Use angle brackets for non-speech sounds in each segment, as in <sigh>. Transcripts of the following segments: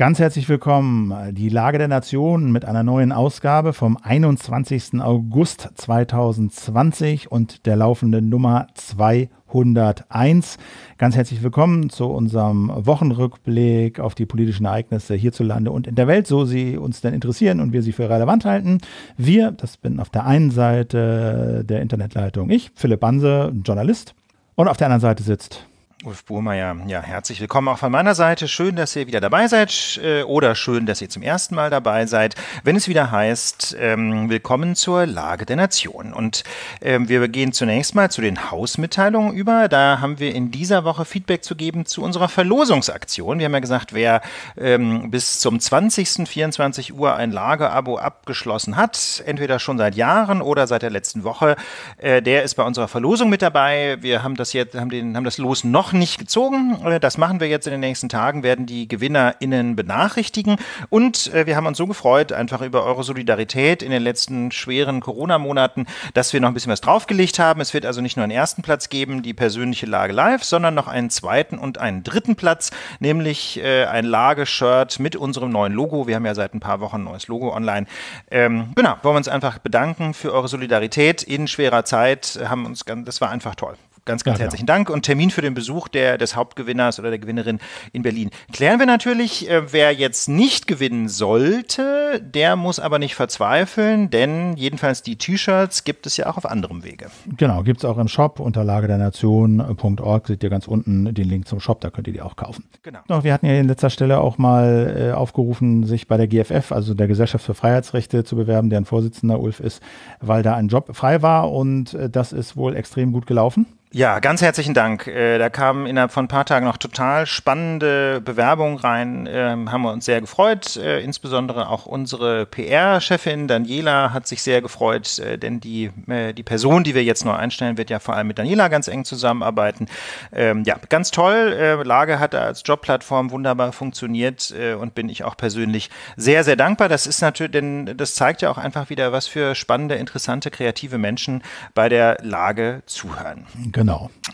Ganz herzlich willkommen. Die Lage der Nation mit einer neuen Ausgabe vom 21. August 2020 und der laufenden Nummer 201. Ganz herzlich willkommen zu unserem Wochenrückblick auf die politischen Ereignisse hierzulande und in der Welt, so sie uns denn interessieren und wir sie für relevant halten. Wir, das bin auf der einen Seite der Internetleitung ich, Philipp Banse, Journalist. Und auf der anderen Seite sitzt Ulf Burmeier, ja, herzlich willkommen auch von meiner Seite. Schön, dass ihr wieder dabei seid äh, oder schön, dass ihr zum ersten Mal dabei seid, wenn es wieder heißt, ähm, willkommen zur Lage der Nation. Und ähm, wir gehen zunächst mal zu den Hausmitteilungen über. Da haben wir in dieser Woche Feedback zu geben zu unserer Verlosungsaktion. Wir haben ja gesagt, wer ähm, bis zum 20. 24 Uhr ein Lagerabo abgeschlossen hat, entweder schon seit Jahren oder seit der letzten Woche, äh, der ist bei unserer Verlosung mit dabei. Wir haben das jetzt, haben den, haben das Los noch noch nicht gezogen. Äh, das machen wir jetzt in den nächsten Tagen, werden die GewinnerInnen benachrichtigen. Und äh, wir haben uns so gefreut, einfach über eure Solidarität in den letzten schweren Corona-Monaten, dass wir noch ein bisschen was draufgelegt haben. Es wird also nicht nur einen ersten Platz geben, die persönliche Lage live, sondern noch einen zweiten und einen dritten Platz, nämlich äh, ein Lage-Shirt mit unserem neuen Logo. Wir haben ja seit ein paar Wochen ein neues Logo online. Ähm, genau, wollen wir uns einfach bedanken für eure Solidarität in schwerer Zeit. Haben uns, das war einfach toll. Ganz, ganz ja, herzlichen ja. Dank und Termin für den Besuch der, des Hauptgewinners oder der Gewinnerin in Berlin. Klären wir natürlich, äh, wer jetzt nicht gewinnen sollte, der muss aber nicht verzweifeln, denn jedenfalls die T-Shirts gibt es ja auch auf anderem Wege. Genau, gibt es auch im Shop unter lagedernation.org, seht ihr ganz unten den Link zum Shop, da könnt ihr die auch kaufen. Genau. Doch, wir hatten ja in letzter Stelle auch mal äh, aufgerufen, sich bei der GFF, also der Gesellschaft für Freiheitsrechte, zu bewerben, deren Vorsitzender Ulf ist, weil da ein Job frei war und äh, das ist wohl extrem gut gelaufen. Ja, ganz herzlichen Dank. Äh, da kamen innerhalb von ein paar Tagen noch total spannende Bewerbungen rein. Ähm, haben wir uns sehr gefreut. Äh, insbesondere auch unsere PR-Chefin Daniela hat sich sehr gefreut, äh, denn die, die Person, die wir jetzt neu einstellen, wird ja vor allem mit Daniela ganz eng zusammenarbeiten. Ähm, ja, ganz toll. Lage hat als Jobplattform wunderbar funktioniert und bin ich auch persönlich sehr, sehr dankbar. Das ist natürlich, denn das zeigt ja auch einfach wieder, was für spannende, interessante, kreative Menschen bei der Lage zuhören. Genau.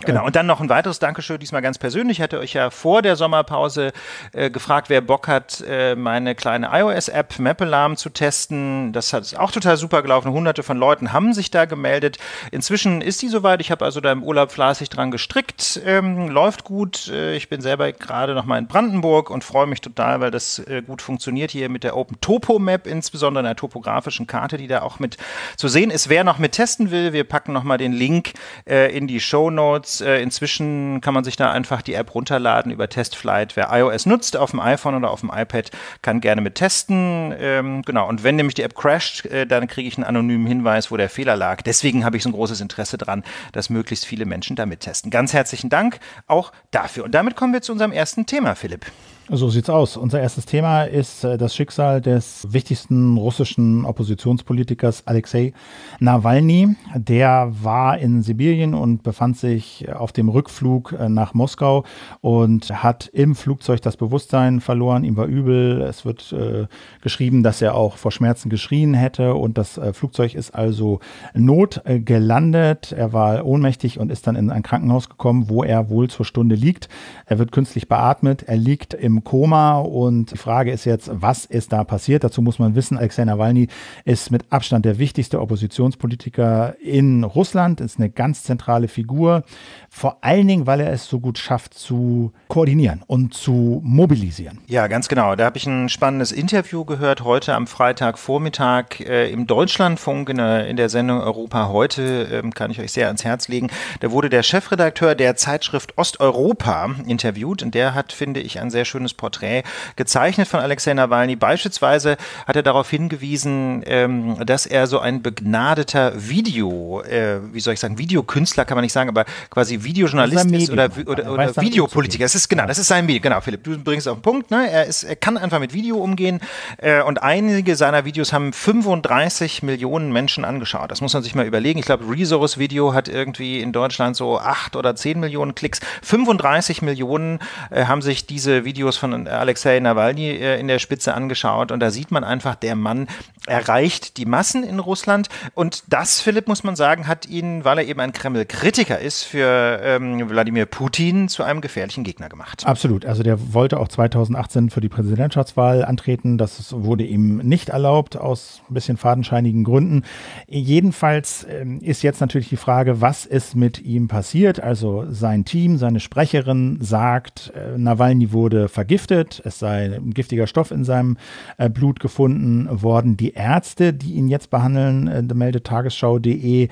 Genau. Und dann noch ein weiteres Dankeschön, diesmal ganz persönlich. Ich hatte euch ja vor der Sommerpause äh, gefragt, wer Bock hat, äh, meine kleine iOS-App Mapalarm zu testen. Das hat auch total super gelaufen. Hunderte von Leuten haben sich da gemeldet. Inzwischen ist die soweit. Ich habe also da im Urlaub fleißig dran gestrickt. Ähm, läuft gut. Äh, ich bin selber gerade noch mal in Brandenburg und freue mich total, weil das äh, gut funktioniert hier mit der Open Topo Map, insbesondere einer topografischen Karte, die da auch mit zu sehen ist. Wer noch mit testen will, wir packen noch mal den Link äh, in die Show Show Notes. Äh, inzwischen kann man sich da einfach die App runterladen über Testflight. Wer iOS nutzt auf dem iPhone oder auf dem iPad, kann gerne mit testen. Ähm, genau. Und wenn nämlich die App crasht, äh, dann kriege ich einen anonymen Hinweis, wo der Fehler lag. Deswegen habe ich so ein großes Interesse dran, dass möglichst viele Menschen damit testen. Ganz herzlichen Dank auch dafür. Und damit kommen wir zu unserem ersten Thema, Philipp. So sieht's aus. Unser erstes Thema ist äh, das Schicksal des wichtigsten russischen Oppositionspolitikers Alexei Nawalny. Der war in Sibirien und befand sich auf dem Rückflug äh, nach Moskau und hat im Flugzeug das Bewusstsein verloren. Ihm war übel. Es wird äh, geschrieben, dass er auch vor Schmerzen geschrien hätte und das äh, Flugzeug ist also not äh, gelandet. Er war ohnmächtig und ist dann in ein Krankenhaus gekommen, wo er wohl zur Stunde liegt. Er wird künstlich beatmet. Er liegt im Koma und die Frage ist jetzt, was ist da passiert? Dazu muss man wissen, Alexei Nawalny ist mit Abstand der wichtigste Oppositionspolitiker in Russland, ist eine ganz zentrale Figur, vor allen Dingen, weil er es so gut schafft zu koordinieren und zu mobilisieren. Ja, ganz genau. Da habe ich ein spannendes Interview gehört heute am Freitagvormittag äh, im Deutschlandfunk in der, in der Sendung Europa heute, ähm, kann ich euch sehr ans Herz legen. Da wurde der Chefredakteur der Zeitschrift Osteuropa interviewt und der hat, finde ich, ein sehr schönes schönes Porträt gezeichnet von Alexei Nawalny. Beispielsweise hat er darauf hingewiesen, ähm, dass er so ein begnadeter Video, äh, wie soll ich sagen, Videokünstler kann man nicht sagen, aber quasi Videojournalist ist, ist oder, oder, oder Videopolitiker. Das ist genau, das ist sein Medium. Genau, Philipp, du bringst auf den Punkt. Ne? Er, ist, er kann einfach mit Video umgehen äh, und einige seiner Videos haben 35 Millionen Menschen angeschaut. Das muss man sich mal überlegen. Ich glaube, Resource Video hat irgendwie in Deutschland so 8 oder 10 Millionen Klicks. 35 Millionen äh, haben sich diese Videos von Alexei Nawalny äh, in der Spitze angeschaut und da sieht man einfach, der Mann erreicht die Massen in Russland. Und das, Philipp, muss man sagen, hat ihn, weil er eben ein Kreml-Kritiker ist, für ähm, Wladimir Putin zu einem gefährlichen Gegner gemacht. Absolut. Also der wollte auch 2018 für die Präsidentschaftswahl antreten. Das wurde ihm nicht erlaubt aus ein bisschen fadenscheinigen Gründen. Jedenfalls ähm, ist jetzt natürlich die Frage, was ist mit ihm passiert? Also sein Team, seine Sprecherin sagt, äh, Nawalny wurde vergiftet. Es sei ein giftiger Stoff in seinem äh, Blut gefunden worden. Die Ärzte, die ihn jetzt behandeln, äh, meldet tagesschau.de, äh,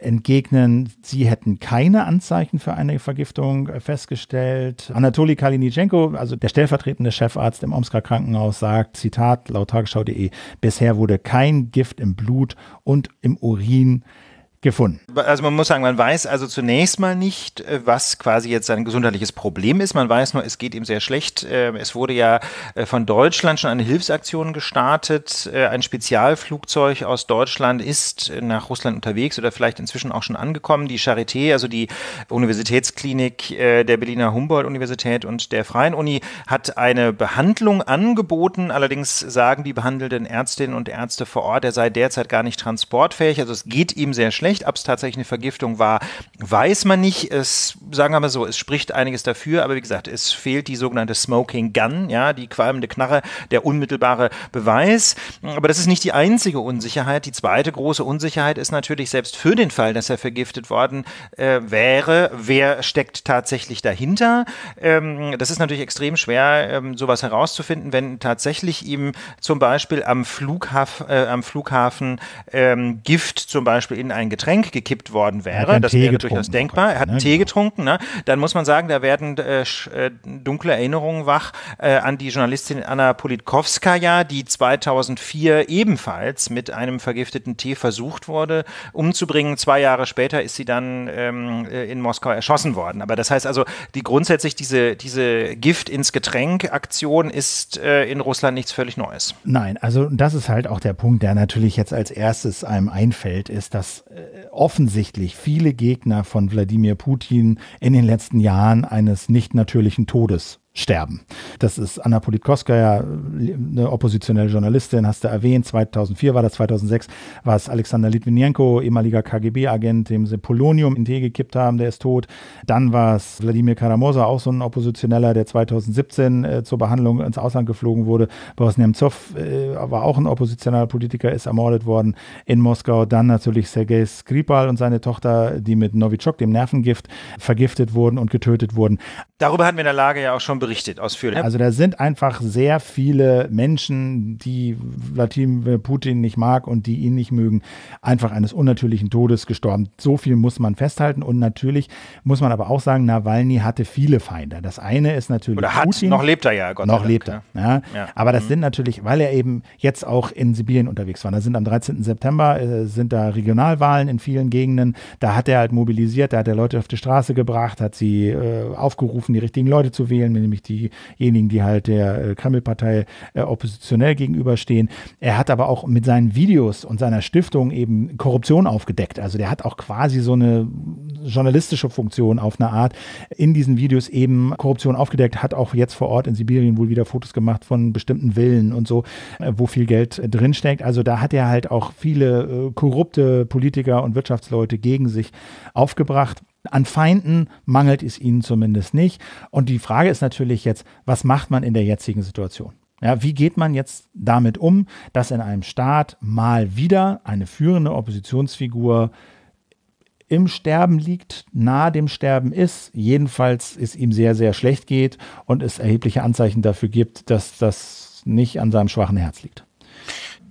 entgegnen, sie hätten keine Anzeichen für eine Vergiftung äh, festgestellt. Anatoli Kalinitschenko, also der stellvertretende Chefarzt im Omsker Krankenhaus, sagt, Zitat laut tagesschau.de, bisher wurde kein Gift im Blut und im Urin gefunden. Also man muss sagen, man weiß also zunächst mal nicht, äh, was quasi jetzt sein gesundheitliches Problem ist. Man weiß nur, es geht ihm sehr schlecht. Ähm, es wurde ja äh, von Deutschland schon eine Hilfsaktion gestartet. Äh, ein Spezialflugzeug aus Deutschland ist nach Russland unterwegs oder vielleicht inzwischen auch schon angekommen. Die Charité, also die Universitätsklinik der Berliner Humboldt-Universität und der Freien Uni, hat eine Behandlung angeboten. Allerdings sagen die behandelnden Ärztinnen und Ärzte vor Ort, er sei derzeit gar nicht transportfähig. Also es geht ihm sehr schlecht schlecht. Ob es tatsächlich eine Vergiftung war, weiß man nicht. Es, sagen wir mal so, es spricht einiges dafür, aber wie gesagt, es fehlt die sogenannte Smoking Gun, ja, die qualmende Knarre, der unmittelbare Beweis. Aber das ist nicht die einzige Unsicherheit. Die zweite große Unsicherheit ist natürlich selbst für den Fall, dass er vergiftet worden äh, wäre, wer steckt tatsächlich dahinter. Ähm, das ist natürlich extrem schwer, ähm, sowas herauszufinden, wenn tatsächlich ihm zum Beispiel am, Flughaf äh, am Flughafen ähm, Gift zum Beispiel in ein Getränk gekippt worden wäre, das wäre durchaus denkbar, er hat ne? Tee genau. getrunken, ne? dann muss man sagen, da werden äh, äh, dunkle Erinnerungen wach äh, an die Journalistin Anna Politkovskaya, die 2004 ebenfalls mit einem vergifteten Tee versucht wurde, umzubringen. Zwei Jahre später ist sie dann ähm, äh, in Moskau erschossen worden. Aber das heißt also, die grundsätzlich diese, diese Gift ins Getränk Aktion ist äh, in Russland nichts völlig Neues. Nein, also das ist halt auch der Punkt, der natürlich jetzt als erstes einem einfällt, ist, dass äh, offensichtlich viele Gegner von Wladimir Putin in den letzten Jahren eines nicht natürlichen Todes sterben. Das ist Anna Politkovskaya, eine oppositionelle Journalistin, hast du erwähnt. 2004 war das, 2006 war es Alexander Litvinenko, ehemaliger KGB-Agent, dem sie Polonium in Tee gekippt haben, der ist tot. Dann war es Wladimir Karamosa, auch so ein Oppositioneller, der 2017 äh, zur Behandlung ins Ausland geflogen wurde. Boris Nemtsov äh, war auch ein oppositioneller Politiker, ist ermordet worden in Moskau. Dann natürlich Sergei Skripal und seine Tochter, die mit Novichok, dem Nervengift, vergiftet wurden und getötet wurden. Darüber hatten wir in der Lage ja auch schon berichtet, ausführlich. Also da sind einfach sehr viele Menschen, die Wladimir Putin nicht mag und die ihn nicht mögen, einfach eines unnatürlichen Todes gestorben. So viel muss man festhalten und natürlich muss man aber auch sagen, Nawalny hatte viele Feinde. Das eine ist natürlich Oder hat, Putin. noch lebt er ja, Gott Noch lebt er. Ja. ja. Aber das mhm. sind natürlich, weil er eben jetzt auch in Sibirien unterwegs war. Da sind am 13. September äh, sind da Regionalwahlen in vielen Gegenden. Da hat er halt mobilisiert, da hat er Leute auf die Straße gebracht, hat sie äh, aufgerufen, die richtigen Leute zu wählen, nämlich diejenigen, die halt der äh, Kreml-Partei äh, oppositionell gegenüberstehen. Er hat aber auch mit seinen Videos und seiner Stiftung eben Korruption aufgedeckt. Also der hat auch quasi so eine journalistische Funktion auf eine Art in diesen Videos eben Korruption aufgedeckt, hat auch jetzt vor Ort in Sibirien wohl wieder Fotos gemacht von bestimmten Villen und so, äh, wo viel Geld drinsteckt. Also da hat er halt auch viele korrupte Politiker und Wirtschaftsleute gegen sich aufgebracht. An Feinden mangelt es ihnen zumindest nicht. Und die Frage ist natürlich jetzt, was macht man in der jetzigen Situation? Ja, wie geht man jetzt damit um, dass in einem Staat mal wieder eine führende Oppositionsfigur im Sterben liegt, nahe dem Sterben ist, jedenfalls es ihm sehr, sehr schlecht geht und es erhebliche Anzeichen dafür gibt, dass das nicht an seinem schwachen Herz liegt?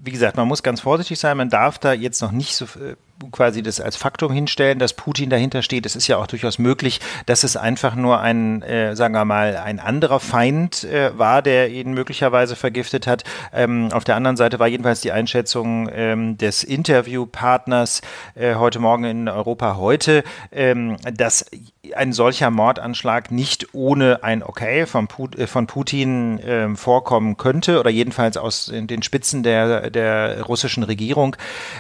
Wie gesagt, man muss ganz vorsichtig sein, man darf da jetzt noch nicht so äh, quasi das als Faktum hinstellen, dass Putin dahinter steht. Es ist ja auch durchaus möglich, dass es einfach nur ein, äh, sagen wir mal, ein anderer Feind äh, war, der ihn möglicherweise vergiftet hat. Ähm, auf der anderen Seite war jedenfalls die Einschätzung ähm, des Interviewpartners äh, heute Morgen in Europa heute, ähm, dass ein solcher Mordanschlag nicht ohne ein Okay von, Put äh, von Putin ähm, vorkommen könnte oder jedenfalls aus den Spitzen der, der russischen Regierung.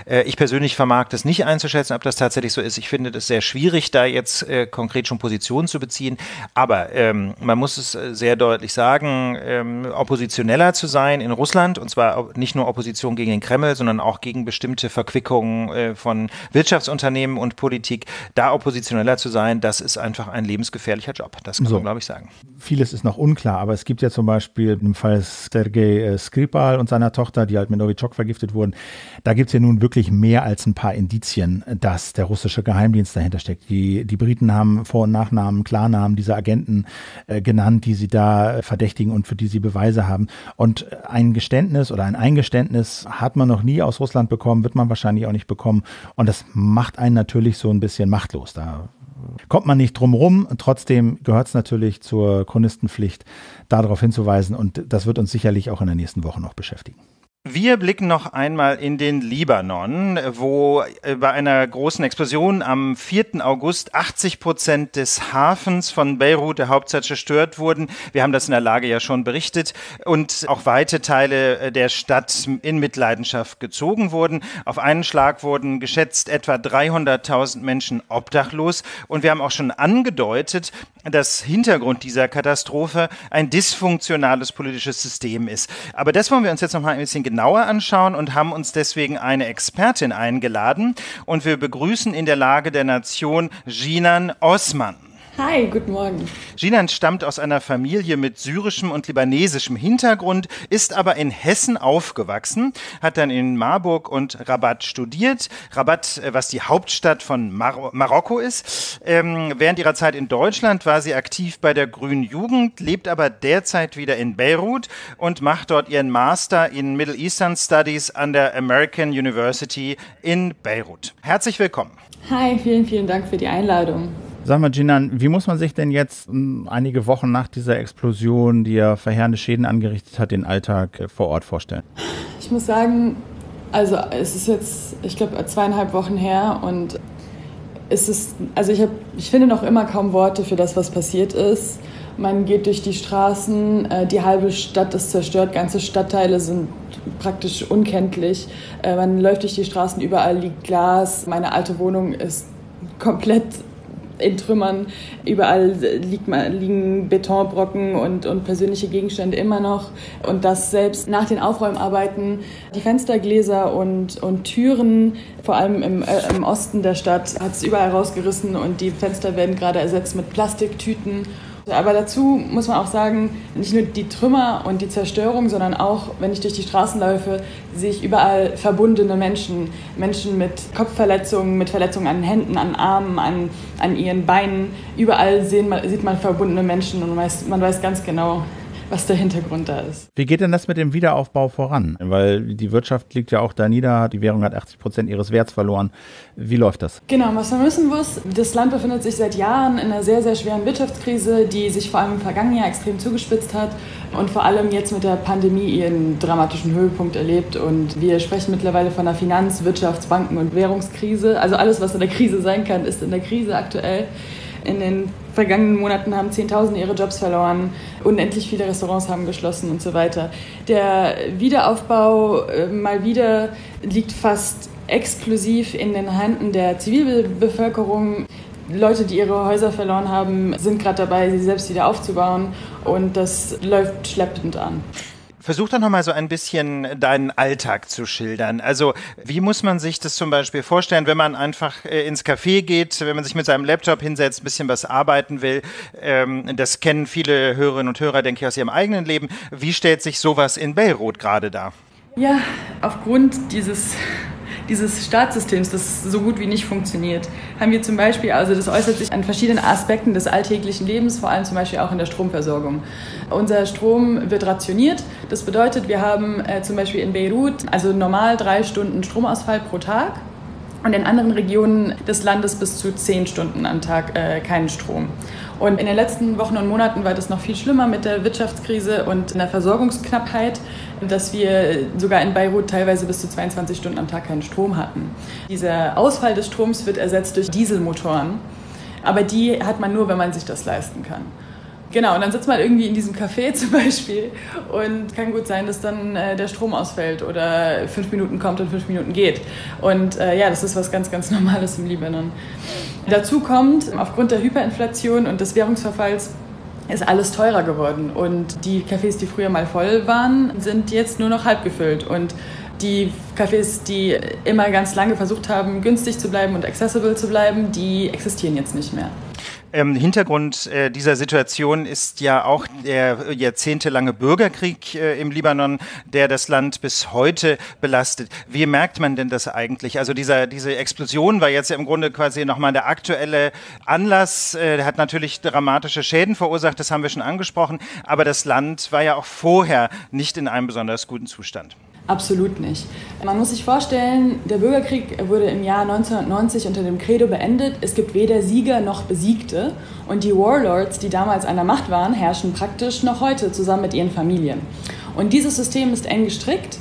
Äh, ich persönlich vermag das nicht einzuschätzen, ob das tatsächlich so ist. Ich finde das sehr schwierig, da jetzt äh, konkret schon Positionen zu beziehen. Aber ähm, man muss es äh, sehr deutlich sagen, ähm, oppositioneller zu sein in Russland, und zwar nicht nur Opposition gegen den Kreml, sondern auch gegen bestimmte Verquickungen äh, von Wirtschaftsunternehmen und Politik, da oppositioneller zu sein, das ist einfach ein lebensgefährlicher Job. Das kann so. man, glaube ich, sagen. Vieles ist noch unklar, aber es gibt ja zum Beispiel im Fall Sergei äh, Skripal und seiner Tochter, die halt mit Novichok vergiftet wurden, da gibt es ja nun wirklich mehr als ein paar Indizien, dass der russische Geheimdienst dahinter steckt. Die, die Briten haben Vor- und Nachnamen, Klarnamen dieser Agenten äh, genannt, die sie da verdächtigen und für die sie Beweise haben. Und ein Geständnis oder ein Eingeständnis hat man noch nie aus Russland bekommen, wird man wahrscheinlich auch nicht bekommen. Und das macht einen natürlich so ein bisschen machtlos. Da kommt man nicht drum rum. Trotzdem gehört es natürlich zur Chronistenpflicht, darauf hinzuweisen. Und das wird uns sicherlich auch in der nächsten Woche noch beschäftigen. Wir blicken noch einmal in den Libanon, wo äh, bei einer großen Explosion am 4. August 80 Prozent des Hafens von Beirut, der Hauptstadt, zerstört wurden. Wir haben das in der Lage ja schon berichtet und auch weite Teile äh, der Stadt in Mitleidenschaft gezogen wurden. Auf einen Schlag wurden geschätzt etwa 300.000 Menschen obdachlos und wir haben auch schon angedeutet, dass Hintergrund dieser Katastrophe ein dysfunktionales politisches System ist. Aber das wollen wir uns jetzt noch mal ein bisschen genauer anschauen und haben uns deswegen eine Expertin eingeladen. Und wir begrüßen in der Lage der Nation Jinan Osman. Hi, guten Morgen. Jinan stammt aus einer Familie mit syrischem und libanesischem Hintergrund, ist aber in Hessen aufgewachsen, hat dann in Marburg und Rabat studiert. Rabat, äh, was die Hauptstadt von Mar Marokko ist. Ähm, während ihrer Zeit in Deutschland war sie aktiv bei der Grünen Jugend, lebt aber derzeit wieder in Beirut und macht dort ihren Master in Middle Eastern Studies an der American University in Beirut. Herzlich willkommen. Hi, vielen, vielen Dank für die Einladung. Sag mal, Jinan, wie muss man sich denn jetzt hm, einige Wochen nach dieser Explosion, die ja verheerende Schäden angerichtet hat, den Alltag äh, vor Ort vorstellen? Ich muss sagen, also es ist jetzt, ich glaube, zweieinhalb Wochen her und es ist, also ich, hab, ich finde noch immer kaum Worte für das, was passiert ist. Man geht durch die Straßen, äh, die halbe Stadt ist zerstört, ganze Stadtteile sind praktisch unkenntlich. Äh, man läuft durch die Straßen, überall liegt Glas. Meine alte Wohnung ist komplett in Trümmern. Überall liegen Betonbrocken und, und persönliche Gegenstände immer noch. Und dass selbst nach den Aufräumarbeiten die Fenstergläser und, und Türen, vor allem im, äh, im Osten der Stadt, hat es überall rausgerissen und die Fenster werden gerade ersetzt mit Plastiktüten. Aber dazu muss man auch sagen, nicht nur die Trümmer und die Zerstörung, sondern auch, wenn ich durch die Straßen laufe, sehe ich überall verbundene Menschen. Menschen mit Kopfverletzungen, mit Verletzungen an Händen, an Armen, an, an ihren Beinen. Überall sehen, sieht man verbundene Menschen und man weiß, man weiß ganz genau, was der Hintergrund da ist. Wie geht denn das mit dem Wiederaufbau voran? Weil die Wirtschaft liegt ja auch da nieder, die Währung hat 80 Prozent ihres Werts verloren. Wie läuft das? Genau, was man wissen muss, das Land befindet sich seit Jahren in einer sehr, sehr schweren Wirtschaftskrise, die sich vor allem im vergangenen Jahr extrem zugespitzt hat und vor allem jetzt mit der Pandemie ihren dramatischen Höhepunkt erlebt. Und wir sprechen mittlerweile von einer Finanz-, Wirtschafts-, Banken- und Währungskrise. Also alles, was in der Krise sein kann, ist in der Krise aktuell. In den vergangenen Monaten haben Zehntausende ihre Jobs verloren, unendlich viele Restaurants haben geschlossen und so weiter. Der Wiederaufbau äh, mal wieder liegt fast exklusiv in den Händen der Zivilbevölkerung. Leute, die ihre Häuser verloren haben, sind gerade dabei, sie selbst wieder aufzubauen und das läuft schleppend an. Versuch doch nochmal so ein bisschen deinen Alltag zu schildern. Also, wie muss man sich das zum Beispiel vorstellen, wenn man einfach äh, ins Café geht, wenn man sich mit seinem Laptop hinsetzt, ein bisschen was arbeiten will? Ähm, das kennen viele Hörerinnen und Hörer, denke ich, aus ihrem eigenen Leben. Wie stellt sich sowas in Beirut gerade dar? Ja, aufgrund dieses dieses Staatssystems, das so gut wie nicht funktioniert, haben wir zum Beispiel, also das äußert sich an verschiedenen Aspekten des alltäglichen Lebens, vor allem zum Beispiel auch in der Stromversorgung. Unser Strom wird rationiert. Das bedeutet, wir haben äh, zum Beispiel in Beirut, also normal drei Stunden Stromausfall pro Tag und in anderen Regionen des Landes bis zu zehn Stunden am Tag äh, keinen Strom. Und in den letzten Wochen und Monaten war das noch viel schlimmer mit der Wirtschaftskrise und der Versorgungsknappheit, dass wir sogar in Beirut teilweise bis zu 22 Stunden am Tag keinen Strom hatten. Dieser Ausfall des Stroms wird ersetzt durch Dieselmotoren, aber die hat man nur, wenn man sich das leisten kann. Genau, und dann sitzt man irgendwie in diesem Café <laughs> zum Beispiel und kann gut sein, dass dann äh, der Strom ausfällt oder fünf Minuten kommt und fünf Minuten geht. Und äh, ja, das ist was ganz, ganz <laughs> Normales im Libanon. Dazu kommt, aufgrund der Hyperinflation und des Währungsverfalls ist alles teurer geworden. Und die Cafés, die früher mal voll waren, sind jetzt nur noch halb gefüllt. Und die Cafés, die immer ganz lange versucht haben, günstig zu bleiben und accessible zu bleiben, die existieren jetzt nicht mehr. Ähm, Hintergrund äh, dieser Situation ist ja auch der jahrzehntelange Bürgerkrieg äh, im Libanon, der das Land bis heute belastet. Wie merkt man denn das eigentlich? Also dieser, diese Explosion war jetzt im Grunde quasi nochmal der aktuelle Anlass. Äh, hat natürlich dramatische Schäden verursacht, das haben wir schon angesprochen. Aber das Land war ja auch vorher nicht in einem besonders guten Zustand. Absolut nicht. Man muss sich vorstellen, der Bürgerkrieg wurde im Jahr 1990 unter dem Credo beendet. Es gibt weder Sieger noch Besiegte. Und die Warlords, die damals an der Macht waren, herrschen praktisch noch heute zusammen mit ihren Familien. Und dieses System ist eng gestrickt.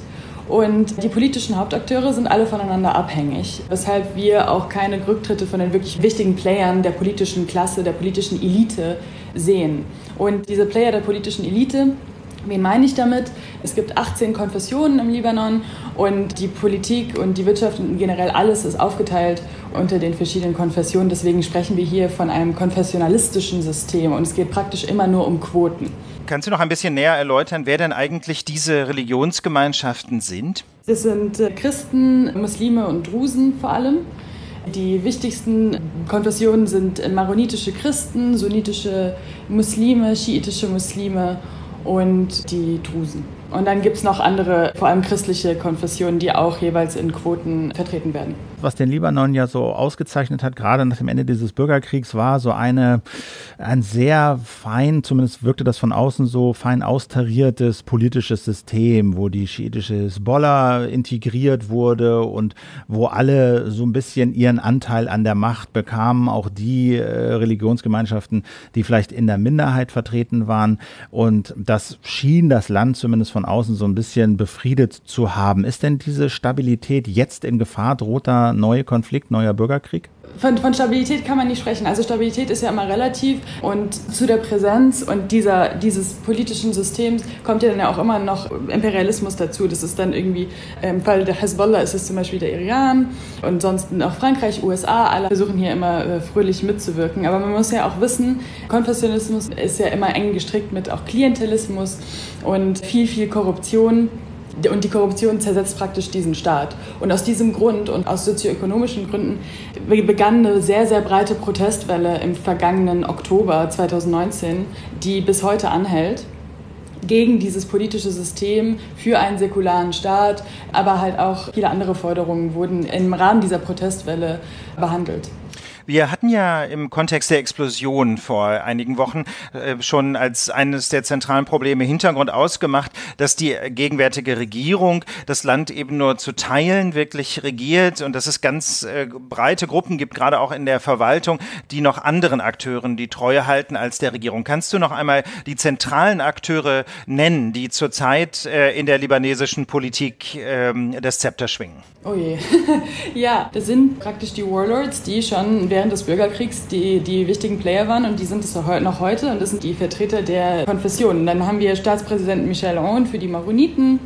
Und die politischen Hauptakteure sind alle voneinander abhängig, weshalb wir auch keine Rücktritte von den wirklich wichtigen Playern der politischen Klasse, der politischen Elite sehen. Und diese Player der politischen Elite Wen meine ich damit? Es gibt 18 Konfessionen im Libanon und die Politik und die Wirtschaft und generell alles ist aufgeteilt unter den verschiedenen Konfessionen. Deswegen sprechen wir hier von einem konfessionalistischen System und es geht praktisch immer nur um Quoten. Kannst du noch ein bisschen näher erläutern, wer denn eigentlich diese Religionsgemeinschaften sind? Das sind äh, Christen, Muslime und Drusen vor allem. Die wichtigsten Konfessionen sind maronitische Christen, sunnitische Muslime, schiitische Muslime und die Drusen. Und dann gibt es noch andere, vor allem christliche Konfessionen, die auch jeweils in Quoten vertreten werden was den Libanon ja so ausgezeichnet hat, gerade nach dem Ende dieses Bürgerkriegs, war so eine, ein sehr fein, zumindest wirkte das von außen so, fein austariertes politisches System, wo die schiitische Hisbollah integriert wurde und wo alle so ein bisschen ihren Anteil an der Macht bekamen, auch die äh, Religionsgemeinschaften, die vielleicht in der Minderheit vertreten waren. Und das schien das Land zumindest von außen so ein bisschen befriedet zu haben. Ist denn diese Stabilität jetzt in Gefahr? Droht da neue Konflikt, neuer Bürgerkrieg? Von, von, Stabilität kann man nicht sprechen. Also Stabilität ist ja immer relativ und zu der Präsenz und dieser, dieses politischen Systems kommt ja dann ja auch immer noch Imperialismus dazu. Das ist dann irgendwie, im Fall der Hezbollah ist es zum Beispiel der Iran und sonst auch Frankreich, USA, alle versuchen hier immer äh, fröhlich mitzuwirken. Aber man muss ja auch wissen, Konfessionalismus ist ja immer eng gestrickt mit auch Klientelismus und viel, viel Korruption. Und die Korruption zersetzt praktisch diesen Staat. Und aus diesem Grund und aus sozioökonomischen Gründen begann eine sehr, sehr breite Protestwelle im vergangenen Oktober 2019, die bis heute anhält gegen dieses politische System, für einen säkularen Staat, aber halt auch viele andere Forderungen wurden im Rahmen dieser Protestwelle behandelt. Wir hatten ja im Kontext der Explosion vor einigen Wochen äh, schon als eines der zentralen Probleme Hintergrund ausgemacht, dass die gegenwärtige Regierung das Land eben nur zu Teilen wirklich regiert und dass es ganz äh, breite Gruppen gibt, gerade auch in der Verwaltung, die noch anderen Akteuren die Treue halten als der Regierung. Kannst du noch einmal die zentralen Akteure nennen, die zurzeit äh, in der libanesischen Politik ähm, das Zepter schwingen? Oh je. <laughs> ja, das sind praktisch die Warlords, die schon während des Bürgerkriegs die, die wichtigen Player waren und die sind es noch heute und das sind die Vertreter der Konfessionen. Dann haben wir Staatspräsident Michel Aoun für die Maroniten,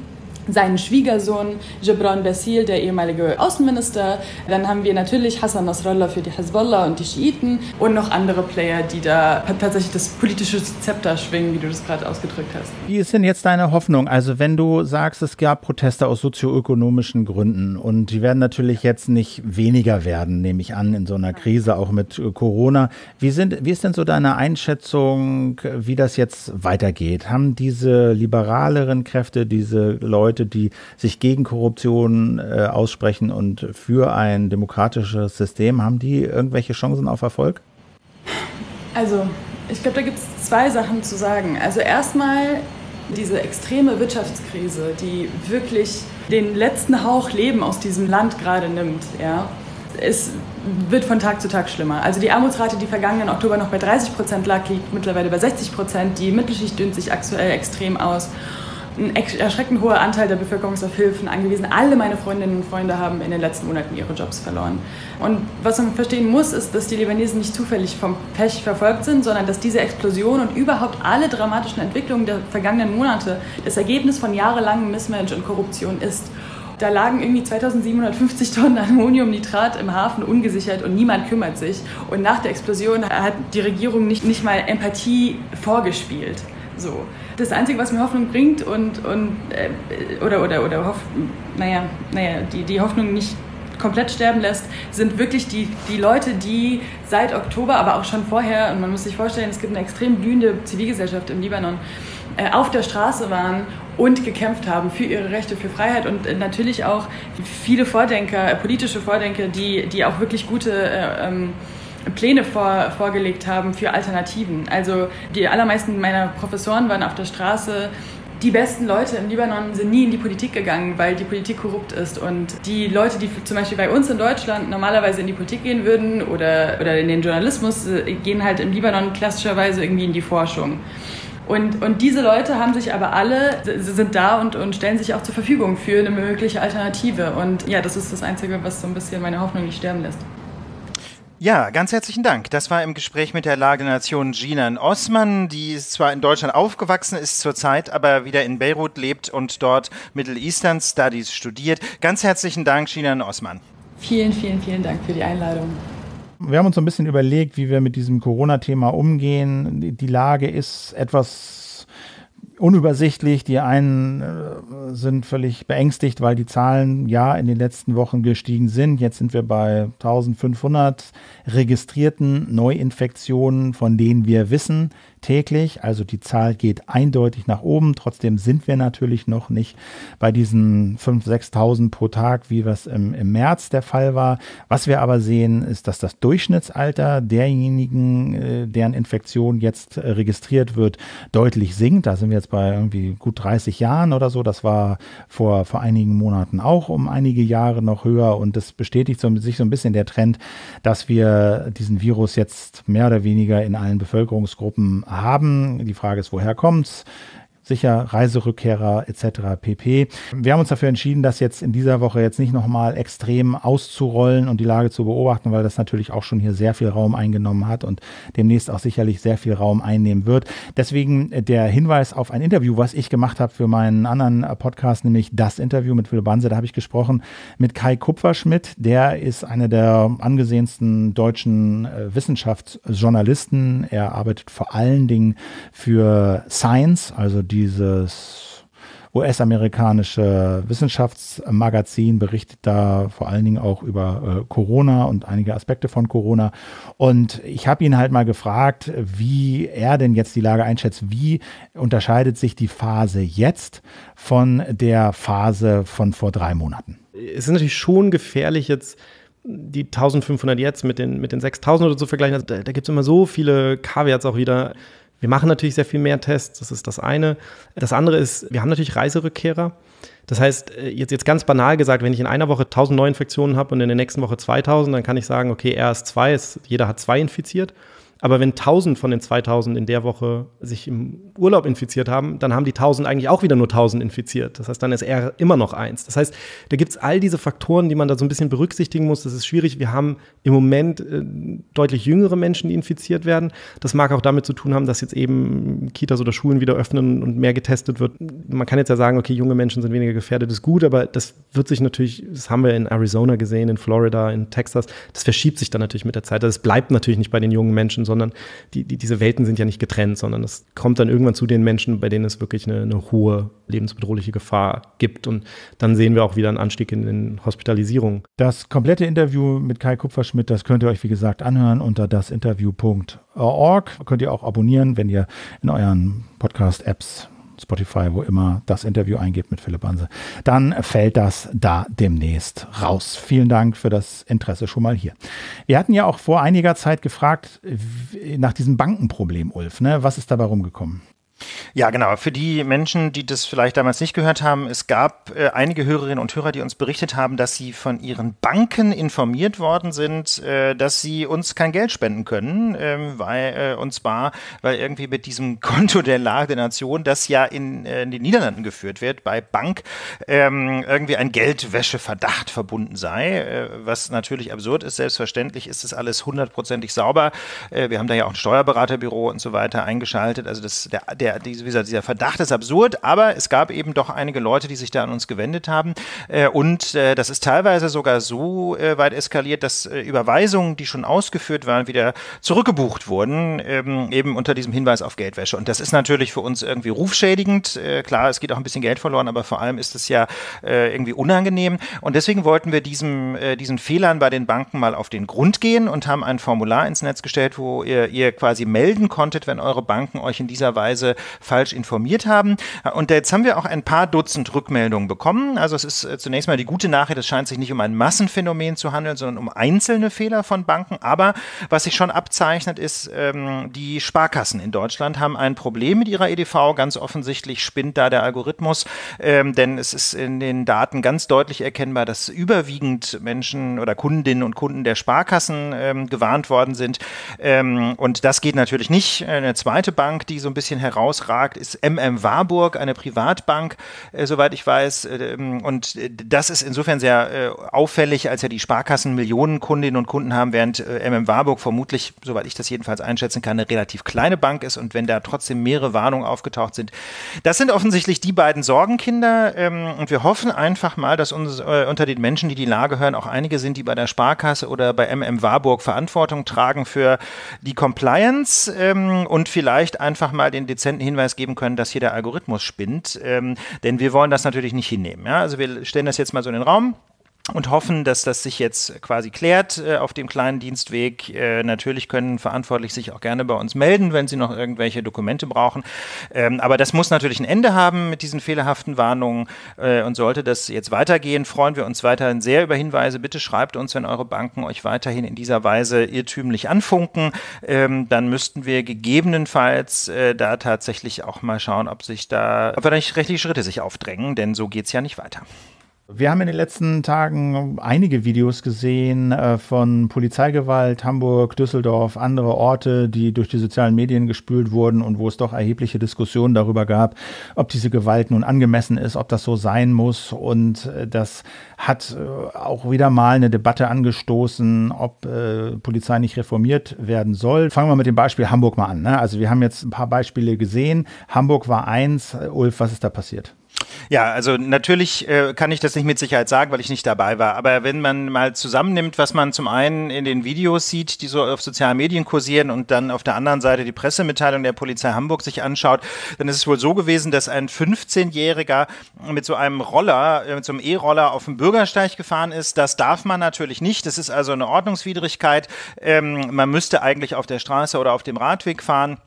seinen Schwiegersohn Gibran Bassil, der ehemalige Außenminister. Dann haben wir natürlich Hassan Nasrallah für die Hezbollah und die Schiiten und noch andere Player, die da tatsächlich das politische Zepter schwingen, wie du das gerade ausgedrückt hast. Wie ist denn jetzt deine Hoffnung? Also wenn du sagst, es gab Proteste aus sozioökonomischen Gründen und die werden natürlich jetzt nicht weniger werden, nehme ich an, in so einer Krise, auch mit Corona. Wie, sind, wie ist denn so deine Einschätzung, wie das jetzt weitergeht? Haben diese liberaleren Kräfte, diese Leute, Leute, die sich gegen Korruption äh, aussprechen und für ein demokratisches System, haben die irgendwelche Chancen auf Erfolg? Also, ich glaube, da gibt es zwei Sachen zu sagen. Also erstmal diese extreme Wirtschaftskrise, die wirklich den letzten Hauch Leben aus diesem Land gerade nimmt, ja, es wird von Tag zu Tag schlimmer. Also die Armutsrate, die vergangenen Oktober noch bei 30 Prozent lag, liegt mittlerweile bei 60 Prozent. Die Mittelschicht dünnt sich aktuell extrem aus. Ein erschreckend hoher Anteil der Bevölkerung ist auf Hilfen angewiesen. Alle meine Freundinnen und Freunde haben in den letzten Monaten ihre Jobs verloren. Und was man verstehen muss, ist, dass die Libanesen nicht zufällig vom Pech verfolgt sind, sondern dass diese Explosion und überhaupt alle dramatischen Entwicklungen der vergangenen Monate das Ergebnis von jahrelangem Missmanagement und Korruption ist. Da lagen irgendwie 2750 Tonnen Ammoniumnitrat im Hafen ungesichert und niemand kümmert sich. Und nach der Explosion hat die Regierung nicht, nicht mal Empathie vorgespielt. So. Das Einzige, was mir Hoffnung bringt und, und äh, oder, oder, oder hoff, naja, naja, die, die Hoffnung nicht komplett sterben lässt, sind wirklich die, die Leute, die seit Oktober, aber auch schon vorher, und man muss sich vorstellen, es gibt eine extrem blühende Zivilgesellschaft im Libanon, äh, auf der Straße waren und gekämpft haben für ihre Rechte, für Freiheit und äh, natürlich auch viele Vordenker, äh, politische Vordenker, die, die auch wirklich gute äh, ähm, Pläne vor, vorgelegt haben für Alternativen. Also die allermeisten meiner Professoren waren auf der Straße. Die besten Leute im Libanon sind nie in die Politik gegangen, weil die Politik korrupt ist. Und die Leute, die zum Beispiel bei uns in Deutschland normalerweise in die Politik gehen würden oder, oder in den Journalismus, äh, gehen halt im Libanon klassischerweise irgendwie in die Forschung. Und, und diese Leute haben sich aber alle, sind da und, und stellen sich auch zur Verfügung für eine mögliche Alternative. Und ja, das ist das Einzige, was so ein bisschen meine Hoffnung nicht sterben lässt. Ja, ganz herzlichen Dank. Das war im Gespräch mit der Lage Nation Jinan Osman, die zwar in Deutschland aufgewachsen ist zurzeit, aber wieder in Beirut lebt und dort Middle Eastern Studies studiert. Ganz herzlichen Dank, Jinan Osman. Vielen, vielen, vielen Dank für die Einladung. Wir haben uns so ein bisschen überlegt, wie wir mit diesem Corona-Thema umgehen. Die Lage ist etwas unübersichtlich. Die einen äh, sind völlig beängstigt, weil die Zahlen ja in den letzten Wochen gestiegen sind. Jetzt sind wir bei 1500 registrierten Neuinfektionen, von denen wir wissen, täglich. Also die Zahl geht eindeutig nach oben. Trotzdem sind wir natürlich noch nicht bei diesen 5.000, 6.000 pro Tag, wie was im, im März der Fall war. Was wir aber sehen, ist, dass das Durchschnittsalter derjenigen, äh, deren Infektion jetzt äh, registriert wird, deutlich sinkt. Da sind wir jetzt bei irgendwie gut 30 Jahren oder so. Das war vor, vor einigen Monaten auch um einige Jahre noch höher. Und das bestätigt so, sich so ein bisschen der Trend, dass wir diesen Virus jetzt mehr oder weniger in allen Bevölkerungsgruppen haben. Die Frage ist, woher kommt's? Sicher Reiserückkehrer etc. pp. Wir haben uns dafür entschieden, das jetzt in dieser Woche jetzt nicht nochmal extrem auszurollen und die Lage zu beobachten, weil das natürlich auch schon hier sehr viel Raum eingenommen hat und demnächst auch sicherlich sehr viel Raum einnehmen wird. Deswegen der Hinweis auf ein Interview, was ich gemacht habe für meinen anderen Podcast, nämlich das Interview mit Philipp Banse. Da habe ich gesprochen mit Kai Kupferschmidt. Der ist einer der angesehensten deutschen äh, Wissenschaftsjournalisten. Er arbeitet vor allen Dingen für Science, also dieses US-amerikanische Wissenschaftsmagazin berichtet da vor allen Dingen auch über äh, Corona und einige Aspekte von Corona. Und ich habe ihn halt mal gefragt, wie er denn jetzt die Lage einschätzt. Wie unterscheidet sich die Phase jetzt von der Phase von vor drei Monaten? Es ist natürlich schon gefährlich jetzt die 1500 jetzt mit den, mit den 6000 oder so vergleichen. Also da, da gibt es immer so viele Kaviats auch wieder. Wir machen natürlich sehr viel mehr Tests, das ist das eine. Das andere ist, wir haben natürlich Reiserückkehrer. Das heißt, äh, jetzt, jetzt ganz banal gesagt, wenn ich in einer Woche 1000 Neuinfektionen habe und in der nächsten Woche 2000, dann kann ich sagen, okay, RS2, jeder hat zwei infiziert. Aber wenn 1000 von den 2000 in der Woche sich im Urlaub infiziert haben, dann haben die 1000 eigentlich auch wieder nur 1000 infiziert. Das heißt, dann ist R immer noch eins. Das heißt, da gibt es all diese Faktoren, die man da so ein bisschen berücksichtigen muss. Das ist schwierig. Wir haben im Moment äh, deutlich jüngere Menschen, die infiziert werden. Das mag auch damit zu tun haben, dass jetzt eben Kitas oder Schulen wieder öffnen und mehr getestet wird. Man kann jetzt ja sagen, okay, junge Menschen sind weniger gefährdet, ist gut, aber das wird sich natürlich, das haben wir in Arizona gesehen, in Florida, in Texas, das verschiebt sich dann natürlich mit der Zeit. Das bleibt natürlich nicht bei den jungen Menschen, sondern die, die, diese Welten sind ja nicht getrennt, sondern es kommt dann irgendwann zu den Menschen, bei denen es wirklich eine, eine hohe lebensbedrohliche Gefahr gibt. Und dann sehen wir auch wieder einen Anstieg in den Hospitalisierungen. Das komplette Interview mit Kai Kupferschmidt, das könnt ihr euch, wie gesagt, anhören unter dasinterview.org. Könnt ihr auch abonnieren, wenn ihr in euren Podcast-Apps Spotify, wo immer das Interview eingebt mit Philipp Banse, dann fällt das da demnächst raus. Vielen Dank für das Interesse schon mal hier. Wir hatten ja auch vor einiger Zeit gefragt nach diesem Bankenproblem, Ulf. Ne? Was ist dabei rumgekommen? Ja, genau. Für die Menschen, die das vielleicht damals nicht gehört haben, es gab äh, einige Hörerinnen und Hörer, die uns berichtet haben, dass sie von ihren Banken informiert worden sind, äh, dass sie uns kein Geld spenden können, ähm, weil äh, und zwar, weil irgendwie mit diesem <laughs> Konto der Lage der Nation, das ja in, äh, in den Niederlanden geführt wird, bei Bank ähm, irgendwie ein Geldwäscheverdacht verbunden sei, äh, was natürlich absurd ist. Selbstverständlich ist das alles hundertprozentig sauber. Äh, wir haben da ja auch ein Steuerberaterbüro und so weiter eingeschaltet. Also das, der, der der, dieser, dieser Verdacht ist absurd, aber es gab eben doch einige Leute, die sich da an uns gewendet haben. Äh, und äh, das ist teilweise sogar so äh, weit eskaliert, dass Überweisungen, die schon ausgeführt waren, wieder zurückgebucht wurden, ähm, eben unter diesem Hinweis auf Geldwäsche. Und das ist natürlich für uns irgendwie rufschädigend. Klar, es geht auch ein bisschen Geld verloren, aber vor allem ist es ja irgendwie unangenehm. Und deswegen wollten wir diesem, diesen Fehlern bei den Banken mal auf den Grund gehen und haben ein Formular ins Netz gestellt, wo ihr, ihr quasi melden konntet, wenn eure Banken euch in dieser Weise falsch informiert haben. Und jetzt haben wir auch ein paar Dutzend Rückmeldungen bekommen. Also es ist äh, zunächst mal die gute Nachricht, es scheint sich nicht um ein Massenphänomen zu handeln, sondern um einzelne Fehler von Banken. Aber was sich schon abzeichnet, ist, ähm, die Sparkassen in Deutschland haben ein Problem mit ihrer EDV. Ganz offensichtlich spinnt da der Algorithmus, ähm, denn es ist in den Daten ganz deutlich erkennbar, dass überwiegend Menschen oder Kundinnen und Kunden der Sparkassen ähm, gewarnt worden sind. Ähm, und das geht natürlich nicht. Eine zweite Bank, die so ein bisschen heraus herausragt, ist MM Warburg, eine Privatbank, äh, soweit ich weiß. Äh, und äh, das ist insofern sehr äh, auffällig, als ja die Sparkassen Millionen Kundinnen und Kunden haben, während MM Warburg vermutlich, soweit ich das jedenfalls einschätzen kann, eine relativ kleine Bank ist. Und wenn da trotzdem mehrere Warnungen aufgetaucht sind, das sind offensichtlich die beiden Sorgenkinder. Ähm, und wir hoffen einfach mal, dass uns, äh, unter den Menschen, die die Lage hören, auch einige sind, die bei der Sparkasse oder bei MM Warburg Verantwortung tragen für die Compliance ähm, und vielleicht einfach mal den dezenten Hinweis geben können, dass hier der Algorithmus spinnt. Ähm, denn wir wollen das natürlich nicht hinnehmen. Ja? Also wir stellen das jetzt mal so in den Raum und hoffen, dass das sich jetzt quasi klärt äh, auf dem kleinen Dienstweg. Äh, natürlich können Verantwortliche sich auch gerne bei uns melden, wenn sie noch irgendwelche Dokumente brauchen. Ähm, aber das muss natürlich ein Ende haben mit diesen fehlerhaften Warnungen. Äh, und sollte das jetzt weitergehen, freuen wir uns weiterhin sehr über Hinweise. Bitte schreibt uns, wenn eure Banken euch weiterhin in dieser Weise irrtümlich anfunken. Ähm, dann müssten wir gegebenenfalls äh, da tatsächlich auch mal schauen, ob sich da, ob da nicht rechtliche Schritte sich aufdrängen, denn so geht's ja nicht weiter. Wir haben in den letzten Tagen einige Videos gesehen äh, von Polizeigewalt, Hamburg, Düsseldorf, andere Orte, die durch die sozialen Medien gespült wurden und wo es doch erhebliche Diskussionen darüber gab, ob diese Gewalt nun angemessen ist, ob das so sein muss. Und äh, das hat äh, auch wieder mal eine Debatte angestoßen, ob Polizei nicht reformiert werden soll. Fangen wir mit dem Beispiel Hamburg mal an. Ne? Also wir haben jetzt ein paar Beispiele gesehen. Hamburg war eins. Ulf, was ist da passiert? Ja, also natürlich äh, kann ich das nicht mit Sicherheit sagen, weil ich nicht dabei war. Aber wenn man mal zusammennimmt, was man zum einen in den Videos sieht, die so auf sozialen Medien kursieren und dann auf der anderen Seite die Pressemitteilung der Polizei Hamburg sich anschaut, dann ist es wohl so gewesen, dass ein 15-Jähriger mit so einem Roller, äh, mit so einem E-Roller auf dem Bürgersteig gefahren ist. Das darf man natürlich nicht. Das ist also eine Ordnungswidrigkeit. Ähm, man müsste eigentlich auf der Straße oder auf dem Radweg fahren.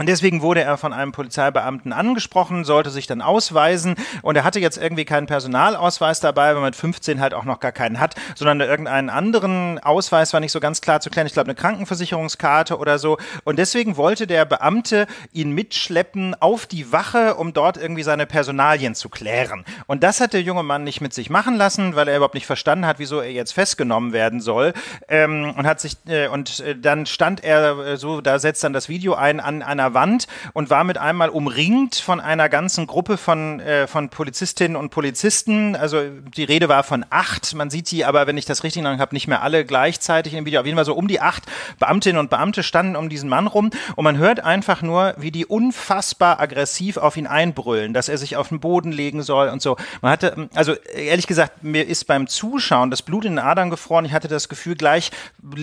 Und deswegen wurde er von einem Polizeibeamten angesprochen, sollte sich dann ausweisen und er hatte jetzt irgendwie keinen Personalausweis dabei, weil man mit 15 halt auch noch gar keinen hat, sondern irgendeinen anderen Ausweis war nicht so ganz klar zu klären. Ich glaube, eine Krankenversicherungskarte oder so. Und deswegen wollte der Beamte ihn mitschleppen auf die Wache, um dort irgendwie seine Personalien zu klären. Und das hat der junge Mann nicht mit sich machen lassen, weil er überhaupt nicht verstanden hat, wieso er jetzt festgenommen werden soll. Ähm, und hat sich, äh, und äh, dann stand er äh, so, da setzt dann das Video ein, an einer Wand und war mit einmal umringt von einer ganzen Gruppe von, äh, von Polizistinnen und Polizisten. Also die Rede war von acht. Man sieht die aber, wenn ich das richtig habe, nicht mehr alle gleichzeitig im Video. Auf jeden Fall so um die acht Beamtinnen und Beamte standen um diesen Mann rum und man hört einfach nur, wie die unfassbar aggressiv auf ihn einbrüllen, dass er sich auf den Boden legen soll und so. Man hatte, also ehrlich gesagt, mir ist beim Zuschauen das Blut in den Adern gefroren. Ich hatte das Gefühl, gleich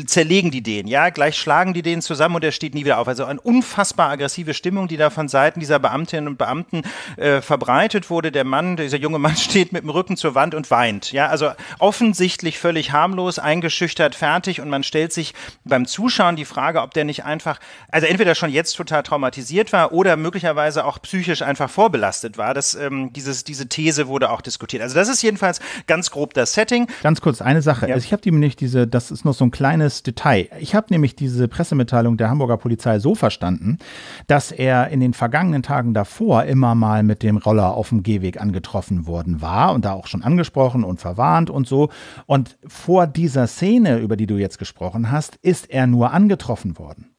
zerlegen die den, ja, gleich schlagen die den zusammen und er steht nie wieder auf. Also ein unfassbar aggressive Stimmung, die da von Seiten dieser Beamtinnen und Beamten äh, verbreitet wurde. Der Mann, dieser junge Mann <laughs> steht mit dem Rücken zur Wand und weint. Ja, also offensichtlich völlig harmlos, eingeschüchtert, fertig und man stellt sich beim Zuschauen die Frage, ob der nicht einfach, also entweder schon jetzt total traumatisiert war oder möglicherweise auch psychisch einfach vorbelastet war. Das, ähm, dieses, diese These wurde auch diskutiert. Also das ist jedenfalls ganz grob das Setting. Ganz kurz, eine Sache. Ja. Also ich habe nämlich diese, das ist noch so ein kleines Detail. Ich habe nämlich diese Pressemitteilung der Hamburger Polizei so verstanden, dass er in den vergangenen Tagen davor immer mal mit dem Roller auf dem Gehweg angetroffen worden war und da auch schon angesprochen und verwarnt und so. Und vor dieser Szene, über die du jetzt gesprochen hast, ist er nur angetroffen worden.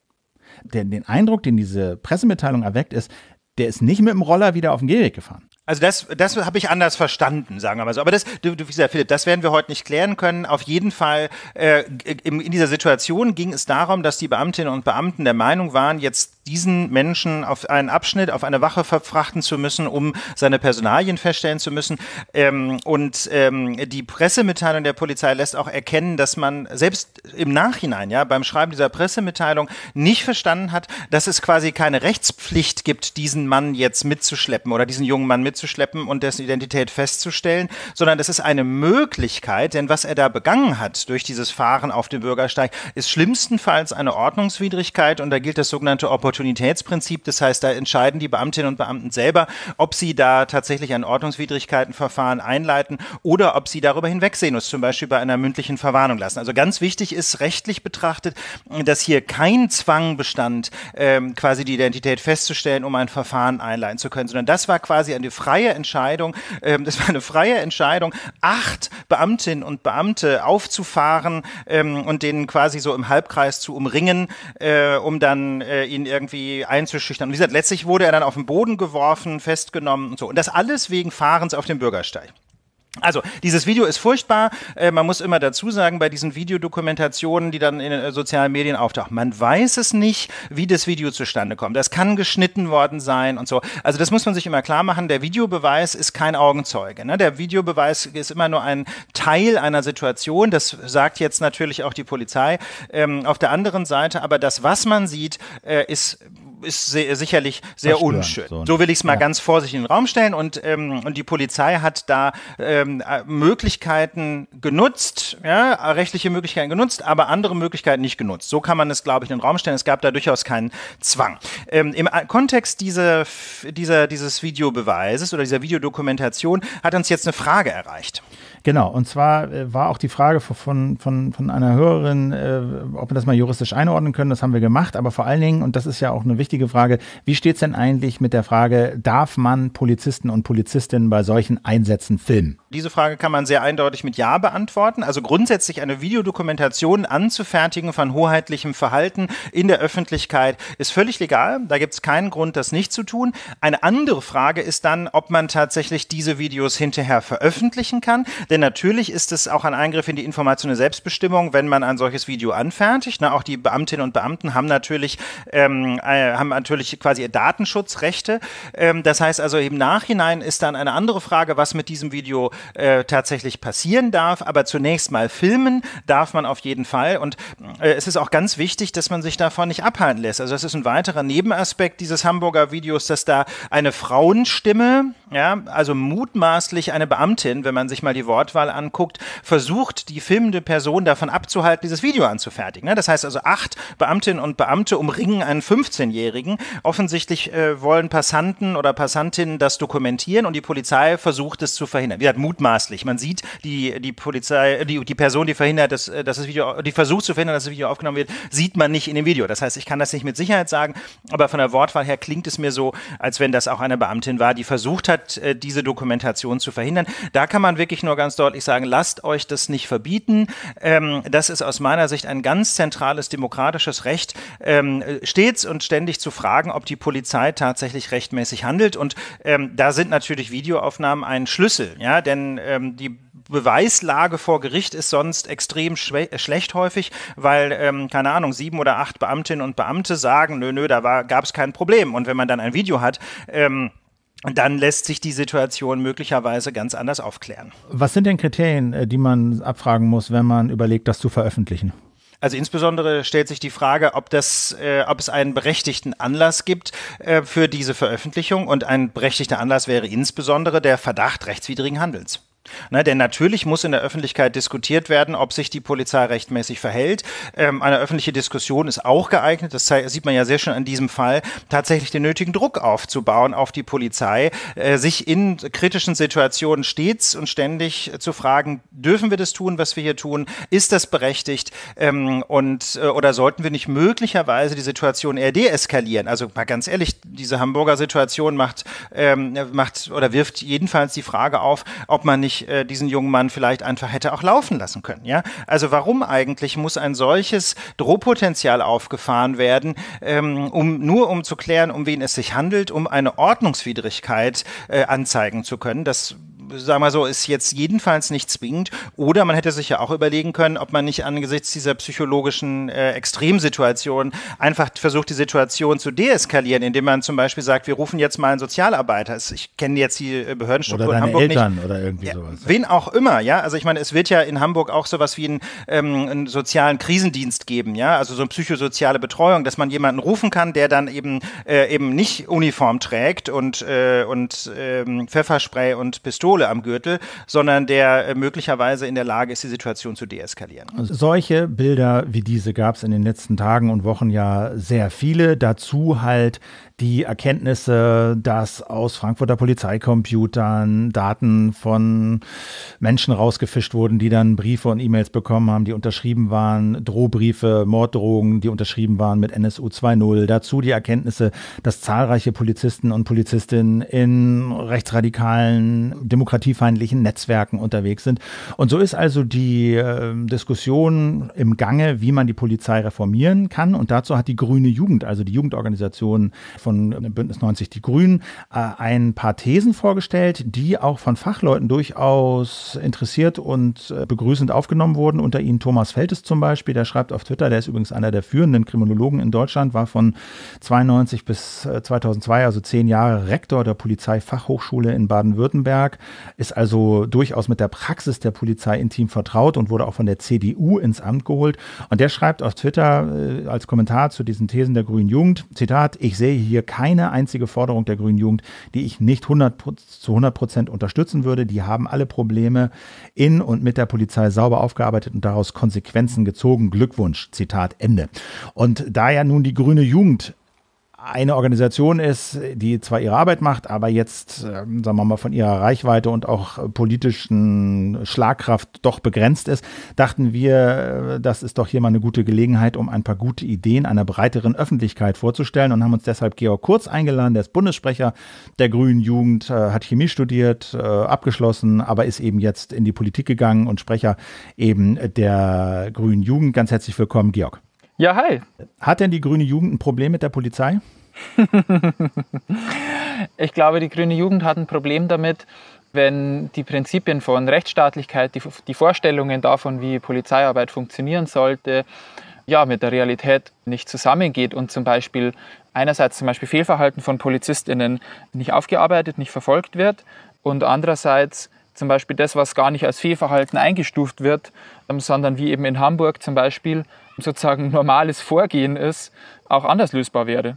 Denn den Eindruck, den diese Pressemitteilung erweckt, ist, der ist nicht mit dem Roller wieder auf den Gehweg gefahren. Also das, das habe ich anders verstanden, sagen wir mal so. Aber das, du, du, wie gesagt, Philipp, das werden wir heute nicht klären können. Auf jeden Fall äh, in, in dieser Situation ging es darum, dass die Beamtinnen und Beamten der Meinung waren, jetzt diesen Menschen auf einen Abschnitt, auf eine Wache verfrachten zu müssen, um seine Personalien feststellen zu müssen. Ähm, und ähm, die Pressemitteilung der Polizei lässt auch erkennen, dass man selbst im Nachhinein, ja, beim Schreiben dieser Pressemitteilung nicht verstanden hat, dass es quasi keine Rechtspflicht gibt, diesen Mann jetzt mitzuschleppen oder diesen jungen Mann mitzuschleppen und dessen Identität festzustellen, sondern das ist eine Möglichkeit, denn was er da begangen hat durch dieses Fahren auf dem Bürgersteig, ist schlimmstenfalls eine Ordnungswidrigkeit und da gilt das sogenannte Opportunitätsprinzip. Das heißt, da entscheiden die Beamtinnen und Beamten selber, ob sie da tatsächlich ein Ordnungswidrigkeitenverfahren einleiten oder ob sie darüber hinwegsehen es zum Beispiel bei einer mündlichen Verwarnung lassen. Also ganz wichtig ist rechtlich betrachtet, dass hier kein Zwang bestand, ähm, quasi die Identität festzustellen, um ein Verfahren einleiten zu können, sondern das war quasi eine freie Entscheidung, ähm, das war eine freie Entscheidung, acht Beamtinnen und Beamte aufzufahren ähm, und denen quasi so im Halbkreis zu umringen, äh, um dann äh, ihn irgendwie einzuschüchtern. Und wie gesagt, letztlich wurde er dann auf den Boden geworfen, festgenommen und so. Und das alles wegen Fahrens auf dem Bürgersteig. Also, dieses Video ist furchtbar. Äh, man muss immer dazu sagen, bei diesen Videodokumentationen, die dann in äh, sozialen Medien auftauchen, man weiß es nicht, wie das Video zustande kommt. Das kann geschnitten worden sein und so. Also, das muss man sich immer klar machen. Der Videobeweis ist kein Augenzeuge. Ne? Der Videobeweis ist immer nur ein Teil einer Situation. Das sagt jetzt natürlich auch die Polizei. Ähm, auf der anderen Seite, aber das, was man sieht, äh, ist ist sehr, sicherlich sehr unschön. So, so, will ich es mal ja. ganz vorsichtig in den Raum stellen. Und, ähm, und die Polizei hat da ähm, Möglichkeiten genutzt, ja, rechtliche Möglichkeiten genutzt, aber andere Möglichkeiten nicht genutzt. So kann man es, glaube ich, in den Raum stellen. Es gab da durchaus keinen Zwang. Ähm, Im Kontext dieser, dieser, dieses Videobeweises oder dieser Videodokumentation hat uns jetzt eine Frage erreicht. Genau, und zwar äh, war auch die Frage von, von, von einer Hörerin, äh, ob wir das mal juristisch einordnen können. Das haben wir gemacht, aber vor allen Dingen, und das ist ja auch eine wichtige Frage, wie steht es denn eigentlich mit der Frage, darf man Polizisten und Polizistinnen bei solchen Einsätzen filmen? Diese Frage kann man sehr eindeutig mit Ja beantworten. Also grundsätzlich eine Videodokumentation anzufertigen von hoheitlichem Verhalten in der Öffentlichkeit ist völlig legal. Da gibt es keinen Grund, das nicht zu tun. Eine andere Frage ist dann, ob man tatsächlich diese Videos hinterher veröffentlichen kann. Denn natürlich ist es auch ein Eingriff in die informationelle Selbstbestimmung, wenn man ein solches Video anfertigt. Na, auch die Beamtinnen und Beamten haben natürlich, ähm, äh, haben natürlich quasi Datenschutzrechte. Ähm, das heißt also im Nachhinein ist dann eine andere Frage, was mit diesem Video äh, tatsächlich passieren darf. Aber zunächst mal filmen darf man auf jeden Fall. Und äh, es ist auch ganz wichtig, dass man sich davon nicht abhalten lässt. Also das ist ein weiterer Nebenaspekt dieses Hamburger Videos, dass da eine Frauenstimme, ja, also mutmaßlich eine Beamtin, wenn man sich mal die Wortwahl anguckt, versucht die filmende Person davon abzuhalten, dieses Video anzufertigen. Ne? Das heißt also, acht Beamtinnen und Beamte umringen einen 15-Jährigen. Offensichtlich äh, wollen Passanten oder Passantinnen das dokumentieren und die Polizei versucht es zu verhindern. Wie gesagt, mutmaßlich. Man sieht die, die Polizei, die, die Person, die verhindert, dass, dass das Video, die versucht zu verhindern, dass das Video aufgenommen wird, sieht man nicht in dem Video. Das heißt, ich kann das nicht mit Sicherheit sagen, aber von der Wortwahl her klingt es mir so, als wenn das auch eine Beamtin war, die versucht hat, äh, diese Dokumentation zu verhindern. Da kann man wirklich nur ganz deutlich sagen, lasst euch das nicht verbieten. Ähm, das ist aus meiner Sicht ein ganz zentrales demokratisches Recht, ähm, stets und ständig zu fragen, ob die Polizei tatsächlich rechtmäßig handelt. Und ähm, da sind natürlich Videoaufnahmen ein Schlüssel. Ja, denn ähm, die Beweislage vor Gericht ist sonst extrem schlecht häufig, weil, ähm, keine Ahnung, sieben oder acht Beamtinnen und Beamte sagen, nö, nö, da gab es kein Problem. Und wenn man dann ein Video hat, ähm, dann lässt sich die Situation möglicherweise ganz anders aufklären. Was sind denn Kriterien, äh, die man abfragen muss, wenn man überlegt, das zu veröffentlichen? Also insbesondere stellt sich die Frage, ob, das, äh, ob es einen berechtigten Anlass gibt äh, für diese Veröffentlichung. Und ein berechtigter Anlass wäre insbesondere der Verdacht rechtswidrigen Handelns. Ne, denn natürlich muss in der Öffentlichkeit diskutiert werden, ob sich die Polizei rechtmäßig verhält. Ähm, eine öffentliche Diskussion ist auch geeignet, das sieht man ja sehr schön an diesem Fall, tatsächlich den nötigen Druck aufzubauen auf die Polizei, äh, sich in kritischen Situationen stets und ständig zu fragen, dürfen wir das tun, was wir hier tun? Ist das berechtigt? Ähm, und, äh, oder sollten wir nicht möglicherweise die Situation eher deeskalieren? Also mal ganz ehrlich, diese Hamburger Situation macht, ähm, macht oder wirft jedenfalls die Frage auf, ob man nicht äh, diesen jungen Mann vielleicht einfach hätte auch laufen lassen können. Ja, also warum eigentlich muss ein solches Drohpotenzial aufgefahren werden, ähm, um nur um zu klären, um wen es sich handelt, um eine Ordnungswidrigkeit äh, anzeigen zu können? Das sagen wir so, ist jetzt jedenfalls nicht zwingend. Oder man hätte sich ja auch überlegen können, ob man nicht angesichts dieser psychologischen äh, Extremsituation einfach versucht, die Situation zu deeskalieren, indem man zum Beispiel sagt, wir rufen jetzt mal einen Sozialarbeiter. Ich kenne jetzt die äh, Behördenstruktur oder in Hamburg Eltern nicht. oder irgendwie sowas. Wen auch immer, ja. Also ich meine, es wird ja in Hamburg auch sowas wie einen, ähm, einen sozialen Krisendienst geben, ja. Also so eine psychosoziale Betreuung, dass man jemanden rufen kann, der dann eben äh, eben nicht Uniform trägt und äh, und ähm, Pfefferspray und Pistole Pistole am Gürtel, sondern der äh, möglicherweise in der Lage ist, die Situation zu deeskalieren. Also solche Bilder wie diese gab es in den letzten Tagen und Wochen ja sehr viele. Dazu halt die Erkenntnisse, dass aus Frankfurter Polizeicomputern Daten von Menschen rausgefischt wurden, die dann Briefe und E-Mails bekommen haben, die unterschrieben waren, Drohbriefe, Morddrohungen, die unterschrieben waren mit NSU 2.0. Dazu die Erkenntnisse, dass zahlreiche Polizisten und Polizistinnen in rechtsradikalen, demokratiefeindlichen Netzwerken unterwegs sind. Und so ist also die äh, Diskussion im Gange, wie man die Polizei reformieren kann. Und dazu hat die Grüne Jugend, also die Jugendorganisation von Bündnis 90 Die Grünen äh, ein paar Thesen vorgestellt, die auch von Fachleuten durchaus interessiert und äh, begrüßend aufgenommen wurden. Unter ihnen Thomas Feltes zum Beispiel, der schreibt auf Twitter, der ist übrigens einer der führenden Kriminologen in Deutschland, war von 92 bis 2002, äh, also zehn Jahre Rektor der Polizeifachhochschule in Baden-Württemberg, ist also durchaus mit der Praxis der Polizei intim vertraut und wurde auch von der CDU ins Amt geholt. Und der schreibt auf Twitter äh, als Kommentar zu diesen Thesen der Grünen Jugend, Zitat, ich sehe hier keine einzige Forderung der Grünen Jugend, die ich nicht 100, zu 100 Prozent unterstützen würde. Die haben alle Probleme in und mit der Polizei sauber aufgearbeitet und daraus Konsequenzen gezogen. Glückwunsch, Zitat Ende. Und da ja nun die Grüne Jugend eine Organisation ist, die zwar ihre Arbeit macht, aber jetzt, ähm, sagen wir mal, von ihrer Reichweite und auch politischen Schlagkraft doch begrenzt ist, dachten wir, äh, das ist doch hier mal eine gute Gelegenheit, um ein paar gute Ideen einer breiteren Öffentlichkeit vorzustellen und haben uns deshalb Georg Kurz eingeladen, der ist Bundessprecher der Grünen Jugend, äh, hat Chemie studiert, äh, abgeschlossen, aber ist eben jetzt in die Politik gegangen und Sprecher eben der Grünen Jugend. Ganz herzlich willkommen, Georg. Ja, hi. Hat denn die grüne Jugend ein Problem mit der Polizei? <laughs> ich glaube, die grüne Jugend hat ein Problem damit, wenn die Prinzipien von Rechtsstaatlichkeit, die, die Vorstellungen davon, wie Polizeiarbeit funktionieren sollte, ja, mit der Realität nicht zusammengeht und zum Beispiel einerseits zum Beispiel Fehlverhalten von PolizistInnen nicht aufgearbeitet, nicht verfolgt wird und andererseits zum Beispiel das, was gar nicht als Fehlverhalten eingestuft wird, ähm, sondern wie eben in Hamburg zum Beispiel sozusagen normales Vorgehen ist, auch anders lösbar wäre.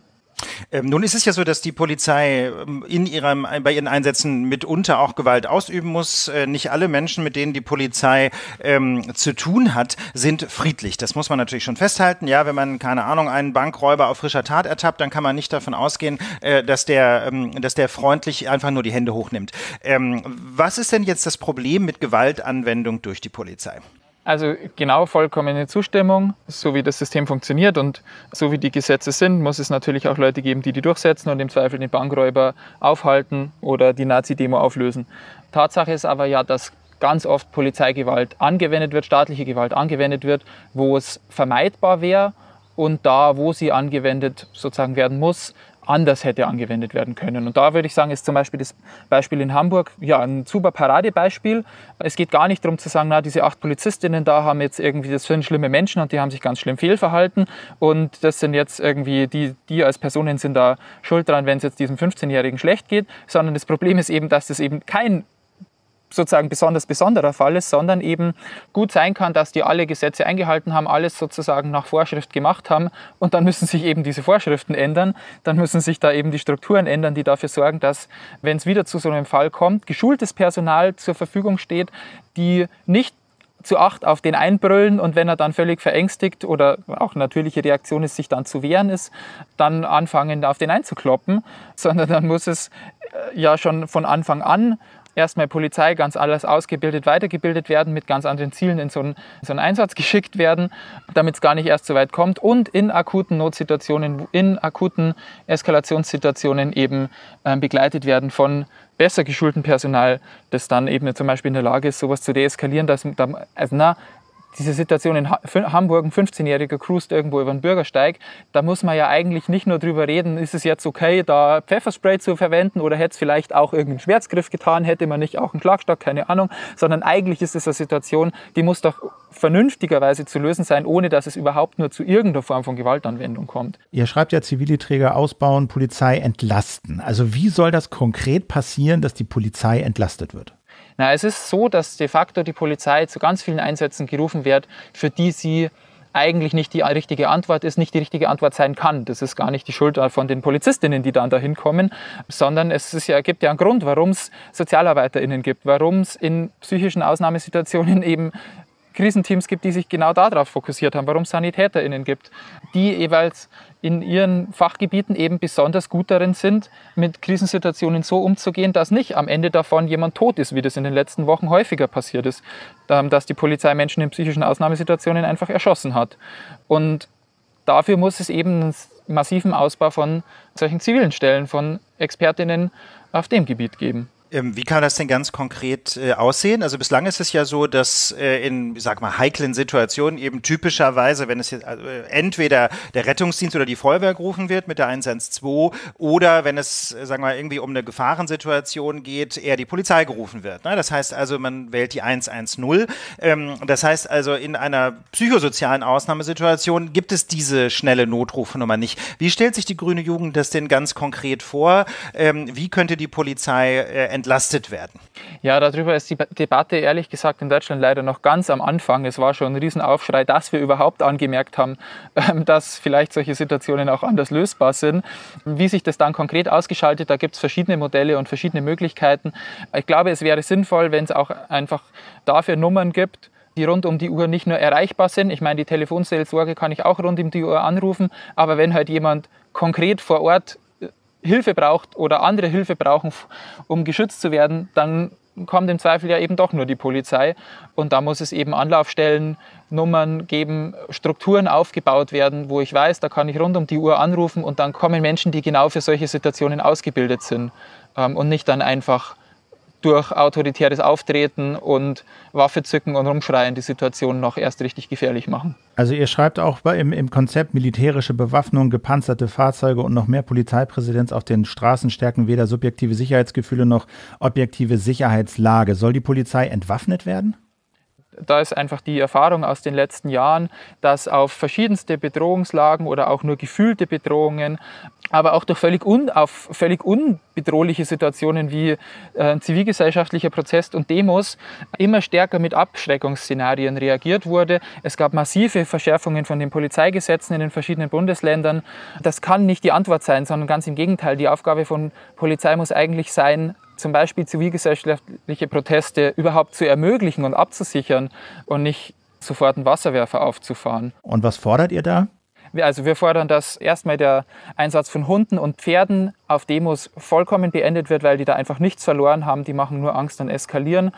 Ähm, nun ist es ja so, dass die Polizei ähm, in ihrem, bei ihren Einsätzen mitunter auch Gewalt ausüben muss. Äh, nicht alle Menschen, mit denen die Polizei ähm, zu tun hat, sind friedlich. Das muss man natürlich schon festhalten. Ja, wenn man, keine Ahnung, einen Bankräuber auf frischer Tat ertappt, dann kann man nicht davon ausgehen, äh, dass, der, ähm, dass der freundlich einfach nur die Hände hochnimmt. Ähm, was ist denn jetzt das Problem mit Gewaltanwendung durch die Polizei? Also genau vollkommene Zustimmung, so wie das System funktioniert und so wie die Gesetze sind, muss es natürlich auch Leute geben, die die durchsetzen und im Zweifel den Bankräuber aufhalten oder die Nazi-Demo auflösen. Tatsache ist aber ja, dass ganz oft Polizeigewalt angewendet wird, staatliche Gewalt angewendet wird, wo es vermeidbar wäre und da, wo sie angewendet sozusagen werden muss, anders hätte angewendet werden können. Und da würde ich sagen, ist zum Beispiel das Beispiel in Hamburg ja ein super Paradebeispiel. Es geht gar nicht darum zu sagen, na, diese acht Polizistinnen da haben jetzt irgendwie, das sind schlimme Menschen und die haben sich ganz schlimm fehlverhalten und das sind jetzt irgendwie, die, die als Personen sind da schuld dran, wenn es jetzt diesem 15-Jährigen schlecht geht, sondern das Problem ist eben, dass das eben kein sozusagen besonders besonderer Fall ist, sondern eben gut sein kann, dass die alle Gesetze eingehalten haben, alles sozusagen nach Vorschrift gemacht haben und dann müssen sich eben diese Vorschriften ändern, dann müssen sich da eben die Strukturen ändern, die dafür sorgen, dass, wenn es wieder zu so einem Fall kommt, geschultes Personal zur Verfügung steht, die nicht zu acht auf den einbrüllen und wenn er dann völlig verängstigt oder auch natürliche Reaktion ist, sich dann zu wehren ist, dann anfangen auf den einzukloppen, <laughs> sondern dann muss es äh, ja schon von Anfang an erstmal Polizei ganz alles ausgebildet, weitergebildet werden, mit ganz anderen Zielen in so einen, so einen Einsatz geschickt werden, damit es gar nicht erst so weit kommt und in akuten Notsituationen, in akuten Eskalationssituationen eben äh, begleitet werden von besser geschultem Personal, das dann eben zum Beispiel in der Lage ist, sowas zu deeskalieren, dass, also na, diese Situation in Hamburg, ein 15-Jähriger cruist irgendwo über den Bürgersteig, da muss man ja eigentlich nicht nur drüber reden, ist es jetzt okay, da Pfefferspray zu verwenden oder hätte es vielleicht auch irgendeinen Schmerzgriff getan, hätte man nicht auch einen Klagstock, keine Ahnung, sondern eigentlich ist es eine Situation, die muss doch vernünftigerweise zu lösen sein, ohne dass es überhaupt nur zu irgendeiner Form von Gewaltanwendung kommt. Ihr schreibt ja Zivilträger ausbauen, Polizei entlasten. Also wie soll das konkret passieren, dass die Polizei entlastet wird? Na, es ist so, dass de facto die Polizei zu ganz vielen Einsätzen gerufen wird, für die sie eigentlich nicht die richtige Antwort ist, nicht die richtige Antwort sein kann. Das ist gar nicht die Schuld von den Polizistinnen, die dann dahin kommen, sondern es ist ja, gibt ja einen Grund, warum es SozialarbeiterInnen gibt, warum es in psychischen Ausnahmesituationen <laughs> eben Krisenteams gibt, die sich genau darauf fokussiert haben, warum es SanitäterInnen gibt, die jeweils in ihren Fachgebieten eben besonders gut darin sind, mit Krisensituationen so umzugehen, dass nicht am Ende davon jemand tot ist, wie das in den letzten Wochen häufiger passiert ist, ähm, dass die Polizei Menschen in psychischen Ausnahmesituationen einfach erschossen hat. Und dafür muss es eben einen massiven Ausbau von solchen zivilen Stellen, von Expertinnen auf dem Gebiet geben. Ähm, wie kann das denn ganz konkret äh, aussehen? Also bislang ist es ja so, dass äh, in, sag mal, heiklen Situationen eben typischerweise, wenn es jetzt also, äh, entweder der Rettungsdienst oder die Feuerwehr gerufen wird mit der 112 oder wenn es, sagen wir irgendwie um eine Gefahrensituation geht, eher die Polizei gerufen wird. Ne? Das heißt also, man wählt die 110. Ähm, das heißt also, in einer psychosozialen Ausnahmesituation gibt es diese schnelle Notrufnummer nicht. Wie stellt sich die grüne Jugend das denn ganz konkret vor? Ähm, wie könnte die Polizei entlastet werden? Ja, darüber ist die Debatte ehrlich gesagt in Deutschland leider noch ganz am Anfang. Es war schon ein Riesenaufschrei, dass wir überhaupt angemerkt haben, <laughs> ähm, dass vielleicht solche Situationen auch anders lösbar sind. Wie sich das dann konkret ausgeschaltet, da gibt es verschiedene Modelle und verschiedene Möglichkeiten. Ich glaube, es wäre sinnvoll, wenn es auch einfach dafür Nummern gibt, die rund um die Uhr nicht nur erreichbar sind. Ich meine, die Telefonseelsorge kann ich auch rund um die Uhr anrufen, aber wenn halt jemand konkret vor Ort Hilfe braucht oder andere Hilfe brauchen, um geschützt zu werden, dann kommt im Zweifel ja eben doch nur die Polizei. Und da muss es eben Anlaufstellen, Nummern geben, Strukturen aufgebaut werden, wo ich weiß, da kann ich rund um die Uhr anrufen und dann kommen Menschen, die genau für solche Situationen ausgebildet sind ähm, und nicht dann einfach durch autoritäres Auftreten und Waffe zücken und rumschreien die Situation noch erst richtig gefährlich machen. Also ihr schreibt auch im, im Konzept militärische Bewaffnung, gepanzerte Fahrzeuge und noch mehr Polizeipräsenz auf den Straßen stärken weder subjektive Sicherheitsgefühle noch objektive Sicherheitslage. Soll die Polizei entwaffnet werden? Da ist einfach die Erfahrung aus den letzten Jahren, dass auf verschiedenste Bedrohungslagen oder auch nur gefühlte Bedrohungen, aber auch durch völlig un, auf völlig unbedrohliche Situationen wie äh, zivilgesellschaftlicher Protest und Demos immer stärker mit Abschreckungsszenarien reagiert wurde. Es gab massive Verschärfungen von den Polizeigesetzen in den verschiedenen Bundesländern. Das kann nicht die Antwort sein, sondern ganz im Gegenteil. Die Aufgabe von Polizei muss eigentlich sein, zum Beispiel zivilgesellschaftliche Proteste überhaupt zu ermöglichen und abzusichern und nicht sofort einen Wasserwerfer aufzufahren. Und was fordert ihr da? Also wir fordern, dass erstmal der Einsatz von Hunden und Pferden auf Demos vollkommen beendet wird, weil die da einfach nichts verloren haben. Die machen nur Angst und eskalieren.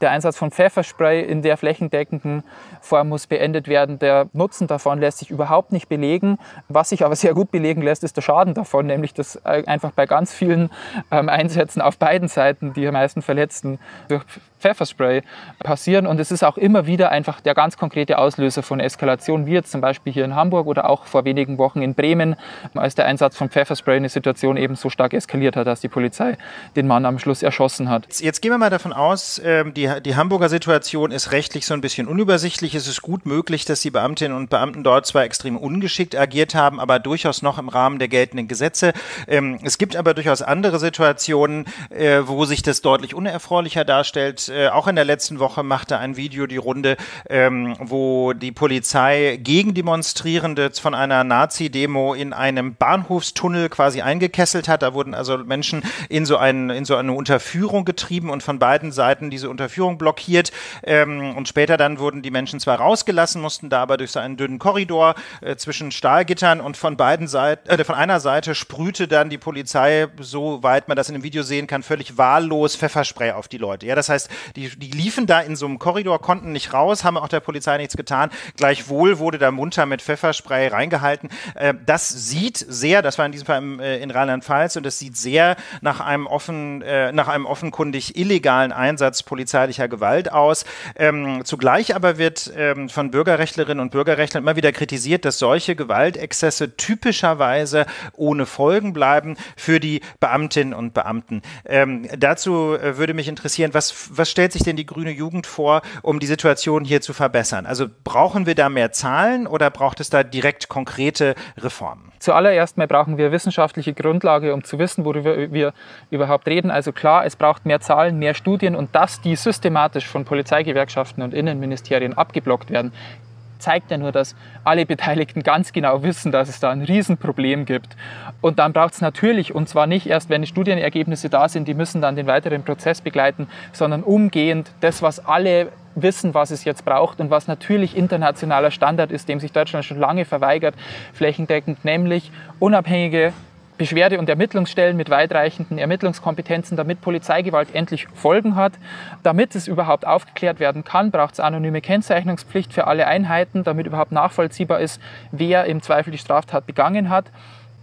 Der Einsatz von Pfefferspray in der flächendeckenden Form muss beendet werden. Der Nutzen davon lässt sich überhaupt nicht belegen. Was sich aber sehr gut belegen lässt, ist der Schaden davon, nämlich dass äh, einfach bei ganz vielen ähm, Einsätzen auf beiden Seiten die meisten Verletzten durch Pfefferspray passieren. Und es ist auch immer wieder einfach der ganz konkrete Auslöser von Eskalation, wie jetzt zum Beispiel hier in Hamburg oder auch vor wenigen Wochen in Bremen, als der Einsatz von Pfefferspray eine Situation eben so stark eskaliert hat, dass die Polizei den Mann am Schluss erschossen hat. Jetzt gehen wir mal davon aus, ähm, die, die Hamburger Situation ist rechtlich so ein bisschen unübersichtlich. Es ist gut möglich, dass die Beamtinnen und Beamten dort zwar extrem ungeschickt agiert haben, aber durchaus noch im Rahmen der geltenden Gesetze. Ähm, es gibt aber durchaus andere Situationen, äh, wo sich das deutlich unerfreulicher darstellt. Äh, auch in der letzten Woche machte ein Video die Runde, ähm, wo die Polizei gegen Demonstrierende von einer Nazi-Demo in einem Bahnhofstunnel quasi eingekesselt hat. Da wurden also Menschen in so, einen, in so eine Unterführung getrieben und von beiden Seiten diese Unterführung blockiert. Ähm, und später dann wurden die Menschen zwar rausgelassen, mussten da aber durch so einen dünnen Korridor äh, zwischen Stahlgittern und von beiden Seiten, äh, von einer Seite sprühte dann die Polizei, soweit man das in dem Video sehen kann, völlig wahllos Pfefferspray auf die Leute. Ja, das heißt, die, die liefen da in so einem Korridor, konnten nicht raus, haben auch der Polizei nichts getan. Gleichwohl wurde da munter mit Pfefferspray reingehalten. Äh, das sieht sehr, das war in diesem Fall im, äh, in Rheinland-Pfalz, und das sieht sehr nach einem offen, äh, nach einem offenkundig illegalen Einsatz polizeilicher Gewalt aus. Ähm, zugleich aber wird ähm, von Bürgerrechtlerinnen und Bürgerrechtlern immer wieder kritisiert, dass solche Gewaltexzesse typischerweise ohne Folgen bleiben für die Beamtinnen und Beamten. Ähm, dazu äh, würde mich interessieren, was, was stellt sich denn die grüne Jugend vor, um die Situation hier zu verbessern? Also brauchen wir da mehr Zahlen oder braucht es da direkt konkrete Reformen? Zuallererst mal brauchen wir wissenschaftliche Grundlage, um zu wissen, worüber wir überhaupt reden. Also klar, es braucht mehr Zahlen, mehr Studien und dass die systematisch von Polizeigewerkschaften und Innenministerien abgeblockt werden, zeigt ja nur, dass alle Beteiligten ganz genau wissen, dass es da ein Riesenproblem gibt. Und dann braucht es natürlich, und zwar nicht erst, wenn die Studienergebnisse da sind, die müssen dann den weiteren Prozess begleiten, sondern umgehend das, was alle wissen, was es jetzt braucht und was natürlich internationaler Standard ist, dem sich Deutschland schon lange verweigert, flächendeckend, nämlich unabhängige Beschwerde- und Ermittlungsstellen mit weitreichenden Ermittlungskompetenzen, damit Polizeigewalt endlich Folgen hat. Damit es überhaupt aufgeklärt werden kann, braucht es anonyme Kennzeichnungspflicht für alle Einheiten, damit überhaupt nachvollziehbar ist, wer im Zweifel die Straftat begangen hat.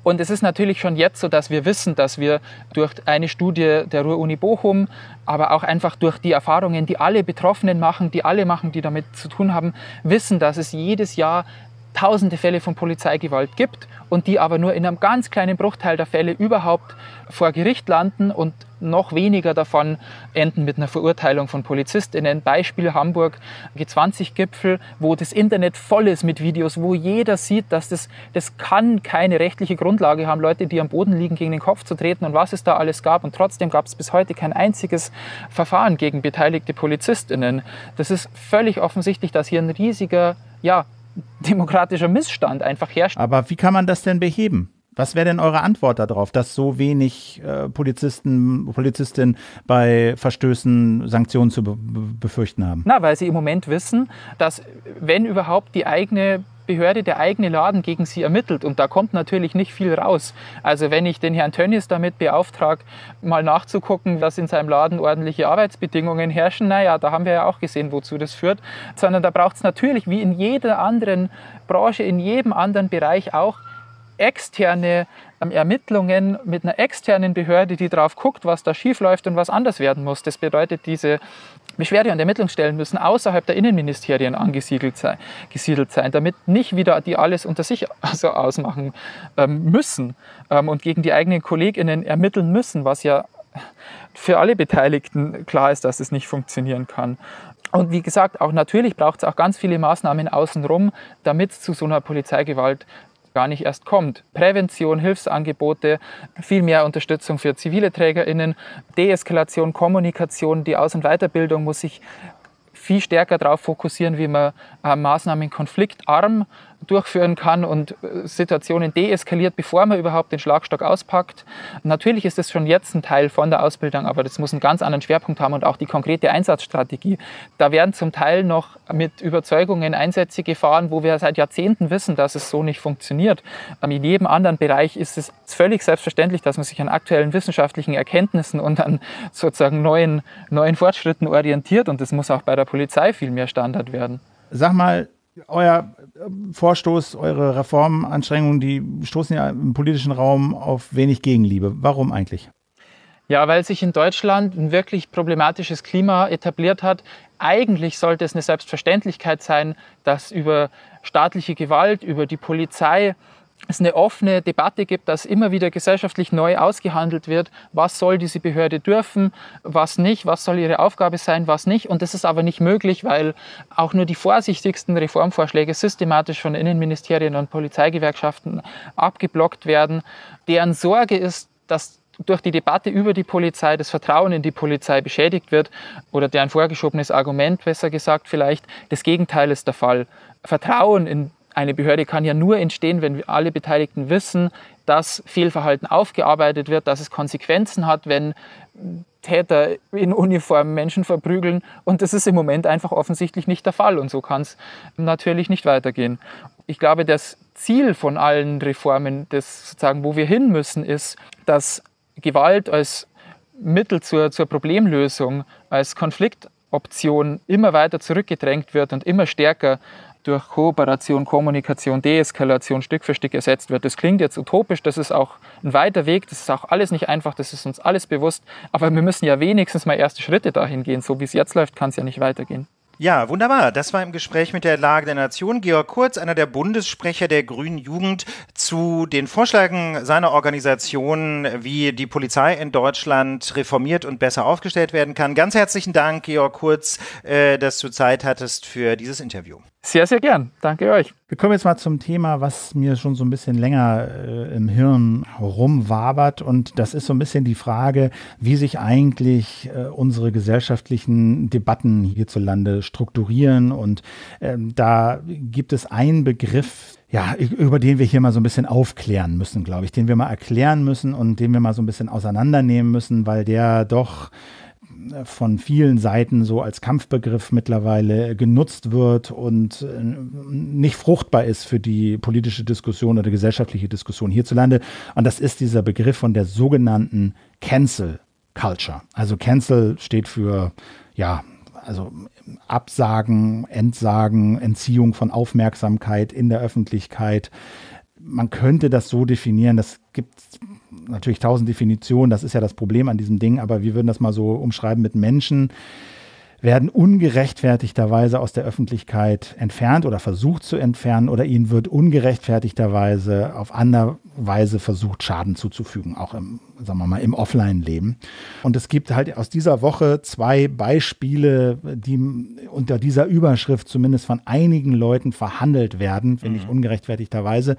Und es ist natürlich schon jetzt so, dass wir wissen, dass wir durch eine Studie der Ruhr-Uni Bochum, aber auch einfach durch die Erfahrungen, die alle Betroffenen machen, die alle machen, die damit zu tun haben, wissen, dass es jedes Jahr tausende Fälle von Polizeigewalt gibt und die aber nur in einem ganz kleinen Bruchteil der Fälle überhaupt vor Gericht landen und noch weniger davon enden mit einer Verurteilung von PolizistInnen. Beispiel Hamburg, G20-Gipfel, wo das Internet voll ist mit Videos, wo jeder sieht, dass das, das kann keine rechtliche Grundlage haben, Leute, die am Boden liegen, gegen den Kopf zu treten und was es da alles gab. Und trotzdem gab es bis heute kein einziges Verfahren gegen beteiligte PolizistInnen. Das ist völlig offensichtlich, dass hier ein riesiger, ja, demokratischer Missstand einfach herrscht. Aber wie kann man das denn beheben? Was wäre denn eure Antwort darauf, dass so wenig äh, Polizisten, Polizistinnen bei Verstößen Sanktionen zu be befürchten haben? Na, weil sie im Moment wissen, dass wenn überhaupt die eigene Behörde der eigene Laden gegen sie ermittelt und da kommt natürlich nicht viel raus. Also wenn ich den Herrn Tönnies damit beauftrage, mal nachzugucken, dass in seinem Laden ordentliche Arbeitsbedingungen herrschen, naja, da haben wir ja auch gesehen, wozu das führt, sondern da braucht es natürlich wie in jeder anderen Branche, in jedem anderen Bereich auch externe ähm, Ermittlungen mit einer externen Behörde, die drauf guckt, was da schief läuft und was anders werden muss. Das bedeutet, diese Beschwerde- und Ermittlungsstellen müssen außerhalb der Innenministerien angesiedelt sein, gesiedelt sein, damit nicht wieder die alles unter sich <laughs> also ausmachen ähm, müssen ähm, und gegen die eigenen KollegInnen ermitteln müssen, was ja für alle Beteiligten klar ist, dass es nicht funktionieren kann. Und wie gesagt, auch natürlich braucht es auch ganz viele Maßnahmen außenrum, damit es zu so einer Polizeigewalt gar nicht erst kommt. Prävention, Hilfsangebote, viel mehr Unterstützung für zivile TrägerInnen, Deeskalation, Kommunikation, die Aus- und Weiterbildung muss sich viel stärker darauf fokussieren, wie man äh, Maßnahmen konfliktarm durchführen kann und äh, Situationen deeskaliert, bevor man überhaupt den Schlagstock auspackt. Natürlich ist das schon jetzt ein Teil von der Ausbildung, aber das muss einen ganz anderen Schwerpunkt haben und auch die konkrete Einsatzstrategie. Da werden zum Teil noch mit Überzeugungen Einsätze gefahren, wo wir seit Jahrzehnten wissen, dass es so nicht funktioniert. Ähm, in jedem anderen Bereich ist es völlig selbstverständlich, dass man sich an aktuellen wissenschaftlichen Erkenntnissen und an sozusagen neuen, neuen Fortschritten orientiert und das muss auch bei der Polizei viel mehr Standard werden. Sag mal, euer Vorstoß, eure Reformanstrengungen, die stoßen ja im politischen Raum auf wenig Gegenliebe. Warum eigentlich? Ja, weil sich in Deutschland ein wirklich problematisches Klima etabliert hat. Eigentlich sollte es eine Selbstverständlichkeit sein, dass über staatliche Gewalt, über die Polizei es eine offene Debatte gibt, dass immer wieder gesellschaftlich neu ausgehandelt wird, was soll diese Behörde dürfen, was nicht, was soll ihre Aufgabe sein, was nicht. Und das ist aber nicht möglich, weil auch nur die vorsichtigsten Reformvorschläge systematisch von Innenministerien und Polizeigewerkschaften abgeblockt werden. Deren Sorge ist, dass durch die Debatte über die Polizei das Vertrauen in die Polizei beschädigt wird oder deren vorgeschobenes Argument, besser gesagt vielleicht, das Gegenteil ist der Fall. Vertrauen in eine Behörde kann ja nur entstehen, wenn alle Beteiligten wissen, dass Fehlverhalten aufgearbeitet wird, dass es Konsequenzen hat, wenn Täter in Uniform Menschen verprügeln. Und das ist im Moment einfach offensichtlich nicht der Fall. Und so kann es natürlich nicht weitergehen. Ich glaube, das Ziel von allen Reformen, das sozusagen, wo wir hin müssen, ist, dass Gewalt als Mittel zur, zur Problemlösung, als Konfliktoption immer weiter zurückgedrängt wird und immer stärker durch Kooperation, Kommunikation, Deeskalation Stück für Stück ersetzt wird. Das klingt jetzt utopisch, das ist auch ein weiter Weg, das ist auch alles nicht einfach, das ist uns alles bewusst, aber wir müssen ja wenigstens mal erste Schritte dahin gehen. So wie es jetzt läuft, kann es ja nicht weitergehen. Ja, wunderbar. Das war im Gespräch mit der Lage der Nation Georg Kurz, einer der Bundessprecher der Grünen Jugend, zu den Vorschlägen seiner Organisation, wie die Polizei in Deutschland reformiert und besser aufgestellt werden kann. Ganz herzlichen Dank, Georg Kurz, äh, dass du Zeit hattest für dieses Interview. Sehr, sehr gern. Danke euch. Wir kommen jetzt mal zum Thema, was mir schon so ein bisschen länger äh, im Hirn rumwabert. Und das ist so ein bisschen die Frage, wie sich eigentlich äh, unsere gesellschaftlichen Debatten hierzulande strukturieren. Und ähm, da gibt es einen Begriff, ja, über den wir hier mal so ein bisschen aufklären müssen, glaube ich, den wir mal erklären müssen und den wir mal so ein bisschen auseinandernehmen müssen, weil der doch von vielen Seiten so als Kampfbegriff mittlerweile genutzt wird und äh, nicht fruchtbar ist für die politische Diskussion oder gesellschaftliche Diskussion hierzulande. Und das ist dieser Begriff von der sogenannten Cancel Culture. Also Cancel steht für, ja, also Absagen, Entsagen, Entziehung von Aufmerksamkeit in der Öffentlichkeit. Man könnte das so definieren, das gibt natürlich tausend Definitionen, das ist ja das Problem an diesem Ding, aber wir würden das mal so umschreiben mit Menschen, werden ungerechtfertigterweise aus der Öffentlichkeit entfernt oder versucht zu entfernen oder ihnen wird ungerechtfertigterweise auf andere Weise versucht, Schaden zuzufügen, auch im, sagen wir mal, im Offline-Leben. Und es gibt halt aus dieser Woche zwei Beispiele, die unter dieser Überschrift zumindest von einigen Leuten verhandelt werden, finde ich mhm. ungerechtfertigterweise.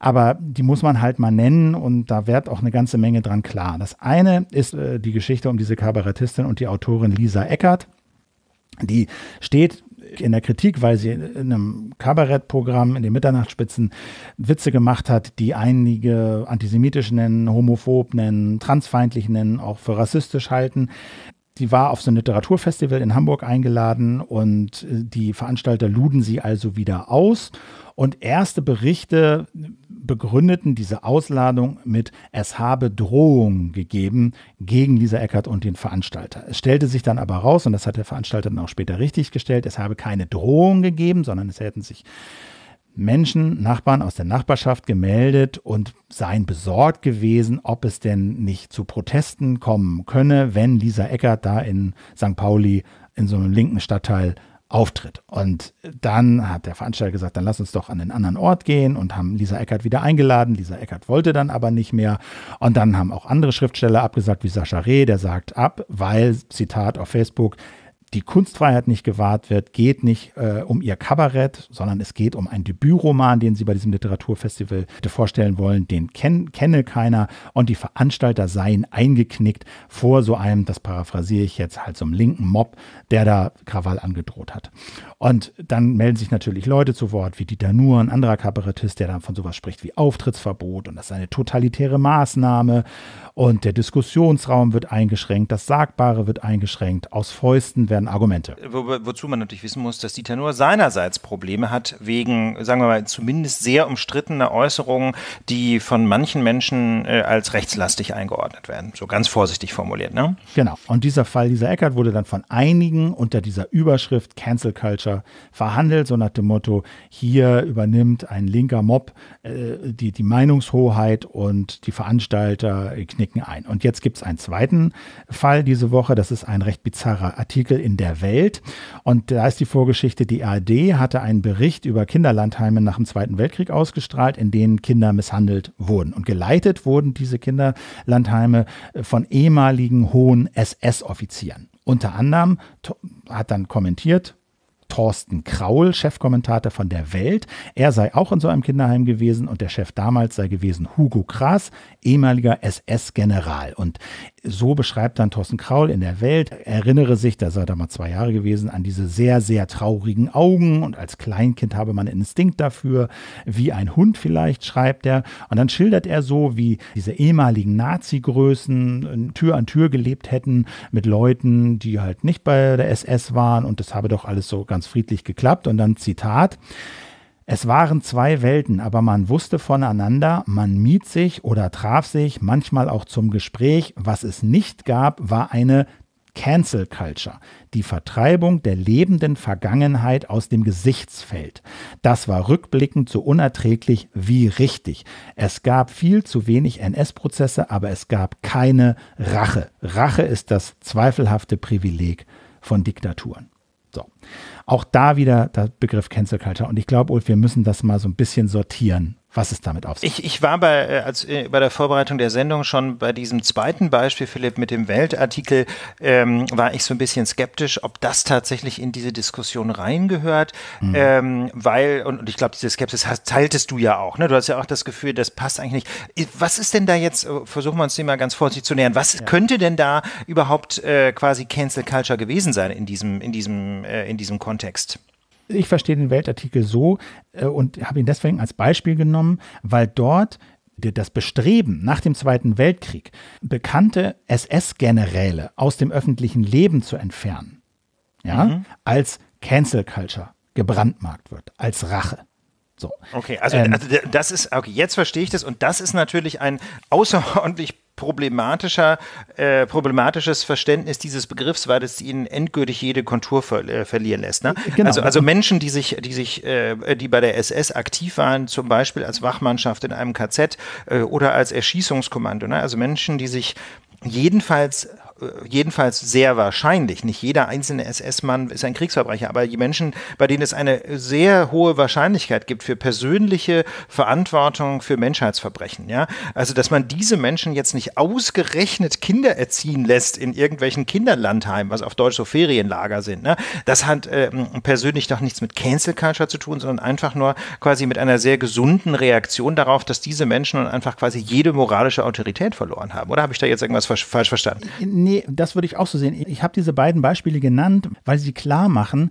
Aber die muss man halt mal nennen und da wird auch eine ganze Menge dran klar. Das eine ist äh, die Geschichte um diese Kabarettistin und die Autorin Lisa Eckert. Die steht in der Kritik, weil sie in einem Kabarettprogramm in den Mitternachtsspitzen Witze gemacht hat, die einige antisemitisch nennen, homophob nennen, transfeindlich nennen, auch für rassistisch halten. Sie war auf so ein Literaturfestival in Hamburg eingeladen und äh, die Veranstalter luden sie also wieder aus. Und erste Berichte begründeten diese Ausladung mit, es habe Drohungen gegeben gegen Lisa Eckert und den Veranstalter. Es stellte sich dann aber raus, und das hat der Veranstalter dann auch später richtig gestellt, es habe keine Drohungen gegeben, sondern es hätten sich Menschen, Nachbarn aus der Nachbarschaft gemeldet und seien besorgt gewesen, ob es denn nicht zu Protesten kommen könne, wenn Lisa Eckert da in St. Pauli in so einem linken Stadtteil auftritt. Und dann hat der Veranstalter gesagt, dann lass uns doch an den anderen Ort gehen und haben Lisa Eckert wieder eingeladen. Lisa Eckert wollte dann aber nicht mehr. Und dann haben auch andere Schriftsteller abgesagt, wie Sascha Reh, der sagt ab, weil, Zitat auf Facebook, die Kunstfreiheit nicht gewahrt wird, geht nicht äh, um ihr Kabarett, sondern es geht um einen Debütroman, den sie bei diesem Literaturfestival vorstellen wollen. Den kenn, kenne keiner und die Veranstalter seien eingeknickt vor so einem, das paraphrasiere ich jetzt, halt so einem linken Mob, der da Krawall angedroht hat. Und dann melden sich natürlich Leute zu Wort, wie Dieter Nuhr, ein anderer Kabarettist, der dann von sowas spricht wie Auftrittsverbot und das ist eine totalitäre Maßnahme und der Diskussionsraum wird eingeschränkt, das Sagbare wird eingeschränkt, aus Fäusten werden Argumente. Wo, wozu man natürlich wissen muss, dass Dieter nur seinerseits Probleme hat, wegen, sagen wir mal, zumindest sehr umstrittener Äußerungen, die von manchen Menschen äh, als rechtslastig eingeordnet werden. So ganz vorsichtig formuliert, ne? Genau. Und dieser Fall, dieser Eckert, wurde dann von einigen unter dieser Überschrift Cancel Culture verhandelt, so nach dem Motto, hier übernimmt ein linker Mob äh, die, die Meinungshoheit und die Veranstalter knicken ein. Und jetzt gibt es einen zweiten Fall diese Woche. Das ist ein recht bizarrer Artikel in der Welt. Und da ist die Vorgeschichte, die ARD hatte einen Bericht über Kinderlandheime nach dem Zweiten Weltkrieg ausgestrahlt, in denen Kinder misshandelt wurden. Und geleitet wurden diese Kinderlandheime von ehemaligen hohen SS-Offizieren. Unter anderem hat dann kommentiert, Thorsten Kraul, Chefkommentator von der Welt. Er sei auch in so einem Kinderheim gewesen und der Chef damals sei gewesen Hugo Kraas, ehemaliger SS-General. Und so beschreibt dann Thorsten Kraul in der Welt, erinnere sich, da sei da mal zwei Jahre gewesen, an diese sehr, sehr traurigen Augen und als Kleinkind habe man Instinkt dafür, wie ein Hund vielleicht, schreibt er. Und dann schildert er so, wie diese ehemaligen Nazi-Größen Tür an Tür gelebt hätten mit Leuten, die halt nicht bei der SS waren und das habe doch alles so ganz friedlich geklappt. Und dann Zitat, es waren zwei Welten, aber man wusste voneinander, man mied sich oder traf sich, manchmal auch zum Gespräch. Was es nicht gab, war eine Cancel Culture, die Vertreibung der lebenden Vergangenheit aus dem Gesichtsfeld. Das war rückblickend so unerträglich wie richtig. Es gab viel zu wenig NS-Prozesse, aber es gab keine Rache. Rache ist das zweifelhafte Privileg von Diktaturen. So. Auch da wieder der Begriff Cancel Culture. Und ich glaube, Ulf, wir müssen das mal so ein bisschen sortieren, was es damit auf sich ich, ich war bei, äh, als, äh, bei der Vorbereitung der Sendung schon bei diesem zweiten Beispiel, Philipp, mit dem Weltartikel, ähm, war ich so ein bisschen skeptisch, ob das tatsächlich in diese Diskussion reingehört, mhm. ähm, weil, und, und ich glaube, diese Skepsis hast, teiltest du ja auch, ne? Du hast ja auch das Gefühl, das passt eigentlich nicht. Was ist denn da jetzt, äh, versuchen wir uns dem mal ganz vorsichtig zu nähern, was ja. könnte denn da überhaupt äh, quasi Cancel Culture gewesen sein in diesem, in diesem, äh, in diesem Kontext? Ich verstehe den Weltartikel so äh, und habe ihn deswegen als Beispiel genommen, weil dort das Bestreben nach dem Zweiten Weltkrieg, bekannte SS-Generäle aus dem öffentlichen Leben zu entfernen, ja, mhm. als Cancel Culture gebrandmarkt wird, als Rache. So. Okay, also, ähm, also das ist, okay, jetzt verstehe ich das und das ist natürlich ein außerordentlich problematischer, äh, problematisches Verständnis dieses Begriffs, weil es ihnen endgültig jede Kontur ver äh, verlieren lässt. Ne? Genau. Also, also Menschen, die sich, die sich, äh, die bei der SS aktiv waren, zum Beispiel als Wachmannschaft in einem KZ äh, oder als Erschießungskommando, ne? also Menschen, die sich jedenfalls jedenfalls sehr wahrscheinlich, nicht jeder einzelne SS-Mann ist ein Kriegsverbrecher, aber die Menschen, bei denen es eine sehr hohe Wahrscheinlichkeit gibt für persönliche Verantwortung für Menschheitsverbrechen, ja, also dass man diese Menschen jetzt nicht ausgerechnet Kinder erziehen lässt in irgendwelchen Kinderlandheimen, was auf Deutsch so Ferienlager sind, ne? das hat äh, persönlich doch nichts mit Cancel Culture zu tun, sondern einfach nur quasi mit einer sehr gesunden Reaktion darauf, dass diese Menschen einfach quasi jede moralische Autorität verloren haben. Oder habe ich da jetzt irgendwas falsch verstanden? Nee, das würde ich auch so sehen. Ich habe diese beiden Beispiele genannt, weil sie klar machen,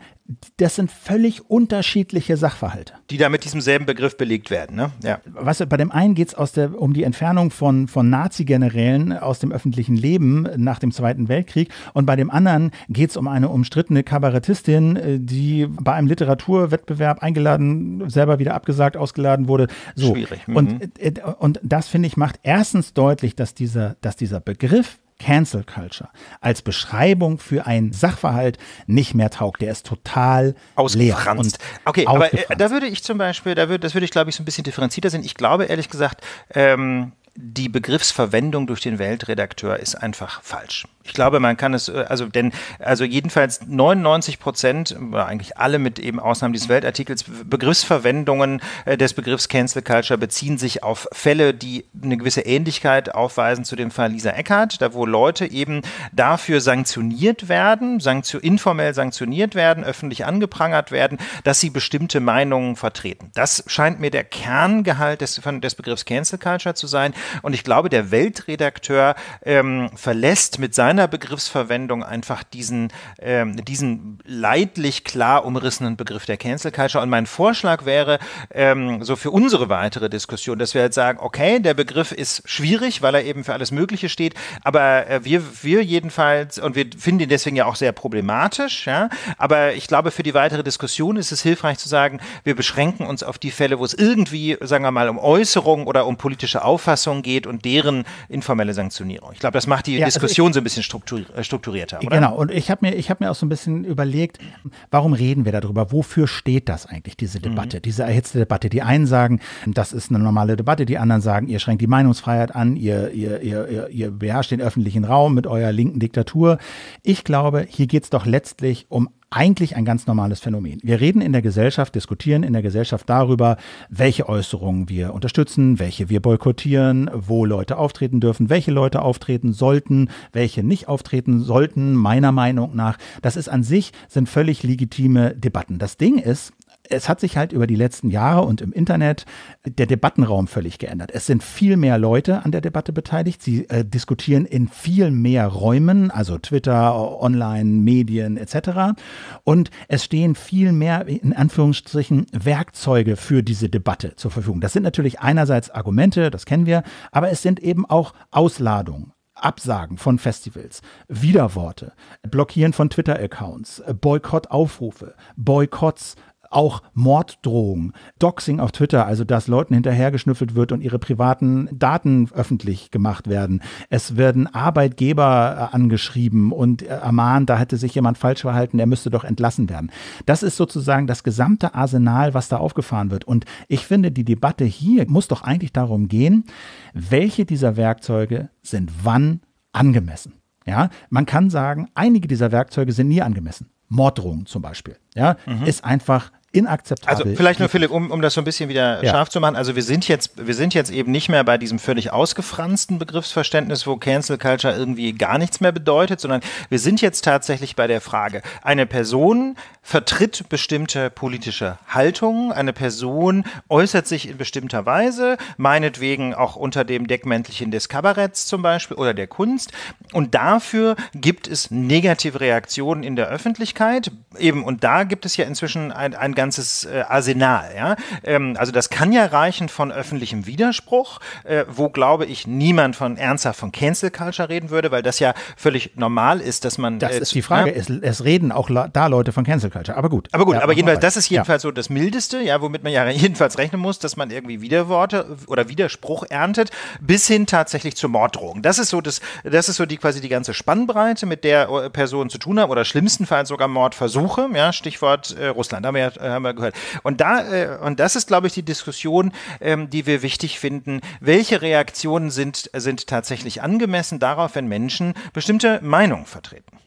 das sind völlig unterschiedliche Sachverhalte. Die da mit diesem selben Begriff belegt werden, ne? Ja. Weißt du, bei dem einen geht es um die Entfernung von, von Nazi-Generälen aus dem öffentlichen Leben nach dem Zweiten Weltkrieg und bei dem anderen geht es um eine umstrittene Kabarettistin, äh, die bei einem Literaturwettbewerb eingeladen, selber wieder abgesagt, ausgeladen wurde. So. Schwierig. Mhm. Und, äh, und das, finde ich, macht erstens deutlich, dass dieser, dass dieser Begriff Cancel Culture als Beschreibung für einen Sachverhalt nicht mehr taugt. Der ist total ausgefranst. okay, aber äh, da würde ich zum Beispiel, da würde, das würde ich glaube ich so ein bisschen differenzierter sehen. Ich glaube ehrlich gesagt, ähm, die Begriffsverwendung durch den Weltredakteur ist einfach falsch. Ich glaube, man kann es, äh, also denn, also jedenfalls 99 Prozent, eigentlich alle mit eben Ausnahmen dieses Weltartikels, Begriffsverwendungen äh, des Begriffs Cancel Culture beziehen sich auf Fälle, die eine gewisse Ähnlichkeit aufweisen zu dem Fall Lisa Eckhardt, da wo Leute eben dafür sanktioniert werden, sanktion, informell sanktioniert werden, öffentlich angeprangert werden, dass sie bestimmte Meinungen vertreten. Das scheint mir der Kerngehalt des, des Begriffs Cancel Culture zu sein. Und ich glaube, der Weltredakteur ähm, verlässt mit seiner Begriffsverwendung einfach diesen, ähm, diesen leidlich klar umrissenen Begriff der Cancel Culture. Und mein Vorschlag wäre, ähm, so für unsere weitere Diskussion, dass wir jetzt sagen, okay, der Begriff ist schwierig, weil er eben für alles Mögliche steht, aber äh, wir, wir jedenfalls, und wir finden ihn deswegen ja auch sehr problematisch, ja, aber ich glaube, für die weitere Diskussion ist es hilfreich zu sagen, wir beschränken uns auf die Fälle, wo es irgendwie, sagen wir mal, um Äußerungen oder um politische Auffassungen Verfassung geht und deren informelle Sanktionierung. Ich glaube, das macht die ja, also Diskussion also ich, so ein bisschen äh, strukturierter. Oder? Genau, und ich habe mir, hab mir auch so ein bisschen überlegt, warum reden wir darüber? Wofür steht das eigentlich, diese Debatte, mhm. diese erhitzte Debatte? Die einen sagen, das ist eine normale Debatte, die anderen sagen, ihr schränkt die Meinungsfreiheit an, ihr, ihr, ihr, ihr, ihr beherrscht den öffentlichen Raum mit eurer linken Diktatur. Ich glaube, hier geht es doch letztlich um eigentlich ein ganz normales Phänomen. Wir reden in der Gesellschaft, diskutieren in der Gesellschaft darüber, welche Äußerungen wir unterstützen, welche wir boykottieren, wo Leute auftreten dürfen, welche Leute auftreten sollten, welche nicht auftreten sollten, meiner Meinung nach. Das ist an sich, sind völlig legitime Debatten. Das Ding ist, es hat sich halt über die letzten Jahre und im Internet der Debattenraum völlig geändert. Es sind viel mehr Leute an der Debatte beteiligt. Sie äh, diskutieren in viel mehr Räumen, also Twitter, Online, Medien etc. Und es stehen viel mehr in Anführungsstrichen Werkzeuge für diese Debatte zur Verfügung. Das sind natürlich einerseits Argumente, das kennen wir, aber es sind eben auch Ausladungen. Absagen von Festivals, Widerworte, Blockieren von Twitter-Accounts, Boykottaufrufe, Boykotts auch Morddrohungen, Doxing auf Twitter, also dass Leuten hinterhergeschnüffelt wird und ihre privaten Daten öffentlich gemacht werden. Es werden Arbeitgeber äh, angeschrieben und äh, ermahnt, da hätte sich jemand falsch verhalten, der müsste doch entlassen werden. Das ist sozusagen das gesamte Arsenal, was da aufgefahren wird. Und ich finde, die Debatte hier muss doch eigentlich darum gehen, welche dieser Werkzeuge sind wann angemessen. Ja, man kann sagen, einige dieser Werkzeuge sind nie angemessen. Morddrohungen zum Beispiel, ja, mhm. ist einfach inakzeptabel. Also vielleicht nur Philipp, um, um das so ein bisschen wieder ja. scharf zu machen. Also wir sind jetzt, wir sind jetzt eben nicht mehr bei diesem völlig ausgefransten Begriffsverständnis, wo Cancel Culture irgendwie gar nichts mehr bedeutet, sondern wir sind jetzt tatsächlich bei der Frage, eine Person vertritt bestimmte politische Haltungen, eine Person äußert sich in bestimmter Weise, meinetwegen auch unter dem Deckmäntelchen des Kabaretts zum Beispiel oder der Kunst. Und dafür gibt es negative Reaktionen in der Öffentlichkeit. Eben, und da gibt es ja inzwischen ein, ein ganzes äh, Arsenal. Ja? Ähm, also das kann ja reichen von öffentlichem Widerspruch, äh, wo glaube ich niemand von ernsthaft von Cancel Culture reden würde, weil das ja völlig normal ist, dass man. Das äh, ist die Frage. Ja? Es, es, reden auch da Leute von Cancel Culture. Aber gut. Aber gut, ja, aber jedenfalls, das ist jedenfalls ja. so das Mildeste, ja, womit man ja <laughs> jedenfalls rechnen muss, dass man irgendwie Widerworte oder Widerspruch erntet, bis hin tatsächlich zur Morddrohung. Das ist so das, das ist so die quasi die ganze Spannbreite, mit der äh, Personen zu tun haben oder schlimmstenfalls sogar Mordversuche, ja, Stichwort äh, Russland, haben wir, ja, haben wir gehört. Und da, äh, und das ist, glaube ich, die Diskussion, ähm, die wir wichtig finden. Welche Reaktionen sind, sind tatsächlich angemessen darauf, wenn Menschen bestimmte Meinungen vertreten?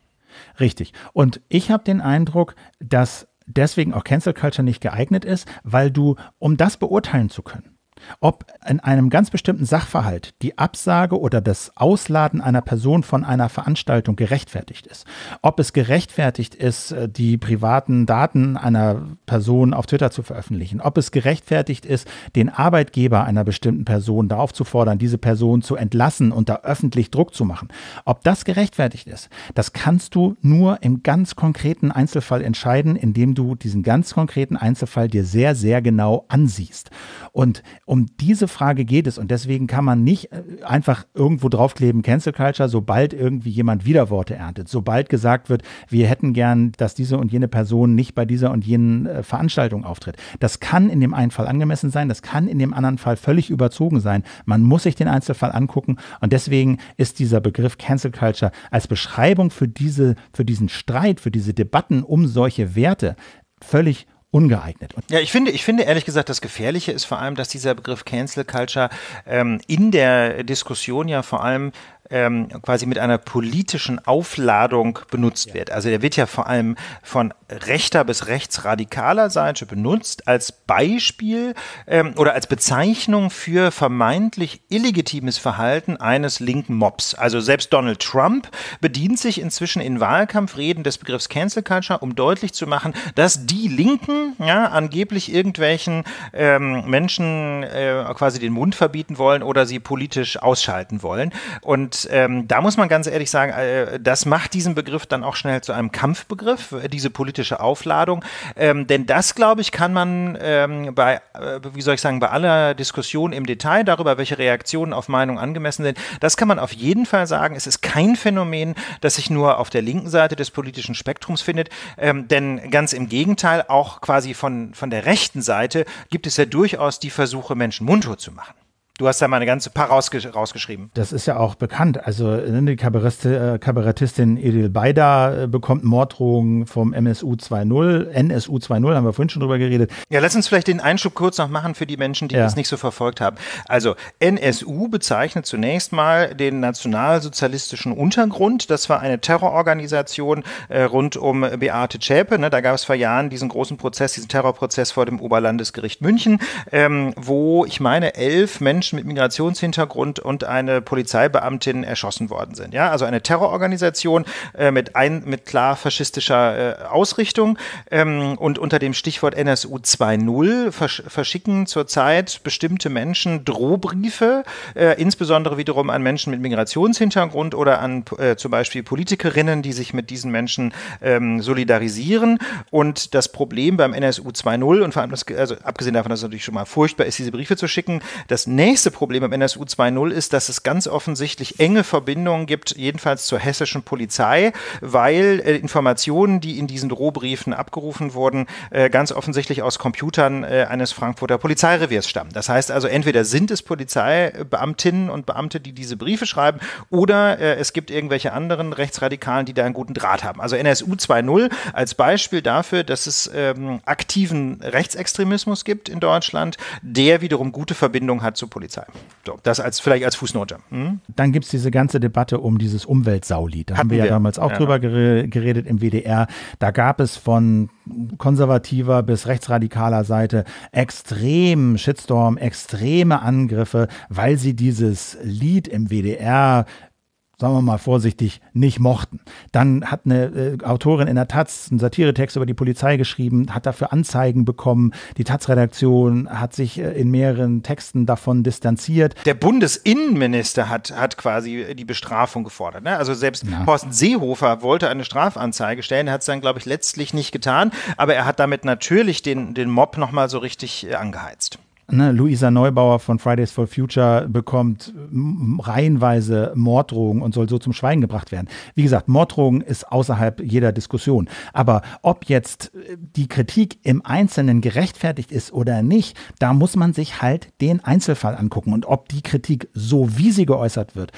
Richtig. Und ich habe den Eindruck, dass deswegen auch Cancel Culture nicht geeignet ist, weil du, um das beurteilen zu können, ob in einem ganz bestimmten Sachverhalt die Absage oder das Ausladen einer Person von einer Veranstaltung gerechtfertigt ist. Ob es gerechtfertigt ist, äh, die privaten Daten einer Person auf Twitter zu veröffentlichen. Ob es gerechtfertigt ist, den Arbeitgeber einer bestimmten Person da aufzufordern, diese Person zu entlassen und da öffentlich Druck zu machen. Ob das gerechtfertigt ist, das kannst du nur im ganz konkreten Einzelfall entscheiden, indem du diesen ganz konkreten Einzelfall dir sehr, sehr genau ansiehst. Und um diese Frage geht es und deswegen kann man nicht äh, einfach irgendwo draufkleben, Cancel Culture, sobald irgendwie jemand Widerworte erntet, sobald gesagt wird, wir hätten gern, dass diese und jene Person nicht bei dieser und jenen äh, Veranstaltung auftritt. Das kann in dem einen Fall angemessen sein, das kann in dem anderen Fall völlig überzogen sein. Man muss sich den Einzelfall angucken und deswegen ist dieser Begriff Cancel Culture als Beschreibung für diese, für diesen Streit, für diese Debatten um solche Werte völlig ungeeignet. Ja, ich finde, ich finde ehrlich gesagt, das Gefährliche ist vor allem, dass dieser Begriff Cancel Culture ähm, in der Diskussion ja vor allem ähm, quasi mit einer politischen Aufladung benutzt ja. wird. Also der wird ja vor allem von rechter bis rechtsradikaler Seite benutzt als Beispiel ähm, oder als Bezeichnung für vermeintlich illegitimes Verhalten eines linken Mobs. Also selbst Donald Trump bedient sich inzwischen in Wahlkampfreden des Begriffs Cancel Culture, um deutlich zu machen, dass die Linken ja angeblich irgendwelchen ähm, Menschen äh, quasi den Mund verbieten wollen oder sie politisch ausschalten wollen. Und ähm, da muss man ganz ehrlich sagen, äh, das macht diesen Begriff dann auch schnell zu einem Kampfbegriff, äh, diese politische Aufladung. Ähm, denn das, glaube ich, kann man ähm, bei, äh, wie soll ich sagen, bei aller Diskussion im Detail darüber, welche Reaktionen auf Meinung angemessen sind, das kann man auf jeden Fall sagen. Es ist kein Phänomen, das sich nur auf der linken Seite des politischen Spektrums findet. Ähm, denn ganz im Gegenteil, auch quasi von, von der rechten Seite gibt es ja durchaus die Versuche, Menschen mundtot zu machen. Du hast da mal eine ganze paar rausgesch rausgeschrieben. Das ist ja auch bekannt. Also ne, die Kabarettistin, äh, Kabarettistin Edil Beida äh, bekommt Morddrohungen vom MSU 2.0. NSU 2.0 haben wir vorhin schon drüber geredet. Ja, lass uns vielleicht den Einschub kurz noch machen für die Menschen, die ja. das nicht so verfolgt haben. Also NSU bezeichnet zunächst mal den nationalsozialistischen Untergrund. Das war eine Terrororganisation äh, rund um Beate Zschäpe. Ne? Da gab es vor Jahren diesen großen Prozess, diesen Terrorprozess vor dem Oberlandesgericht München, ähm, wo ich meine elf Menschen Menschen mit Migrationshintergrund und eine Polizeibeamtin erschossen worden sind. Ja, also eine Terrororganisation äh, mit, ein, mit klar faschistischer äh, Ausrichtung ähm, und unter dem Stichwort NSU 2.0 versch verschicken zurzeit bestimmte Menschen Drohbriefe, äh, insbesondere wiederum an Menschen mit Migrationshintergrund oder an äh, zum Beispiel Politikerinnen, die sich mit diesen Menschen ähm, solidarisieren. Und das Problem beim NSU 2.0 und vor allem das, also abgesehen davon, dass es natürlich schon mal furchtbar ist, diese Briefe zu schicken, das nächste nächste Problem am NSU 2.0 ist, dass es ganz offensichtlich enge Verbindungen gibt, jedenfalls zur hessischen Polizei, weil äh, Informationen, die in diesen Drohbriefen abgerufen wurden, äh, ganz offensichtlich aus Computern äh, eines Frankfurter Polizeireviers stammen. Das heißt also, entweder sind es Polizeibeamtinnen und Beamte, die diese Briefe schreiben, oder äh, es gibt irgendwelche anderen Rechtsradikalen, die da einen guten Draht haben. Also NSU 2.0 als Beispiel dafür, dass es ähm, aktiven Rechtsextremismus gibt in Deutschland, der wiederum gute Verbindungen hat zur Polizei. Polizei. So, das als vielleicht als Fußnote. Hm? Dann gibt es diese ganze Debatte um dieses Umweltsaulied. Da Hatten haben wir ja wir. damals auch ja. drüber geredet im WDR. Da gab es von konservativer bis rechtsradikaler Seite extremen Shitstorm, extreme Angriffe, weil sie dieses Lied im WDR sagen wir mal vorsichtig, nicht mochten. Dann hat eine äh, Autorin in der Taz einen Satiretext über die Polizei geschrieben, hat dafür Anzeigen bekommen. Die Taz-Redaktion hat sich äh, in mehreren Texten davon distanziert. Der Bundesinnenminister hat, hat quasi die Bestrafung gefordert. Ne? Also selbst ja. Horst Seehofer wollte eine Strafanzeige stellen, er hat es dann, glaube ich, letztlich nicht getan, aber er hat damit natürlich den, den Mob nochmal so richtig äh, angeheizt. Ne, Luisa Neubauer von Fridays for Future bekommt reihenweise Morddrohungen und soll so zum Schweigen gebracht werden. Wie gesagt, Morddrohungen ist außerhalb jeder Diskussion. Aber ob jetzt äh, die Kritik im Einzelnen gerechtfertigt ist oder nicht, da muss man sich halt den Einzelfall angucken. Und ob die Kritik so, wie sie geäußert wird,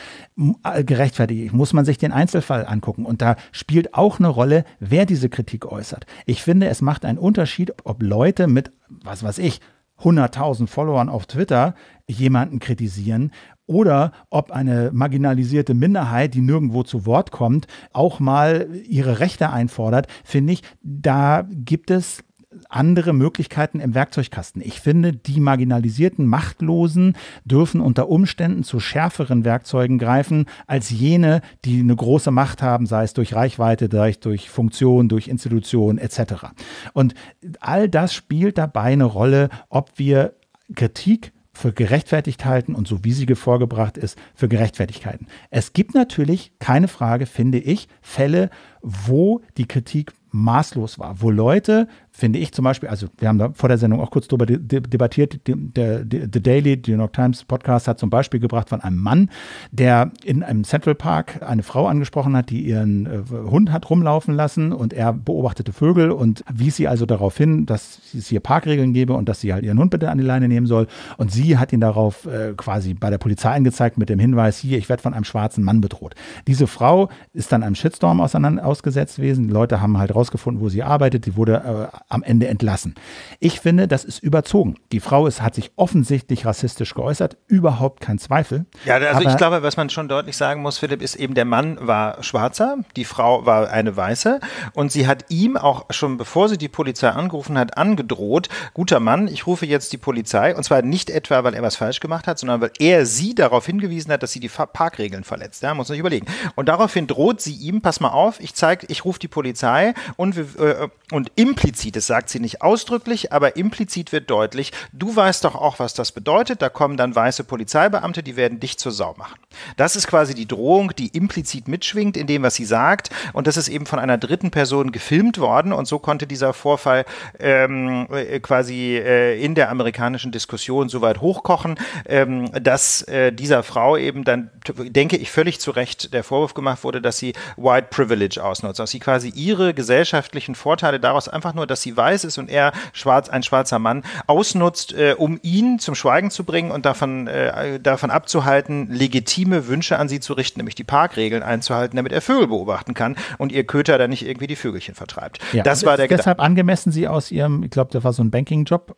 äh, gerechtfertigt ist, muss man sich den Einzelfall angucken. Und da spielt auch eine Rolle, wer diese Kritik äußert. Ich finde, es macht einen Unterschied, ob Leute mit, was weiß ich, 100.000 Followern auf Twitter jemanden kritisieren oder ob eine marginalisierte Minderheit, die nirgendwo zu Wort kommt, auch mal ihre Rechte einfordert, finde ich, da gibt es andere Möglichkeiten im Werkzeugkasten. Ich finde, die marginalisierten Machtlosen dürfen unter Umständen zu schärferen Werkzeugen greifen als jene, die eine große Macht haben, sei es durch Reichweite, sei es durch Funktion, durch Institution etc. Und all das spielt dabei eine Rolle, ob wir Kritik für gerechtfertigt halten und so wie sie vorgebracht ist, für Gerechtfertigkeiten. Es gibt natürlich, keine Frage, finde ich, Fälle, wo die Kritik maßlos war, wo Leute finde ich zum Beispiel, also wir haben da vor der Sendung auch kurz darüber debattiert, der, The Daily, die New York Times Podcast hat zum Beispiel gebracht von einem Mann, der in einem Central Park eine Frau angesprochen hat, die ihren äh, Hund hat rumlaufen lassen und er beobachtete Vögel und wies sie also darauf hin, dass es hier Parkregeln gebe und dass sie halt ihren Hund bitte an die Leine nehmen soll. Und sie hat ihn darauf äh, quasi bei der Polizei angezeigt mit dem Hinweis, hier, ich werde von einem schwarzen Mann bedroht. Diese Frau ist dann einem Shitstorm ausgesetzt gewesen, die Leute haben halt rausgefunden, wo sie arbeitet, die wurde äh, am Ende entlassen. Ich finde, das ist überzogen. Die Frau ist, hat sich offensichtlich rassistisch geäußert, überhaupt kein Zweifel. Ja, also ich glaube, was man schon deutlich sagen muss, Philipp, ist eben, der Mann war Schwarzer, die Frau war eine Weiße und sie hat ihm auch schon bevor sie die Polizei angerufen hat, angedroht, guter Mann, ich rufe jetzt die Polizei und zwar nicht etwa, weil er was falsch gemacht hat, sondern weil er sie darauf hingewiesen hat, dass sie die Parkregeln verletzt. Ja, muss man sich überlegen. Und daraufhin droht sie ihm, pass mal auf, ich zeige, ich rufe die Polizei und, äh, und implizit, das sagt sie nicht ausdrücklich, aber implizit wird deutlich, du weißt doch auch, was das bedeutet, da kommen dann weiße Polizeibeamte, die werden dich zur Sau machen. Das ist quasi die Drohung, die implizit mitschwingt in dem, was sie sagt. Und das ist eben von einer dritten Person gefilmt worden. Und so konnte dieser Vorfall ähm, äh, quasi äh, in der amerikanischen Diskussion so weit hochkochen, ähm, dass äh, dieser Frau eben dann denke ich, völlig zu Recht der Vorwurf gemacht wurde, dass sie White Privilege ausnutzt, dass sie quasi ihre gesellschaftlichen Vorteile daraus einfach nur, dass sie weiß ist und er schwarz, ein schwarzer Mann ausnutzt, äh, um ihn zum Schweigen zu bringen und davon, äh, davon abzuhalten, legitime Wünsche an sie zu richten, nämlich die Parkregeln einzuhalten, damit er Vögel beobachten kann und ihr Köter dann nicht irgendwie die Vögelchen vertreibt. Ja, das war der deshalb angemessen, sie aus ihrem, ich glaube, das war so ein Banking-Job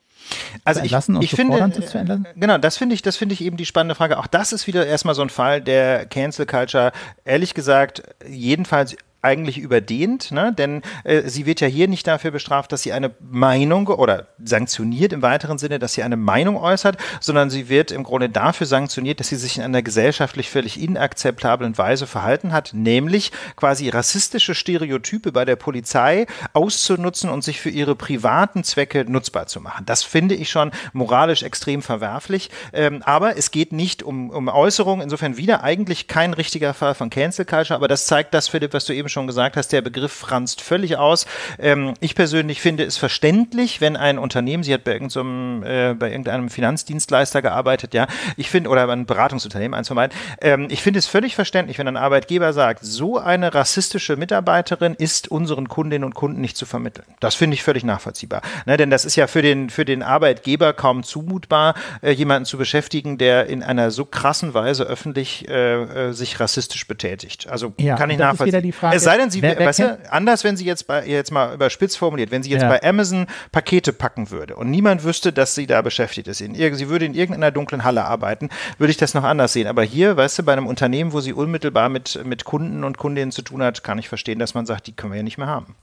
also ich, ich finde, äh, genau, das finde ich, das finde ich eben die spannende Frage. Auch das ist wieder erstmal so ein Fall der Cancel Culture, ehrlich gesagt, jedenfalls eigentlich überdehnt, ne? denn äh, sie wird ja hier nicht dafür bestraft, dass sie eine Meinung oder sanktioniert im weiteren Sinne, dass sie eine Meinung äußert, sondern sie wird im Grunde dafür sanktioniert, dass sie sich in einer gesellschaftlich völlig inakzeptablen Weise verhalten hat, nämlich quasi rassistische Stereotype bei der Polizei auszunutzen und sich für ihre privaten Zwecke nutzbar zu machen. Das finde ich schon moralisch extrem verwerflich, ähm, aber es geht nicht um, um Äußerungen, insofern wieder eigentlich kein richtiger Fall von Cancel Culture, aber das zeigt das, Philipp, was du eben schon gesagt hast, der Begriff franzt völlig aus. Ähm, ich persönlich finde es verständlich, wenn ein Unternehmen, sie hat bei irgendeinem, äh, bei irgendeinem Finanzdienstleister gearbeitet, ja, ich finde, oder ein Beratungsunternehmen, eins von beiden, ähm, ich finde es völlig verständlich, wenn ein Arbeitgeber sagt, so eine rassistische Mitarbeiterin ist unseren Kundinnen und Kunden nicht zu vermitteln. Das finde ich völlig nachvollziehbar. Ne, denn das ist ja für den, für den Arbeitgeber kaum zumutbar, äh, jemanden zu beschäftigen, der in einer so krassen Weise öffentlich äh, äh sich rassistisch betätigt. Also ja, kann ich nachvollziehen. Es sei denn, sie, wer, wer weißt du, anders, wenn sie jetzt bei, jetzt mal überspitzt formuliert, wenn sie jetzt ja. bei Amazon Pakete packen würde und niemand wüsste, dass sie da beschäftigt ist, in, sie würde in irgendeiner dunklen Halle arbeiten, würde ich das noch anders sehen. Aber hier, weißt du, bei einem Unternehmen, wo sie unmittelbar mit, mit Kunden und Kundinnen zu tun hat, kann ich verstehen, dass man sagt, die können wir ja nicht mehr haben.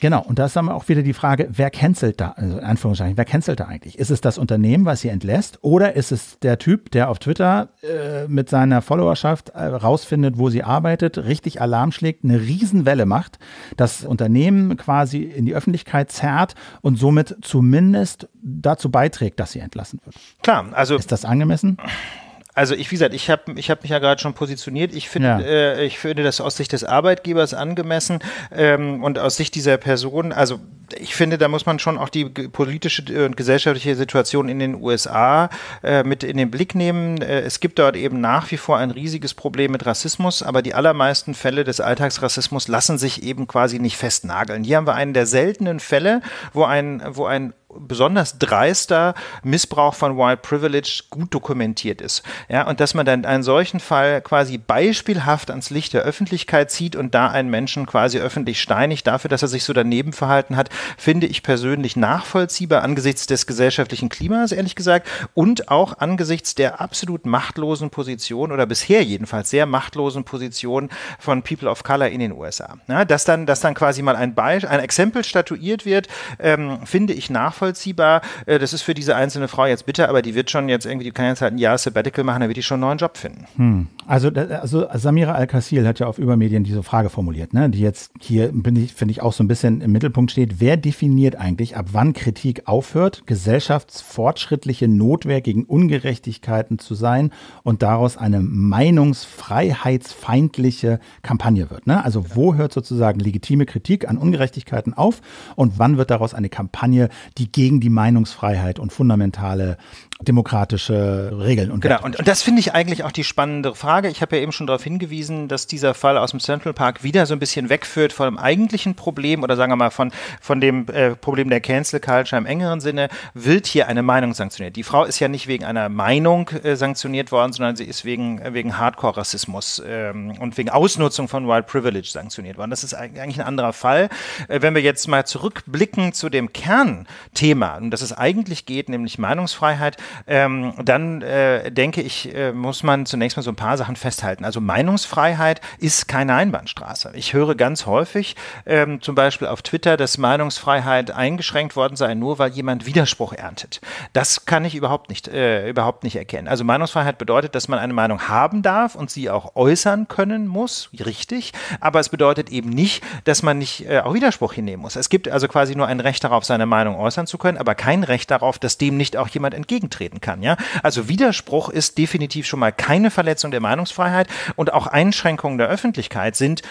Genau, und da ist dann auch wieder die Frage, wer cancelt da, also in Anführungszeichen, wer cancelt da eigentlich? Ist es das Unternehmen, was sie entlässt, oder ist es der Typ, der auf Twitter äh, mit seiner Followerschaft äh, rausfindet, wo sie arbeitet, richtig Alarm schlägt, eine Riesenwelle macht, das Unternehmen quasi in die Öffentlichkeit zerrt und somit zumindest dazu beiträgt, dass sie entlassen wird? Klar, also. Ist das angemessen? Also ich, wie gesagt, ich habe ich hab mich ja gerade schon positioniert. Ich finde, ja. äh, ich finde das aus Sicht des Arbeitgebers angemessen ähm, und aus Sicht dieser Person, also ich finde, da muss man schon auch die politische und gesellschaftliche Situation in den USA äh, mit in den Blick nehmen. Äh, es gibt dort eben nach wie vor ein riesiges Problem mit Rassismus, aber die allermeisten Fälle des Alltagsrassismus lassen sich eben quasi nicht festnageln. Hier haben wir einen der seltenen Fälle, wo ein, wo ein besonders dreister Missbrauch von White Privilege gut dokumentiert ist. Ja, und dass man dann einen solchen Fall quasi beispielhaft ans Licht der Öffentlichkeit zieht und da einen Menschen quasi öffentlich steinigt dafür, dass er sich so daneben verhalten hat, finde ich persönlich nachvollziehbar angesichts des gesellschaftlichen Klimas, ehrlich gesagt, und auch angesichts der absolut machtlosen Position oder bisher jedenfalls sehr machtlosen Position von People of Color in den USA. Ja, dass dann, dass dann quasi mal ein Beispiel, ein Exempel statuiert wird, ähm, finde ich nachvollziehbar nachvollziehbar. Äh, das ist für diese einzelne Frau jetzt bitter, aber die wird schon jetzt irgendwie, die kann jetzt halt ein Jahr Sabbatical machen, dann wird die schon einen neuen Job finden. Hm. Also, also Samira Al-Kassil hat ja auf Übermedien diese Frage formuliert, ne, die jetzt hier, finde ich, auch so ein bisschen im Mittelpunkt steht. Wer definiert eigentlich, ab wann Kritik aufhört, gesellschaftsfortschrittliche Notwehr gegen Ungerechtigkeiten zu sein und daraus eine meinungsfreiheitsfeindliche Kampagne wird? Ne? Also wo hört sozusagen legitime Kritik an Ungerechtigkeiten auf und wann wird daraus eine Kampagne, die gegen die Meinungsfreiheit und fundamentale demokratische Regeln. Und genau, und, und das finde ich eigentlich auch die spannende Frage. Ich habe ja eben schon darauf hingewiesen, dass dieser Fall aus dem Central Park wieder so ein bisschen wegführt von dem eigentlichen Problem oder sagen wir mal von, von dem äh, Problem der Cancel Culture im engeren Sinne, wird hier eine Meinung sanktioniert. Die Frau ist ja nicht wegen einer Meinung äh, sanktioniert worden, sondern sie ist wegen, wegen Hardcore-Rassismus ähm, und wegen Ausnutzung von White Privilege sanktioniert worden. Das ist eigentlich ein anderer Fall. Äh, wenn wir jetzt mal zurückblicken zu dem Kernthema, um das es eigentlich geht, nämlich Meinungsfreiheit, ähm, dann äh, denke ich, äh, muss man zunächst mal so ein paar Sachen festhalten. Also Meinungsfreiheit ist keine Einbahnstraße. Ich höre ganz häufig ähm, zum Beispiel auf Twitter, dass Meinungsfreiheit eingeschränkt worden sei, nur weil jemand Widerspruch erntet. Das kann ich überhaupt nicht, äh, überhaupt nicht erkennen. Also Meinungsfreiheit bedeutet, dass man eine Meinung haben darf und sie auch äußern können muss, richtig. Aber es bedeutet eben nicht, dass man nicht äh, auch Widerspruch hinnehmen muss. Es gibt also quasi nur ein Recht darauf, seine Meinung äußern zu können, aber kein Recht darauf, dass dem nicht auch jemand entgegentritt auftreten kann. Ja? Also Widerspruch ist definitiv schon mal keine Verletzung der Meinungsfreiheit und auch Einschränkungen der Öffentlichkeit sind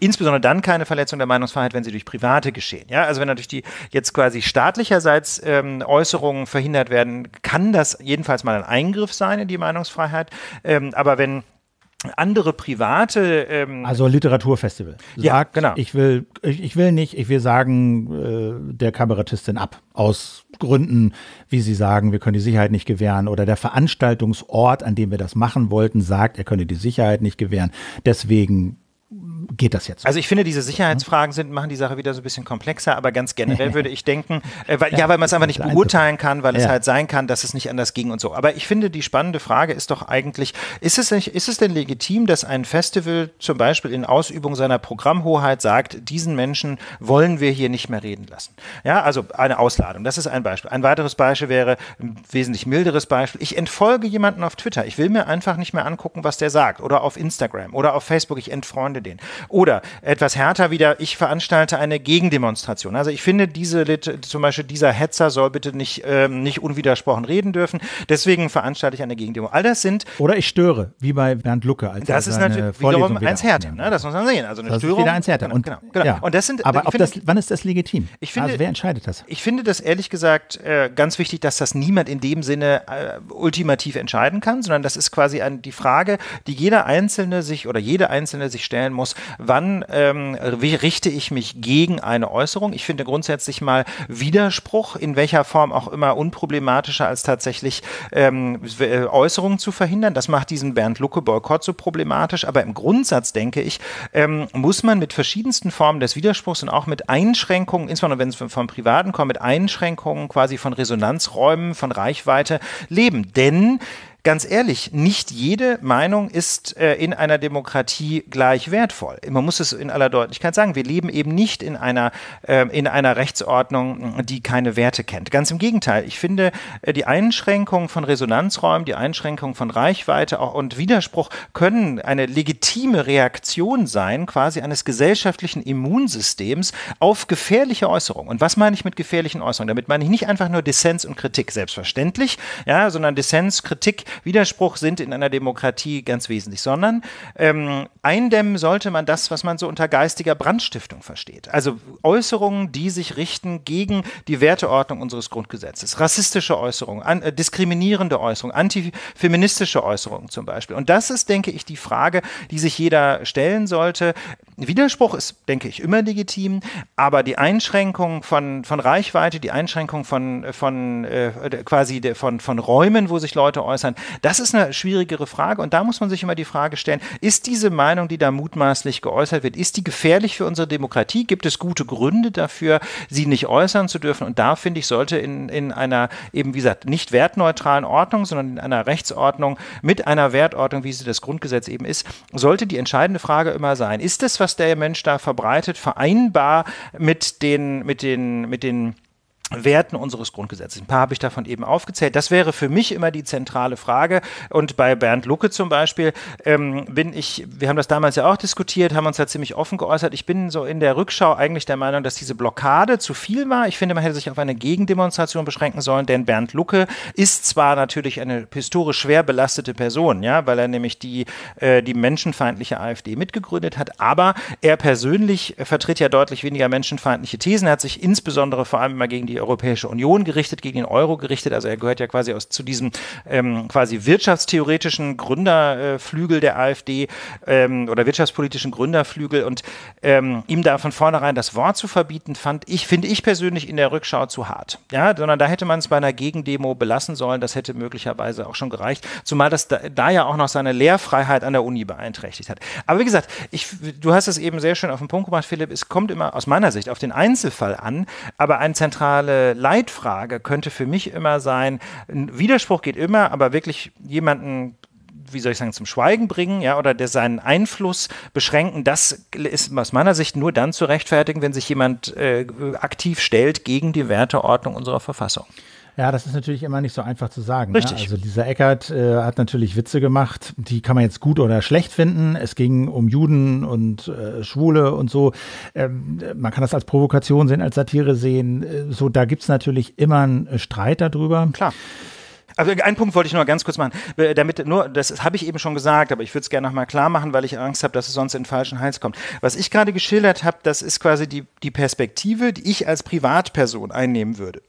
insbesondere dann keine Verletzung der Meinungsfreiheit, wenn sie durch Private geschehen. Ja, also wenn natürlich die jetzt quasi staatlicherseits ähm, Äußerungen verhindert werden, kann das jedenfalls mal ein Eingriff sein in die Meinungsfreiheit. Ähm, aber wenn andere private ähm also Literaturfestival sagt, ja, genau. ich will ich, ich, will nicht, ich will sagen äh, der Kabarettistin ab aus Gründen, wie Sie sagen, wir können die Sicherheit nicht gewähren oder der Veranstaltungsort, an dem wir das machen wollten, sagt, er könne die Sicherheit nicht gewähren. Deswegen geht das jetzt? Also ich finde, diese Sicherheitsfragen sind, machen die Sache wieder so ein bisschen komplexer, aber ganz generell <laughs> würde ich denken, äh, weil, ja, weil man es einfach nicht beurteilen kann, weil ja. es halt sein kann, dass es nicht anders ging und so. Aber ich finde, die spannende Frage ist doch eigentlich, ist es, nicht, ist es denn legitim, dass ein Festival zum Beispiel in Ausübung seiner Programmhoheit sagt, diesen Menschen wollen wir hier nicht mehr reden lassen? Ja, also eine Ausladung, das ist ein Beispiel. Ein weiteres Beispiel wäre ein wesentlich milderes Beispiel. Ich entfolge jemanden auf Twitter. Ich will mir einfach nicht mehr angucken, was der sagt. Oder auf Instagram oder auf Facebook. Ich entfreunde den. Oder etwas härter wieder, ich veranstalte eine Gegendemonstration. Also ich finde, diese zum Beispiel dieser Hetzer soll bitte nicht, ähm, nicht unwidersprochen reden dürfen. Deswegen veranstalte ich eine Gegendemo. All das sind. Oder ich störe, wie bei Bernd Lucke. Als das ist natürlich wiederum eins härter. Ne? Das muss man sehen. Also eine das Störung. Ist wieder eins härter. Und, genau, genau. Ja. Und das sind, Aber finde, das, wann ist das legitim? Ich finde, also wer entscheidet das? Ich finde das ehrlich gesagt äh, ganz wichtig, dass das niemand in dem Sinne äh, ultimativ entscheiden kann, sondern das ist quasi ein, die Frage, die jeder Einzelne sich oder jede Einzelne sich stellen muss, wann ähm, richte ich mich gegen eine Äußerung. Ich finde grundsätzlich mal Widerspruch, in welcher Form auch immer unproblematischer als tatsächlich ähm, äh, Äußerungen zu verhindern. Das macht diesen Bernd Lucke-Boykott so problematisch. Aber im Grundsatz denke ich, ähm, muss man mit verschiedensten Formen des Widerspruchs und auch mit Einschränkungen, insbesondere wenn es vom Privaten kommt, mit Einschränkungen quasi von Resonanzräumen, von Reichweite leben. Denn ganz ehrlich, nicht jede Meinung ist äh, in einer Demokratie gleich wertvoll. Man muss es in aller Deutlichkeit sagen. Wir leben eben nicht in einer, äh, in einer Rechtsordnung, die keine Werte kennt. Ganz im Gegenteil. Ich finde, äh, die Einschränkung von Resonanzräumen, die Einschränkung von Reichweite auch und Widerspruch können eine legitime Reaktion sein, quasi eines gesellschaftlichen Immunsystems auf gefährliche Äußerungen. Und was meine ich mit gefährlichen Äußerungen? Damit meine ich nicht einfach nur Dissens und Kritik, selbstverständlich, ja, sondern Dissens, Kritik, Widerspruch sind in einer Demokratie ganz wesentlich, sondern ähm, eindämmen sollte man das, was man so unter geistiger Brandstiftung versteht. Also Äußerungen, die sich richten gegen die Werteordnung unseres Grundgesetzes, rassistische Äußerungen, an, äh, diskriminierende Äußerungen, antifeministische Äußerungen zum Beispiel. Und das ist, denke ich, die Frage, die sich jeder stellen sollte. Widerspruch ist, denke ich, immer legitim, aber die Einschränkung von, von Reichweite, die Einschränkung von, von äh, quasi de, von, von Räumen, wo sich Leute äußern, das ist eine schwierigere Frage und da muss man sich immer die Frage stellen, ist diese Meinung, die da mutmaßlich geäußert wird, ist die gefährlich für unsere Demokratie? Gibt es gute Gründe dafür, sie nicht äußern zu dürfen? Und da finde ich, sollte in, in einer eben, wie gesagt, nicht wertneutralen Ordnung, sondern in einer Rechtsordnung mit einer Wertordnung, wie sie das Grundgesetz eben ist, sollte die entscheidende Frage immer sein, ist das, was der Mensch da verbreitet, vereinbar mit den, mit den, mit den Werten unseres Grundgesetzes. Ein paar habe ich davon eben aufgezählt. Das wäre für mich immer die zentrale Frage. Und bei Bernd Lucke zum Beispiel ähm, bin ich, wir haben das damals ja auch diskutiert, haben uns da ziemlich offen geäußert. Ich bin so in der Rückschau eigentlich der Meinung, dass diese Blockade zu viel war. Ich finde, man hätte sich auf eine Gegendemonstration beschränken sollen, denn Bernd Lucke ist zwar natürlich eine historisch schwer belastete Person, ja, weil er nämlich die, äh, die menschenfeindliche AfD mitgegründet hat, aber er persönlich vertritt ja deutlich weniger menschenfeindliche Thesen. Er hat sich insbesondere vor allem immer gegen die Europäische Union gerichtet, gegen den Euro gerichtet. Also er gehört ja quasi aus, zu diesem ähm, quasi wirtschaftstheoretischen Gründerflügel der AfD ähm, oder wirtschaftspolitischen Gründerflügel. Und ähm, ihm da von vornherein das Wort zu verbieten, fand ich, finde ich persönlich in der Rückschau zu hart. Ja, sondern da hätte man es bei einer Gegendemo belassen sollen. Das hätte möglicherweise auch schon gereicht. Zumal das da, da ja auch noch seine Lehrfreiheit an der Uni beeinträchtigt hat. Aber wie gesagt, ich, du hast es eben sehr schön auf den Punkt gemacht, Philipp. Es kommt immer aus meiner Sicht auf den Einzelfall an, aber ein zentrales zentrale Leitfrage könnte für mich immer sein, ein Widerspruch geht immer, aber wirklich jemanden wie soll ich sagen, zum Schweigen bringen, ja, oder der seinen Einfluss beschränken, das ist aus meiner Sicht nur dann zu rechtfertigen, wenn sich jemand äh, aktiv stellt gegen die Werteordnung unserer Verfassung. Ja, das ist natürlich immer nicht so einfach zu sagen. Ne? Richtig. Ne? Also dieser Eckert äh, hat natürlich Witze gemacht, die kann man jetzt gut oder schlecht finden. Es ging um Juden und äh, Schwule und so. Ähm, man kann das als Provokation sehen, als Satire sehen. Äh, so, da gibt's natürlich immer einen Streit darüber. Klar. Also einen Punkt wollte ich nur ganz kurz machen, äh, damit nur, das habe ich eben schon gesagt, aber ich würde es gerne nochmal klar machen, weil ich Angst habe, dass es sonst in den falschen Hals kommt. Was ich gerade geschildert habe, das ist quasi die, die Perspektive, die ich als Privatperson einnehmen würde.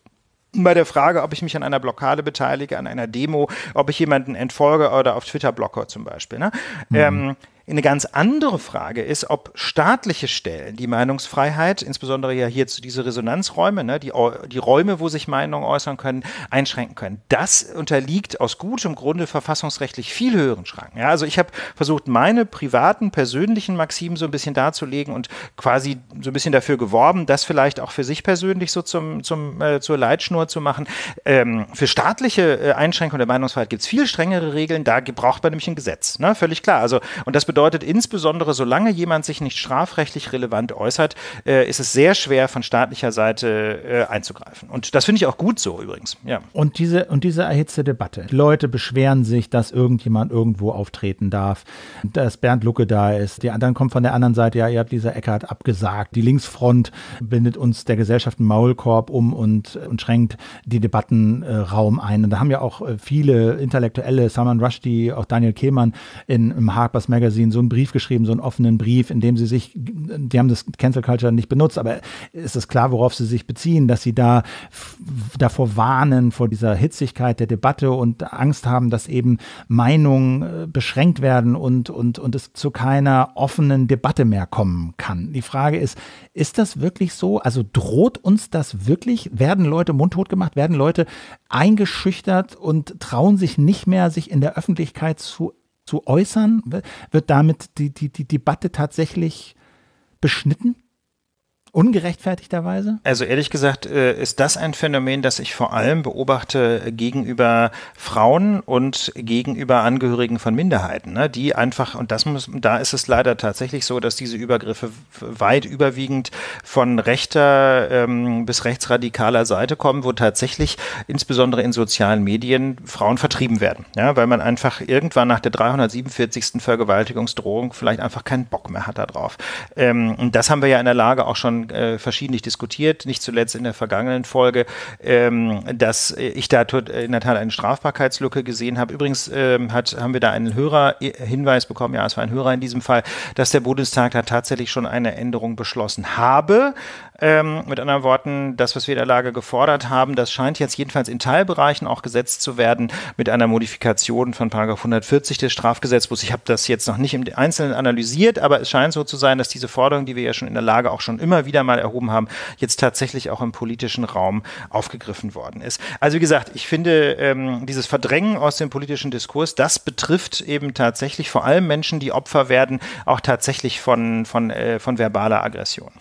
Bei der Frage, ob ich mich an einer Blockade beteilige, an einer Demo, ob ich jemanden entfolge oder auf Twitter blocke zum Beispiel. Ne? Mhm. Ähm, eine ganz andere Frage ist, ob staatliche Stellen die Meinungsfreiheit, insbesondere ja hier diese Resonanzräume, ne, die, die Räume, wo sich Meinungen äußern können, einschränken können. Das unterliegt aus gutem Grunde verfassungsrechtlich viel höheren Schranken. Ja, also ich habe versucht, meine privaten, persönlichen Maximen so ein bisschen darzulegen und quasi so ein bisschen dafür geworben, das vielleicht auch für sich persönlich so zum, zum, äh, zur Leitschnur zu machen. Ähm, für staatliche äh, Einschränkungen der Meinungsfreiheit gibt es viel strengere Regeln, da braucht man nämlich ein Gesetz. Ne? Völlig klar. Also, und das bedeutet, bedeutet insbesondere, solange jemand sich nicht strafrechtlich relevant äußert, äh, ist es sehr schwer von staatlicher Seite äh, einzugreifen. Und das finde ich auch gut so übrigens. Ja. Und diese, und diese erhitzte Debatte. Leute beschweren sich, dass irgendjemand irgendwo auftreten darf, dass Bernd Lucke da ist. Die anderen kommen von der anderen Seite, ja, ihr habt dieser Eckart abgesagt. Die Linksfront bindet uns der Gesellschaft einen Maulkorb um und, und schränkt die Debattenraum äh, ein. Und da haben ja auch äh, viele Intellektuelle, Salman Rushdie, auch Daniel Kehlmann in, im Harper's Magazine so einen Brief geschrieben, so einen offenen Brief, in dem sie sich, die haben das Cancel Culture nicht benutzt, aber ist es klar, worauf sie sich beziehen, dass sie da davor warnen, vor dieser Hitzigkeit der Debatte und Angst haben, dass eben Meinungen äh, beschränkt werden und, und, und es zu keiner offenen Debatte mehr kommen kann. Die Frage ist, ist das wirklich so? Also droht uns das wirklich? Werden Leute mundtot gemacht? Werden Leute eingeschüchtert und trauen sich nicht mehr, sich in der Öffentlichkeit zu zu äußern? Wird damit die, die, die Debatte tatsächlich beschnitten? Ungerechtfertigterweise? Also ehrlich gesagt äh, ist das ein Phänomen, das ich vor allem beobachte gegenüber Frauen und gegenüber Angehörigen von Minderheiten, ne? die einfach, und das muss, da ist es leider tatsächlich so, dass diese Übergriffe weit überwiegend von rechter ähm, bis rechtsradikaler Seite kommen, wo tatsächlich insbesondere in sozialen Medien Frauen vertrieben werden, ja? weil man einfach irgendwann nach der 347. Vergewaltigungsdrohung vielleicht einfach keinen Bock mehr hat darauf. Ähm, und das haben wir ja in der Lage auch schon äh, verschiedentlich diskutiert, nicht zuletzt in der vergangenen Folge, ähm, dass ich da in der Tat eine Strafbarkeitslücke gesehen habe. Übrigens ähm, hat, haben wir da einen Hörerhinweis bekommen, ja, es war ein Hörer in diesem Fall, dass der Bundestag da tatsächlich schon eine Änderung beschlossen habe. Ähm, mit anderen Worten, das, was wir in der Lage gefordert haben, das scheint jetzt jedenfalls in Teilbereichen auch gesetzt zu werden mit einer Modifikation von Paragraph 140 des Strafgesetzbuchs. Ich habe das jetzt noch nicht im Einzelnen analysiert, aber es scheint so zu sein, dass diese Forderung, die wir ja schon in der Lage auch schon immer wieder mal erhoben haben, jetzt tatsächlich auch im politischen Raum aufgegriffen worden ist. Also wie gesagt, ich finde ähm, dieses Verdrängen aus dem politischen Diskurs, das betrifft eben tatsächlich vor allem Menschen, die Opfer werden, auch tatsächlich von, von, äh, von verbaler Aggression.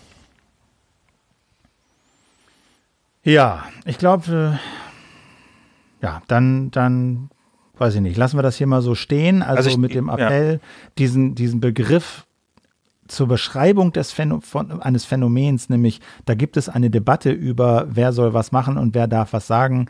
Ja, ich glaube, äh, ja, dann, dann, weiß ich nicht, lassen wir das hier mal so stehen. Also, also ich, mit dem Appell, ja. diesen, diesen Begriff zur Beschreibung des Phänom von, eines Phänomens, nämlich da gibt es eine Debatte über, wer soll was machen und wer darf was sagen,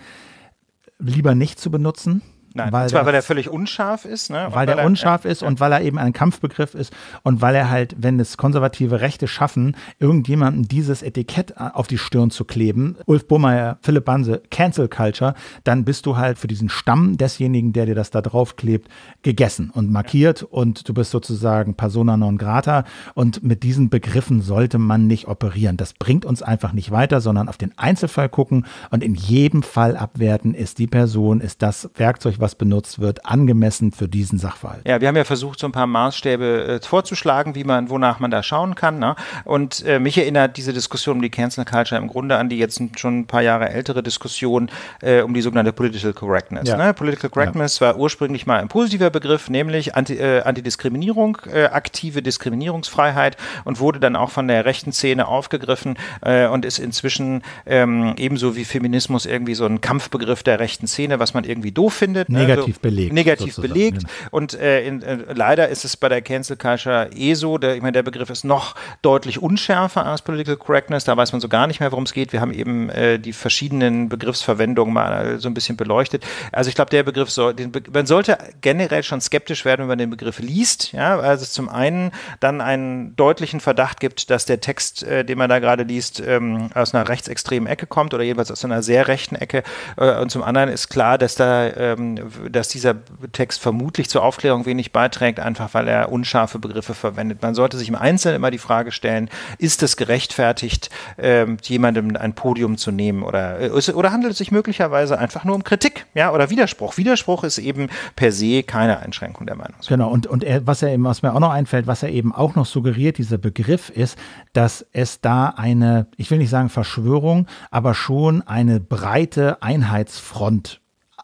lieber nicht zu benutzen. Nein, weil, zwar, weil er völlig unscharf ist. Ne? Weil, weil der unscharf ist ja. und weil er eben ein Kampfbegriff ist und weil er halt, wenn es konservative Rechte schaffen, irgendjemandem dieses Etikett auf die Stirn zu kleben, Ulf Burmeier, Philipp Banse, Cancel Culture, dann bist du halt für diesen Stamm desjenigen, der dir das da drauf klebt, gegessen und markiert ja. und du bist sozusagen persona non grata und mit diesen Begriffen sollte man nicht operieren. Das bringt uns einfach nicht weiter, sondern auf den Einzelfall gucken und in jedem Fall abwerten, ist die Person, ist das Werkzeug, was benutzt wird, angemessen für diesen Sachverhalt. Ja, wir haben ja versucht, so ein paar Maßstäbe äh, vorzuschlagen, wie man, wonach man da schauen kann. Ne? Und äh, mich erinnert diese Diskussion um die Cancel Culture im Grunde an die jetzt schon ein paar Jahre ältere Diskussion äh, um die sogenannte Political Correctness. Ja. Ne? Political Correctness ja. war ursprünglich mal ein positiver Begriff, nämlich Anti, äh, Antidiskriminierung, äh, aktive Diskriminierungsfreiheit und wurde dann auch von der rechten Szene aufgegriffen äh, und ist inzwischen ähm, ebenso wie Feminismus irgendwie so ein Kampfbegriff der rechten Szene, was man irgendwie doof findet. Ne? Negativ also, belegt. Negativ belegt. Genau. Und äh, in, äh, leider ist es bei der Cancel Culture eh so, der, ich meine, der Begriff ist noch deutlich unschärfer als Political Correctness. Da weiß man so gar nicht mehr, worum es geht. Wir haben eben äh, die verschiedenen Begriffsverwendungen mal so ein bisschen beleuchtet. Also ich glaube, der Begriff soll, den, man sollte generell schon skeptisch werden, wenn man den Begriff liest. Ja, also es zum einen dann einen deutlichen Verdacht gibt, dass der Text, äh, den man da gerade liest, ähm, aus einer rechtsextremen Ecke kommt oder jedenfalls aus einer sehr rechten Ecke. Äh, und zum anderen ist klar, dass da ähm, dass dieser Text vermutlich zur Aufklärung wenig beiträgt, einfach weil er unscharfe Begriffe verwendet. Man sollte sich im Einzelnen immer die Frage stellen, ist es gerechtfertigt, ähm, jemandem ein Podium zu nehmen oder, äh, oder handelt es sich möglicherweise einfach nur um Kritik ja, oder Widerspruch? Widerspruch ist eben per se keine Einschränkung der Meinung. Genau, und, und er, was, er, was mir auch noch einfällt, was er eben auch noch suggeriert, dieser Begriff ist, dass es da eine, ich will nicht sagen Verschwörung, aber schon eine breite Einheitsfront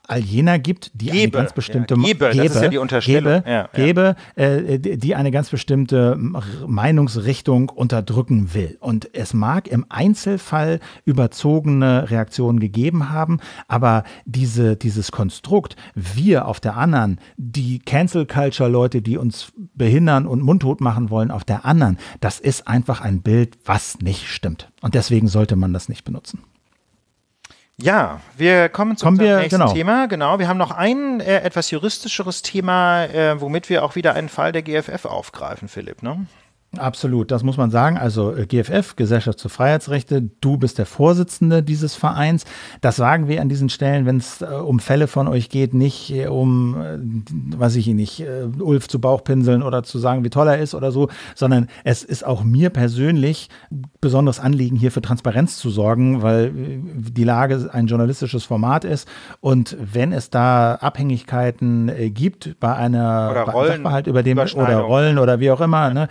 all jener gibt, die gebe, eine ganz bestimmte ja, gebe, gebe, das ist ja die Unterstellung. Gebe, ja, gebe äh, die eine ganz bestimmte Meinungsrichtung unterdrücken will. Und es mag im Einzelfall überzogene Reaktionen gegeben haben, aber diese, dieses Konstrukt, wir auf der anderen, die Cancel Culture Leute, die uns behindern und mundtot machen wollen auf der anderen, das ist einfach ein Bild, was nicht stimmt. Und deswegen sollte man das nicht benutzen. Ja, wir kommen zum nächsten genau. Thema. Genau, wir haben noch ein äh, etwas juristischeres Thema, äh, womit wir auch wieder einen Fall der GFF aufgreifen, Philipp. Ne? Absolut, das muss man sagen. Also äh, GFF, Gesellschaft für Freiheitsrechte, du bist der Vorsitzende dieses Vereins. Das sagen wir an diesen Stellen, wenn es äh, um Fälle von euch geht, nicht äh, um, äh, weiß ich nicht, äh, Ulf zu Bauchpinseln oder zu sagen, wie toll er ist oder so, sondern es ist auch mir persönlich besonderes Anliegen, hier für Transparenz zu sorgen, weil die Lage ein journalistisches Format ist. Und wenn es da Abhängigkeiten gibt bei einer oder Rollen, Sachverhalt über dem oder Rollen oder wie auch immer, ne,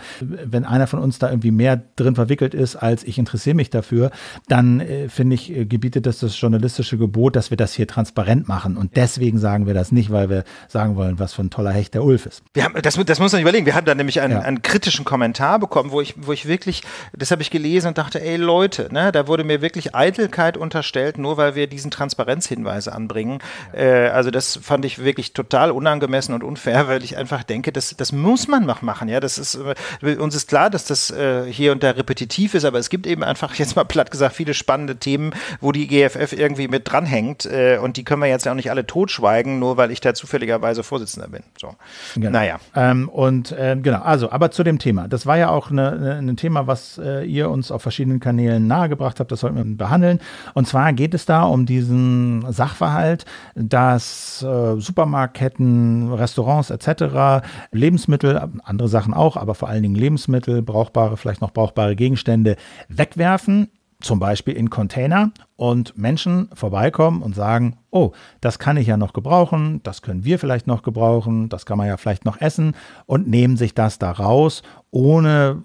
wenn einer von uns da irgendwie mehr drin verwickelt ist, als ich interessiere mich dafür, dann äh, finde ich, äh, gebietet das das journalistische Gebot, dass wir das hier transparent machen. Und deswegen sagen wir das nicht, weil wir sagen wollen, was für ein toller Hecht der Ulf ist. Wir haben, das, das muss man überlegen. Wir haben da nämlich einen, ja. einen kritischen Kommentar bekommen, wo ich, wo ich wirklich, das habe ich gelesen und dachte, ey Leute, ne, da wurde mir wirklich Eitelkeit unterstellt, nur weil wir diesen Transparenzhinweis anbringen. Äh, also das fand ich wirklich total unangemessen und unfair, weil ich einfach denke, das, das muss man noch machen. Ja, das ist, äh, uns ist klar, dass das äh, hier und da repetitiv ist, aber es gibt eben einfach jetzt mal platt gesagt viele spannende Themen, wo die GFF irgendwie mit dranhängt äh, und die können wir jetzt ja auch nicht alle totschweigen, nur weil ich da zufälligerweise Vorsitzender bin. So. Genau. Naja. Ähm, und äh, genau, also, aber zu dem Thema. Das war ja auch ein ne, ne Thema, was äh, ihr uns auf verschiedenen Kanälen nahegebracht habt, das sollten wir behandeln. Und zwar geht es da um diesen Sachverhalt, dass äh, Supermarktketten, Restaurants etc., Lebensmittel, andere Sachen auch, aber vor allen Dingen Lebensmittel, Lebensmittel, brauchbare, vielleicht noch brauchbare Gegenstände wegwerfen, zum Beispiel in Container und Menschen vorbeikommen und sagen, oh, das kann ich ja noch gebrauchen, das können wir vielleicht noch gebrauchen, das kann man ja vielleicht noch essen und nehmen sich das da raus, ohne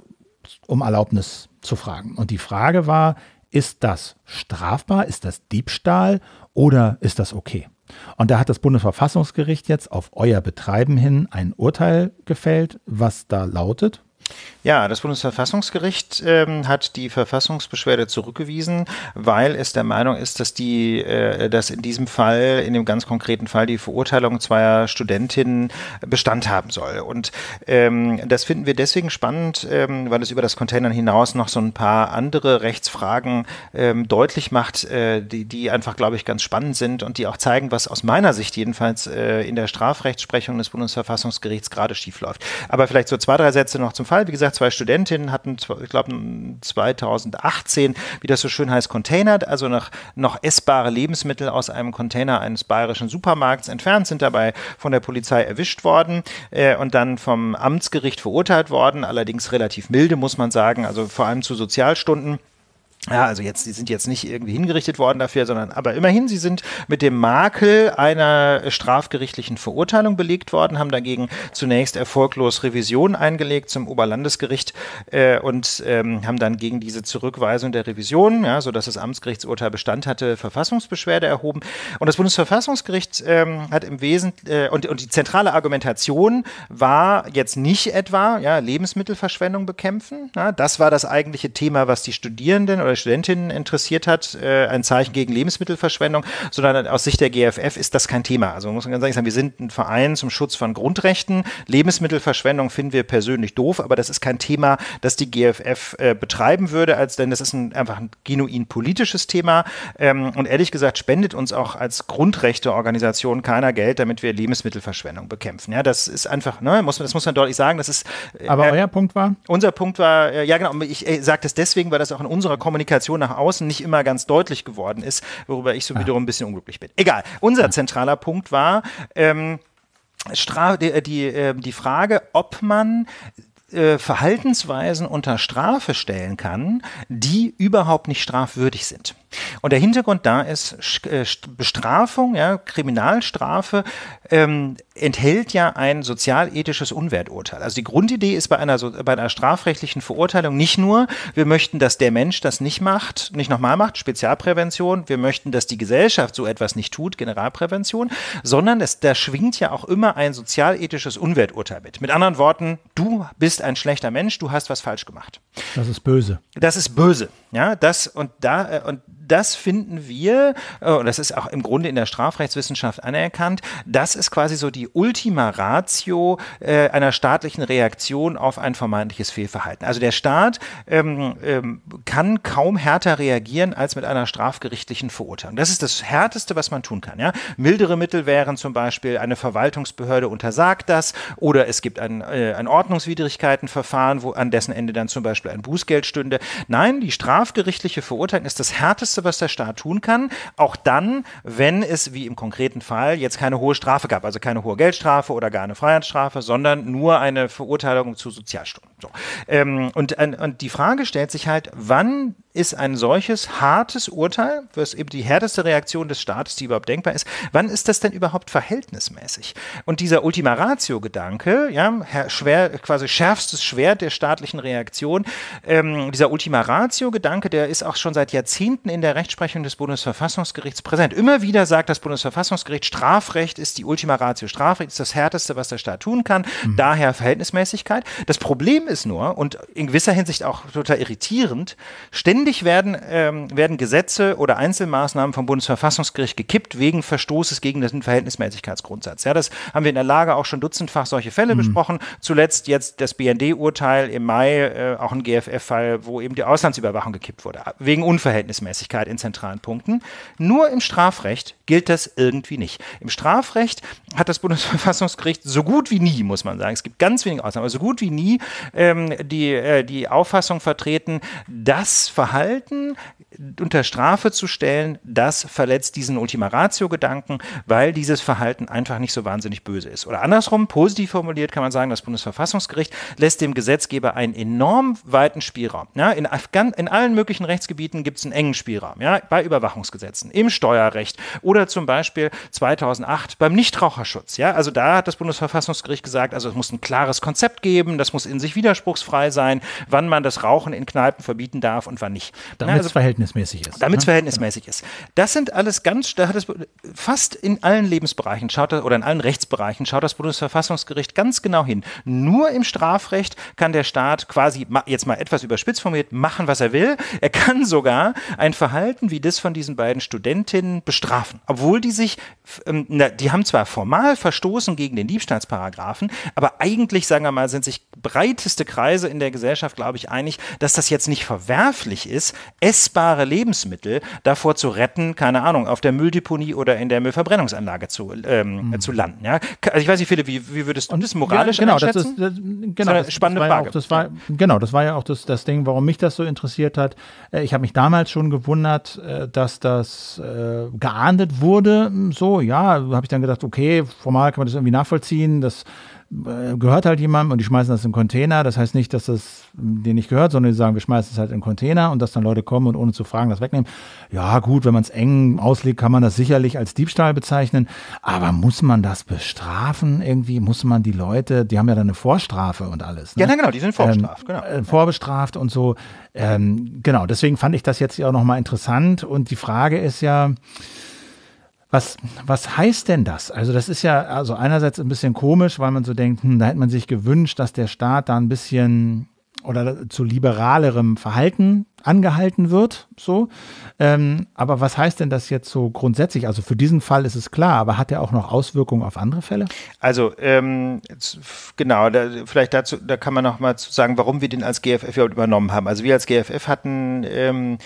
um Erlaubnis zu fragen. Und die Frage war, ist das strafbar, ist das Diebstahl oder ist das okay? Und da hat das Bundesverfassungsgericht jetzt auf euer Betreiben hin ein Urteil gefällt, was da lautet, ja, das Bundesverfassungsgericht ähm, hat die Verfassungsbeschwerde zurückgewiesen, weil es der Meinung ist, dass die, äh, dass in diesem Fall, in dem ganz konkreten Fall, die Verurteilung zweier Studentinnen Bestand haben soll. Und ähm, das finden wir deswegen spannend, ähm, weil es über das Containern hinaus noch so ein paar andere Rechtsfragen ähm, deutlich macht, äh, die, die einfach, glaube ich, ganz spannend sind und die auch zeigen, was aus meiner Sicht jedenfalls äh, in der Strafrechtsprechung des Bundesverfassungsgerichts gerade schiefläuft. Aber vielleicht so zwei, drei Sätze noch zum Fall. Wie gesagt, gesagt, zwei Studentinnen hatten, ich glaube, 2018, wie das so schön heißt, containert, also noch, noch essbare Lebensmittel aus einem Container eines bayerischen Supermarkts entfernt, sind dabei von der Polizei erwischt worden äh, und dann vom Amtsgericht verurteilt worden, allerdings relativ milde, muss man sagen, also vor allem zu Sozialstunden. Ja, also jetzt, sie sind jetzt nicht irgendwie hingerichtet worden dafür, sondern aber immerhin, sie sind mit dem Makel einer strafgerichtlichen Verurteilung belegt worden, haben dagegen zunächst erfolglos Revision eingelegt zum Oberlandesgericht äh, und ähm, haben dann gegen diese Zurückweisung der Revision, ja, so dass das Amtsgerichtsurteil Bestand hatte, Verfassungsbeschwerde erhoben. Und das Bundesverfassungsgericht ähm, hat im Wesentlichen äh, und, und die zentrale Argumentation war jetzt nicht etwa ja, Lebensmittelverschwendung bekämpfen. Ja, das war das eigentliche Thema, was die Studierenden oder oder Studentinnen interessiert hat, äh, ein Zeichen gegen Lebensmittelverschwendung, sondern aus Sicht der GFF ist das kein Thema. Also muss man ganz ehrlich sagen, wir sind ein Verein zum Schutz von Grundrechten. Lebensmittelverschwendung finden wir persönlich doof, aber das ist kein Thema, das die GFF äh, betreiben würde, als denn das ist ein, einfach ein genuin politisches Thema. Ähm, und ehrlich gesagt spendet uns auch als Grundrechteorganisation keiner Geld, damit wir Lebensmittelverschwendung bekämpfen. Ja, das ist einfach, ne, muss, das muss man deutlich sagen. Das ist, äh, aber euer Punkt war? Unser Punkt war, äh, ja genau, ich äh, sage das deswegen, weil das auch in unserer Kommunikation Kommunikation nach außen nicht immer ganz deutlich geworden ist, worüber ich so wiederum ein bisschen unglücklich bin. Egal. Unser zentraler Punkt war, ähm, Stra die, die, ähm, die Frage, ob man äh, Verhaltensweisen unter Strafe stellen kann, die überhaupt nicht strafwürdig sind. Und der Hintergrund da ist, äh, Bestrafung, ja, Kriminalstrafe ähm, enthält ja ein sozialethisches Unwerturteil. Also die Grundidee ist bei einer, so, bei einer strafrechtlichen Verurteilung nicht nur, wir möchten, dass der Mensch das nicht macht, nicht nochmal macht, Spezialprävention, wir möchten, dass die Gesellschaft so etwas nicht tut, Generalprävention, sondern es, da schwingt ja auch immer ein sozialethisches Unwerturteil mit. Mit anderen Worten, du bist ein schlechter Mensch, du hast was falsch gemacht. Das ist böse. Das ist böse. Ja, das und da äh, und das finden wir, äh, und das ist auch im Grunde in der Strafrechtswissenschaft anerkannt, das ist quasi so die Ultima Ratio äh, einer staatlichen Reaktion auf ein vermeintliches Fehlverhalten. Also der Staat ähm, ähm, kann kaum härter reagieren als mit einer strafgerichtlichen Verurteilung. Das ist das Härteste, was man tun kann. Ja? Mildere Mittel wären zum Beispiel, eine Verwaltungsbehörde untersagt das oder es gibt ein, äh, ein Ordnungswidrigkeitenverfahren, wo an dessen Ende dann zum Beispiel ein Bußgeld stünde. Nein, die strafgerichtliche Verurteilung ist das Härteste, Größte, was der Staat tun kann. Auch dann, wenn es, wie im konkreten Fall, jetzt keine hohe Strafe gab, also keine hohe Geldstrafe oder gar eine Freiheitsstrafe, sondern nur eine Verurteilung zu Sozialstunden. So. Ähm, und, und die Frage stellt sich halt, wann ist ein solches hartes Urteil, was eben die härteste Reaktion des Staates, die überhaupt denkbar ist, wann ist das denn überhaupt verhältnismäßig? Und dieser Ultima Ratio-Gedanke, ja, schwer, quasi schärfstes Schwert der staatlichen Reaktion, ähm, dieser Ultima Ratio-Gedanke, der ist auch schon seit Jahrzehnten in der Rechtsprechung des Bundesverfassungsgerichts präsent. Immer wieder sagt das Bundesverfassungsgericht, Strafrecht ist die Ultima Ratio. Strafrecht ist das härteste, was der Staat tun kann, mhm. daher Verhältnismäßigkeit. Das Problem ist nur, und in gewisser Hinsicht auch total irritierend, ständig werden, ähm, werden Gesetze oder Einzelmaßnahmen vom Bundesverfassungsgericht gekippt wegen Verstoßes gegen den Verhältnismäßigkeitsgrundsatz. Ja, das haben wir in der Lage auch schon dutzendfach solche Fälle mhm. besprochen. Zuletzt jetzt das BND-Urteil im Mai, äh, auch ein GFF-Fall, wo eben die Auslandsüberwachung gekippt wurde, wegen Unverhältnismäßigkeit in zentralen Punkten. Nur im Strafrecht gilt das irgendwie nicht. Im Strafrecht hat das Bundesverfassungsgericht so gut wie nie, muss man sagen, es gibt ganz wenige Ausnahmen, aber so gut wie nie ähm, die, äh, die Auffassung vertreten, dass Verhalten unter Strafe zu stellen, das verletzt diesen Ultima Ratio-Gedanken, weil dieses Verhalten einfach nicht so wahnsinnig böse ist. Oder andersrum, positiv formuliert kann man sagen, das Bundesverfassungsgericht lässt dem Gesetzgeber einen enorm weiten Spielraum. Ja, in, Afgan in allen möglichen Rechtsgebieten gibt es einen engen Spielraum, ja, bei Überwachungsgesetzen, im Steuerrecht oder zum Beispiel 2008 beim Nichtraucherschutz. Ja, also da hat das Bundesverfassungsgericht gesagt, also es muss ein klares Konzept geben, das muss in sich widerspruchsfrei sein, wann man das Rauchen in Kneipen verbieten darf und wann nicht. Damit also, es verhältnismäßig ist. Damit es ne? verhältnismäßig ist. Das sind alles ganz, da hat es fast in allen Lebensbereichen schaut das, oder in allen Rechtsbereichen schaut das Bundesverfassungsgericht ganz genau hin. Nur im Strafrecht kann der Staat quasi, jetzt mal etwas überspitzt formuliert, machen, was er will. Er kann sogar ein Verhalten wie das von diesen beiden Studentinnen bestrafen obwohl die sich, ähm, na, die haben zwar formal verstoßen gegen den Diebstahlsparagraphen, aber eigentlich, sagen wir mal, sind sich breiteste Kreise in der Gesellschaft, glaube ich, einig, dass das jetzt nicht verwerflich ist, essbare Lebensmittel davor zu retten, keine Ahnung, auf der Mülldeponie oder in der Müllverbrennungsanlage zu, ähm, mhm. zu landen. Ja? Also ich weiß nicht, Philipp, wie, wie würdest du das moralisch ja, genau, einschätzen? Das ist, das, genau, das, spannende das Frage. Ja auch, war, genau, das war ja auch das, das Ding, warum mich das so interessiert hat. Äh, ich habe mich damals schon gewundert, äh, dass das äh, geahndet wurde. So, ja, habe ich dann gedacht, okay, formal kann man das irgendwie nachvollziehen. Das äh, gehört halt jemandem und die schmeißen das in den Container. Das heißt nicht, dass das denen nicht gehört, sondern die sagen, wir schmeißen es halt in den Container und dass dann Leute kommen und ohne zu fragen das wegnehmen. Ja, gut, wenn man es eng auslegt, kann man das sicherlich als Diebstahl bezeichnen. Aber muss man das bestrafen irgendwie? Muss man die Leute, die haben ja dann eine Vorstrafe und alles. Ne? Ja, genau, die sind vorbestraft, ähm, genau. Äh, vorbestraft und so. Ähm, genau, deswegen fand ich das jetzt auch nochmal interessant. Und die Frage ist ja, was, was heißt denn das? Also das ist ja also einerseits ein bisschen komisch, weil man so denkt, hm, da hätte man sich gewünscht, dass der Staat da ein bisschen oder zu liberalerem Verhalten angehalten wird, so. Ähm, aber was heißt denn das jetzt so grundsätzlich? Also für diesen Fall ist es klar, aber hat er auch noch Auswirkungen auf andere Fälle? Also ähm, genau, da, vielleicht dazu, da kann man noch mal sagen, warum wir den als GFF übernommen haben. Also wir als GFF hatten ähm,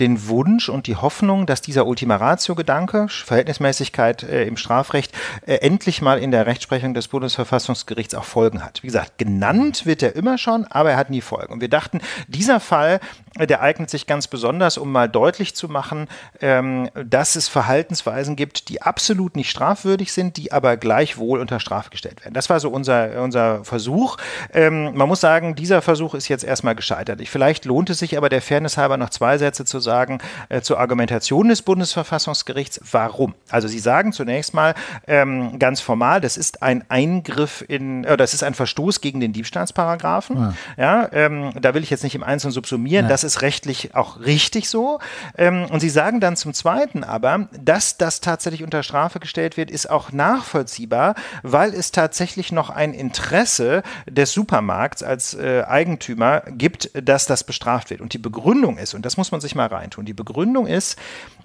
den Wunsch und die Hoffnung, dass dieser Ultima Ratio-Gedanke, Verhältnismäßigkeit äh, im Strafrecht, äh, endlich mal in der Rechtsprechung des Bundesverfassungsgerichts auch Folgen hat. Wie gesagt, genannt wird er immer schon, aber er hat nie Folgen. Und wir dachten, dieser Fall, der eignet sich ganz besonders, um mal deutlich zu machen, ähm, dass es Verhaltensweisen gibt, die absolut nicht strafwürdig sind, die aber gleichwohl unter Strafe gestellt werden. Das war so unser, unser Versuch. Ähm, man muss sagen, dieser Versuch ist jetzt erstmal gescheitert. Ich, vielleicht lohnt es sich aber der Fairness halber noch zwei Sätze zu sagen äh, zur Argumentation des Bundesverfassungsgerichts. Warum? Also Sie sagen zunächst mal ähm, ganz formal, das ist ein Eingriff in, äh, das ist ein Verstoß gegen den Diebstahlsparagraphen. Ja, ja da will ich jetzt nicht im Einzelnen subsumieren. Ja. Das ist rechtlich auch richtig so. Ähm, und Sie sagen dann zum Zweiten aber, dass das tatsächlich unter Strafe gestellt wird, ist auch nachvollziehbar, weil es tatsächlich noch ein Interesse des Supermarkts als äh, Eigentümer gibt, dass das bestraft wird. Und die Begründung ist, und das muss man sich mal reintun, die Begründung ist,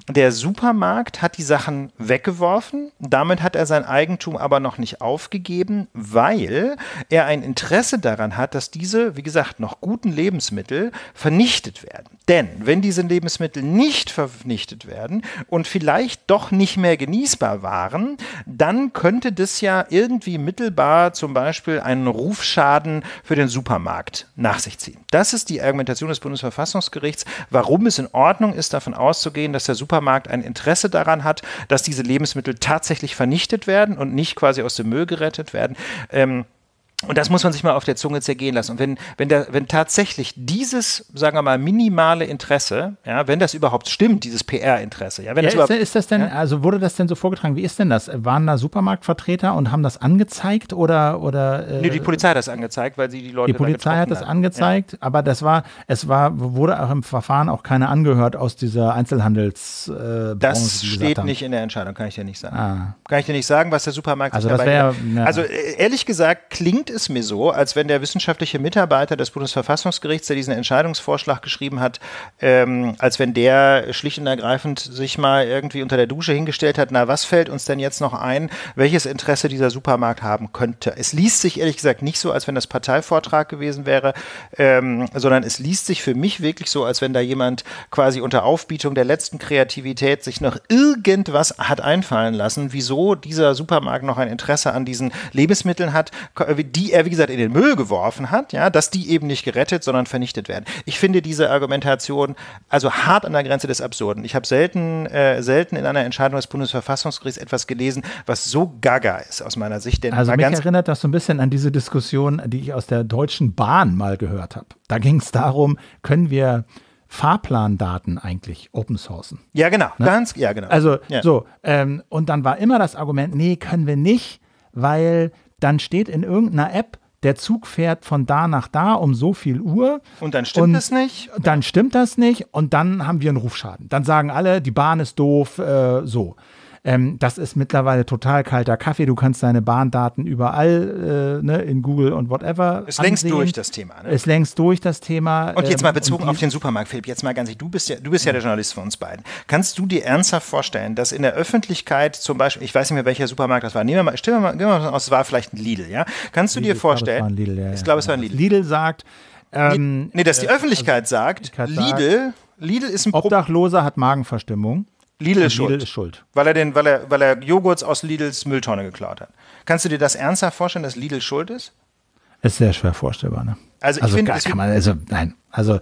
der Supermarkt hat die Sachen weggeworfen, damit hat er sein Eigentum aber noch nicht aufgegeben, weil er ein Interesse daran hat, dass diese, wie gesagt, noch guten Lebensmittel vernichtet werden. Denn wenn diese Lebensmittel nicht vernichtet werden und vielleicht doch nicht mehr genießbar waren, dann könnte das ja irgendwie mittelbar zum Beispiel einen Rufschaden für den Supermarkt nach sich ziehen. Das ist die Argumentation des Bundesverfassungsgerichts, warum es in Ordnung ist, davon auszugehen, dass der Supermarkt ein Interesse daran hat, dass diese Lebensmittel tatsächlich vernichtet werden und nicht quasi aus dem Müll gerettet werden. Ähm, und das muss man sich mal auf der Zunge zergehen lassen. Und wenn, wenn, der, wenn tatsächlich dieses, sagen wir mal, minimale Interesse, ja, wenn das überhaupt stimmt, dieses PR-Interesse, ja, wenn ja, das ist, ist, das denn, ja? also wurde das denn so vorgetragen? Wie ist denn das? Waren da Supermarktvertreter und haben das angezeigt oder? oder äh, nee, die Polizei hat das angezeigt, weil sie die Leute. Die Polizei hat das hat. angezeigt, ja. aber das war, es war, wurde auch im Verfahren auch keiner angehört aus dieser Einzelhandels. Äh, das steht nicht in der Entscheidung, kann ich dir nicht sagen. Ah. Kann ich dir nicht sagen, was der Supermarkt also das wär, Also äh, ehrlich gesagt klingt es mir so, als wenn der wissenschaftliche Mitarbeiter des Bundesverfassungsgerichts, der diesen Entscheidungsvorschlag geschrieben hat, ähm, als wenn der schlicht und ergreifend sich mal irgendwie unter der Dusche hingestellt hat, na, was fällt uns denn jetzt noch ein, welches Interesse dieser Supermarkt haben könnte. Es liest sich ehrlich gesagt nicht so, als wenn das Parteivortrag gewesen wäre, ähm, sondern es liest sich für mich wirklich so, als wenn da jemand quasi unter Aufbietung der letzten Kreativität sich noch irgendwas hat einfallen lassen, wieso dieser Supermarkt noch ein Interesse an diesen Lebensmitteln hat, die er, wie gesagt, in den Müll geworfen hat, ja, dass die eben nicht gerettet, sondern vernichtet werden. Ich finde diese Argumentation also hart an der Grenze des Absurden. Ich habe selten, äh, selten in einer Entscheidung des Bundesverfassungsgerichts etwas gelesen, was so gaga ist aus meiner Sicht. Denn also mich erinnert das so ein bisschen an diese Diskussion, die ich aus der Deutschen Bahn mal gehört habe. Da ging es darum, können wir Fahrplandaten eigentlich open sourcen. Ja, genau, ne? ganz, ja, genau. Also ja. so, ähm, und dann war immer das Argument, nee, können wir nicht, weil dann steht in irgendeiner App, der Zug fährt von da nach da um so viel Uhr. Und dann stimmt und das nicht? Dann stimmt das nicht und dann haben wir einen Rufschaden. Dann sagen alle, die Bahn ist doof, äh, so. Ähm, das ist mittlerweile total kalter Kaffee. Du kannst deine Bahndaten überall äh, ne, in Google und whatever. Ist längst durch das Thema. Ne? Ist längst durch das Thema. Und jetzt mal ähm, bezogen auf den Supermarkt, Philipp, jetzt mal ganz ehrlich, du bist ja, du bist ja der Journalist von uns beiden. Kannst du dir ernsthaft vorstellen, dass in der Öffentlichkeit zum Beispiel, ich weiß nicht mehr, welcher Supermarkt das war, nehmen wir mal, stellen wir mal, gehen wir mal aus, es war vielleicht ein Lidl, ja? Kannst du Lidl, dir vorstellen? Ich glaube, es war ein Lidl. Ja, ich glaube, es war ein Lidl. Lidl sagt, ähm, nee, dass die äh, Öffentlichkeit also, sagt, Lidl, Lidl ist ein Obdachloser hat Magenverstimmung. Lidl ist, Lidl schuld. ist schuld. Weil er, den, weil, er, weil er Joghurts aus Lidls Mülltonne geklaut hat. Kannst du dir das ernsthaft vorstellen, dass Lidl schuld ist? Ist sehr schwer vorstellbar, ne? Also, ich also finde, kann man, also, nein, also,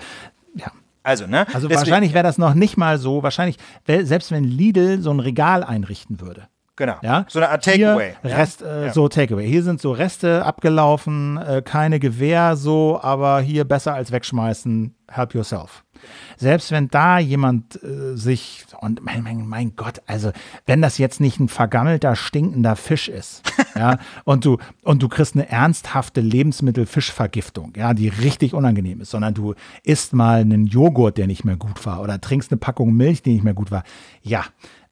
ja. Also, ne? Also Deswegen, wahrscheinlich wäre das noch nicht mal so, wahrscheinlich, selbst wenn Lidl so ein Regal einrichten würde. Genau. Ja? So eine Art Takeaway. Rest, ja? Äh, ja. So Takeaway. Hier sind so Reste abgelaufen, äh, keine Gewehr, so, aber hier besser als wegschmeißen, help yourself. Selbst wenn da jemand äh, sich, und mein, mein, mein Gott, also wenn das jetzt nicht ein vergammelter, stinkender Fisch ist, <laughs> ja, und du, und du kriegst eine ernsthafte Lebensmittel-Fischvergiftung, ja, die richtig unangenehm ist, sondern du isst mal einen Joghurt, der nicht mehr gut war, oder trinkst eine Packung Milch, die nicht mehr gut war, ja,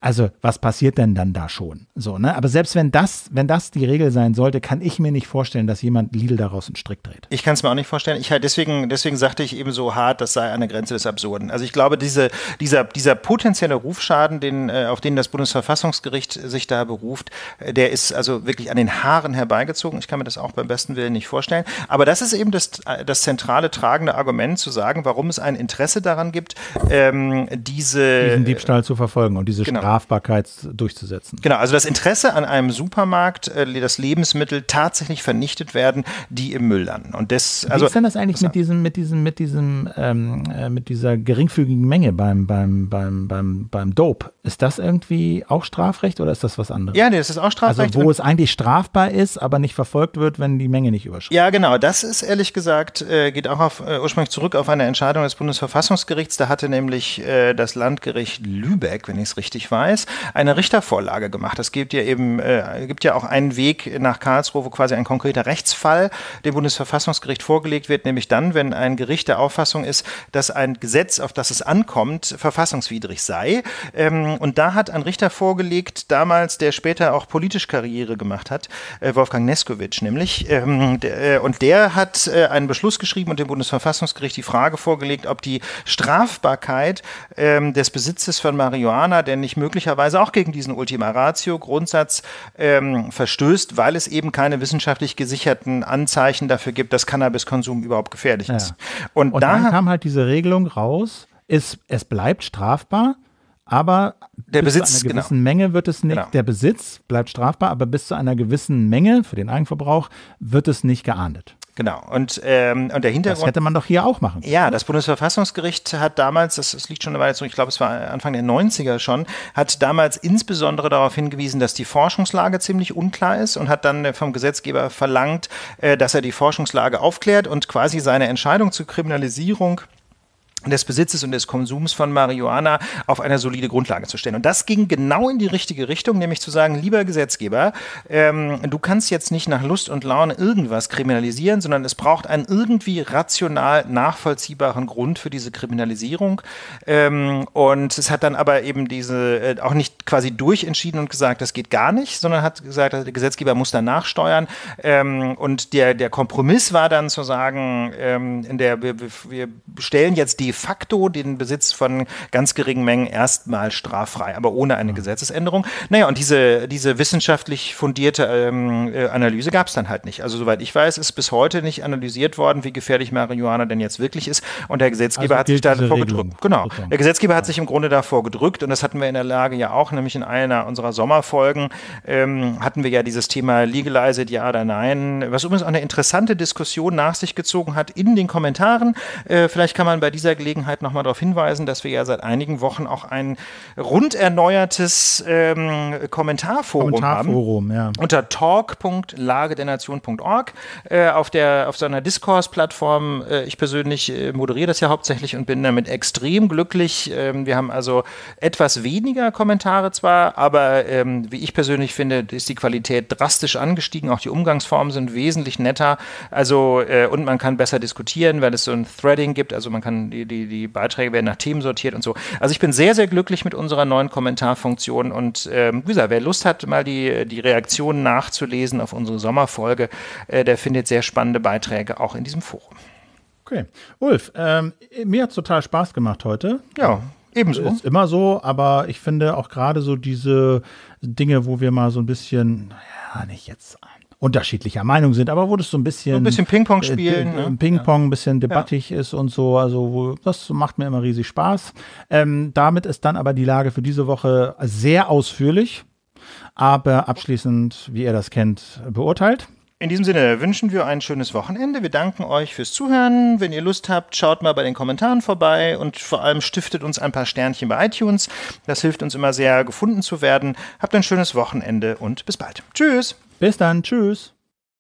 also, was passiert denn dann da schon? So, ne? Aber selbst wenn das, wenn das die Regel sein sollte, kann ich mir nicht vorstellen, dass jemand Lidl daraus einen Strick dreht. Ich kann es mir auch nicht vorstellen. Ich halt deswegen, deswegen sagte ich eben so hart, das sei an der Grenze des Absurden. Also ich glaube, diese, dieser, dieser potenzielle Rufschaden, den, äh, auf den das Bundesverfassungsgericht sich da beruft, äh, der ist also wirklich an den Haaren herbeigezogen. Ich kann mir das auch beim besten Willen nicht vorstellen. Aber das ist eben das, äh, das zentrale tragende Argument zu sagen, warum es ein Interesse daran gibt, ähm, diese diesen Diebstahl zu verfolgen und diese genau. Strafbarkeit durchzusetzen. Genau, also das Interesse an einem Supermarkt, äh, dass Lebensmittel tatsächlich vernichtet werden, die im Müll landen. Und das, also, Wie ist denn das eigentlich mit diesem, mit diesem, mit diesem, ähm, äh, mit dieser geringfügigen Menge beim, beim, beim, beim, beim Dope? Ist das irgendwie auch Strafrecht oder ist das was anderes? Ja, nee, das ist auch Strafrecht. Also wo es eigentlich strafbar ist, aber nicht verfolgt wird, wenn die Menge nicht überschreitet. Ja, genau. Das ist ehrlich gesagt, äh, geht auch auf, äh, ursprünglich zurück auf eine Entscheidung des Bundesverfassungsgerichts. Da hatte nämlich äh, das Landgericht Lübeck, wenn ich es richtig weiß, eine Richtervorlage gemacht. Es gibt ja eben, äh, gibt ja auch einen Weg nach Karlsruhe, wo quasi ein konkreter Rechtsfall dem Bundesverfassungsgericht vorgelegt wird, nämlich dann, wenn ein Gericht der Auffassung ist, dass ein Gesetz, auf das es ankommt, verfassungswidrig sei. Ähm, und da hat ein Richter vorgelegt, damals, der später auch politisch Karriere gemacht hat, äh, Wolfgang Neskowitsch nämlich. Ähm, der, äh, und der hat äh, einen Beschluss geschrieben und dem Bundesverfassungsgericht die Frage vorgelegt, ob die Strafbarkeit ähm, des Besitzes von Marihuana denn nicht möglicherweise auch gegen diesen Ultima Ratio Grundsatz ähm, verstößt, weil es eben keine wissenschaftlich gesicherten Anzeichen dafür gibt, dass Cannabiskonsum überhaupt gefährlich ist. Ja. Und, und da dann kam halt diese Regelung raus, ist, es bleibt strafbar, aber der bis Besitz, zu einer gewissen genau. Menge wird es nicht, genau. der Besitz bleibt strafbar, aber bis zu einer gewissen Menge für den Eigenverbrauch wird es nicht geahndet. Genau. Und, ähm, und der Hintergrund. Das hätte man doch hier auch machen. Ja, das Bundesverfassungsgericht hat damals, das, das liegt schon eine Weile zurück, ich glaube, es war Anfang der 90er schon, hat damals insbesondere darauf hingewiesen, dass die Forschungslage ziemlich unklar ist und hat dann vom Gesetzgeber verlangt, äh, dass er die Forschungslage aufklärt und quasi seine Entscheidung zur Kriminalisierung des Besitzes und des Konsums von Marihuana auf eine solide Grundlage zu stellen. Und das ging genau in die richtige Richtung, nämlich zu sagen, lieber Gesetzgeber, ähm, du kannst jetzt nicht nach Lust und Laune irgendwas kriminalisieren, sondern es braucht einen irgendwie rational nachvollziehbaren Grund für diese Kriminalisierung. Ähm, und es hat dann aber eben diese äh, auch nicht quasi durchentschieden und gesagt, das geht gar nicht, sondern hat gesagt, der Gesetzgeber muss da nachsteuern. Ähm, und der, der Kompromiss war dann zu sagen, ähm, in der wir, wir stellen jetzt die de facto den Besitz von ganz geringen Mengen erstmal straffrei, aber ohne eine Gesetzesänderung. Naja, und diese, diese wissenschaftlich fundierte ähm, äh, Analyse gab es dann halt nicht. Also soweit ich weiß, ist bis heute nicht analysiert worden, wie gefährlich Marihuana denn jetzt wirklich ist. Und der Gesetzgeber also hat sich davor gedrückt. Genau. Der Gesetzgeber hat sich im Grunde davor gedrückt und das hatten wir in der Lage ja auch, nämlich in einer unserer Sommerfolgen ähm, hatten wir ja dieses Thema Legalized, ja oder nein, was übrigens auch eine interessante Diskussion nach sich gezogen hat in den Kommentaren. Äh, vielleicht kann man bei dieser Gelegenheit nochmal darauf hinweisen, dass wir ja seit einigen Wochen auch ein rund erneuertes ähm, Kommentarforum, Kommentarforum haben. Ja. Unter talk.lagedernation.org äh, auf, der, auf so einer Diskurs-Plattform. Äh, ich persönlich äh, moderiere das ja hauptsächlich und bin damit extrem glücklich. Ähm, wir haben also etwas weniger Kommentare zwar, aber ähm, wie ich persönlich finde, ist die Qualität drastisch angestiegen. Auch die Umgangsformen sind wesentlich netter. Also, äh, und man kann besser diskutieren, weil es so ein Threading gibt. Also man kann die, die, die Beiträge werden nach Themen sortiert und so. Also ich bin sehr, sehr glücklich mit unserer neuen Kommentarfunktion und ähm, wie gesagt, wer Lust hat, mal die, die Reaktionen nachzulesen auf unsere Sommerfolge, äh, der findet sehr spannende Beiträge auch in diesem Forum. Okay. Ulf, ähm, mir hat es total Spaß gemacht heute. Ja. Ebenso. Ist immer so, aber ich finde auch gerade so diese Dinge, wo wir mal so ein bisschen, ja, nicht jetzt unterschiedlicher Meinung sind, aber wo das so ein bisschen. So ein bisschen Ping-Pong äh, spielen. Äh, ne? Ping-Pong, ein bisschen debattig ja. ist und so. Also, wo, das macht mir immer riesig Spaß. Ähm, damit ist dann aber die Lage für diese Woche sehr ausführlich, aber abschließend, wie ihr das kennt, beurteilt. In diesem Sinne wünschen wir ein schönes Wochenende. Wir danken euch fürs Zuhören. Wenn ihr Lust habt, schaut mal bei den Kommentaren vorbei und vor allem stiftet uns ein paar Sternchen bei iTunes. Das hilft uns immer sehr, gefunden zu werden. Habt ein schönes Wochenende und bis bald. Tschüss. Bis dann. Tschüss.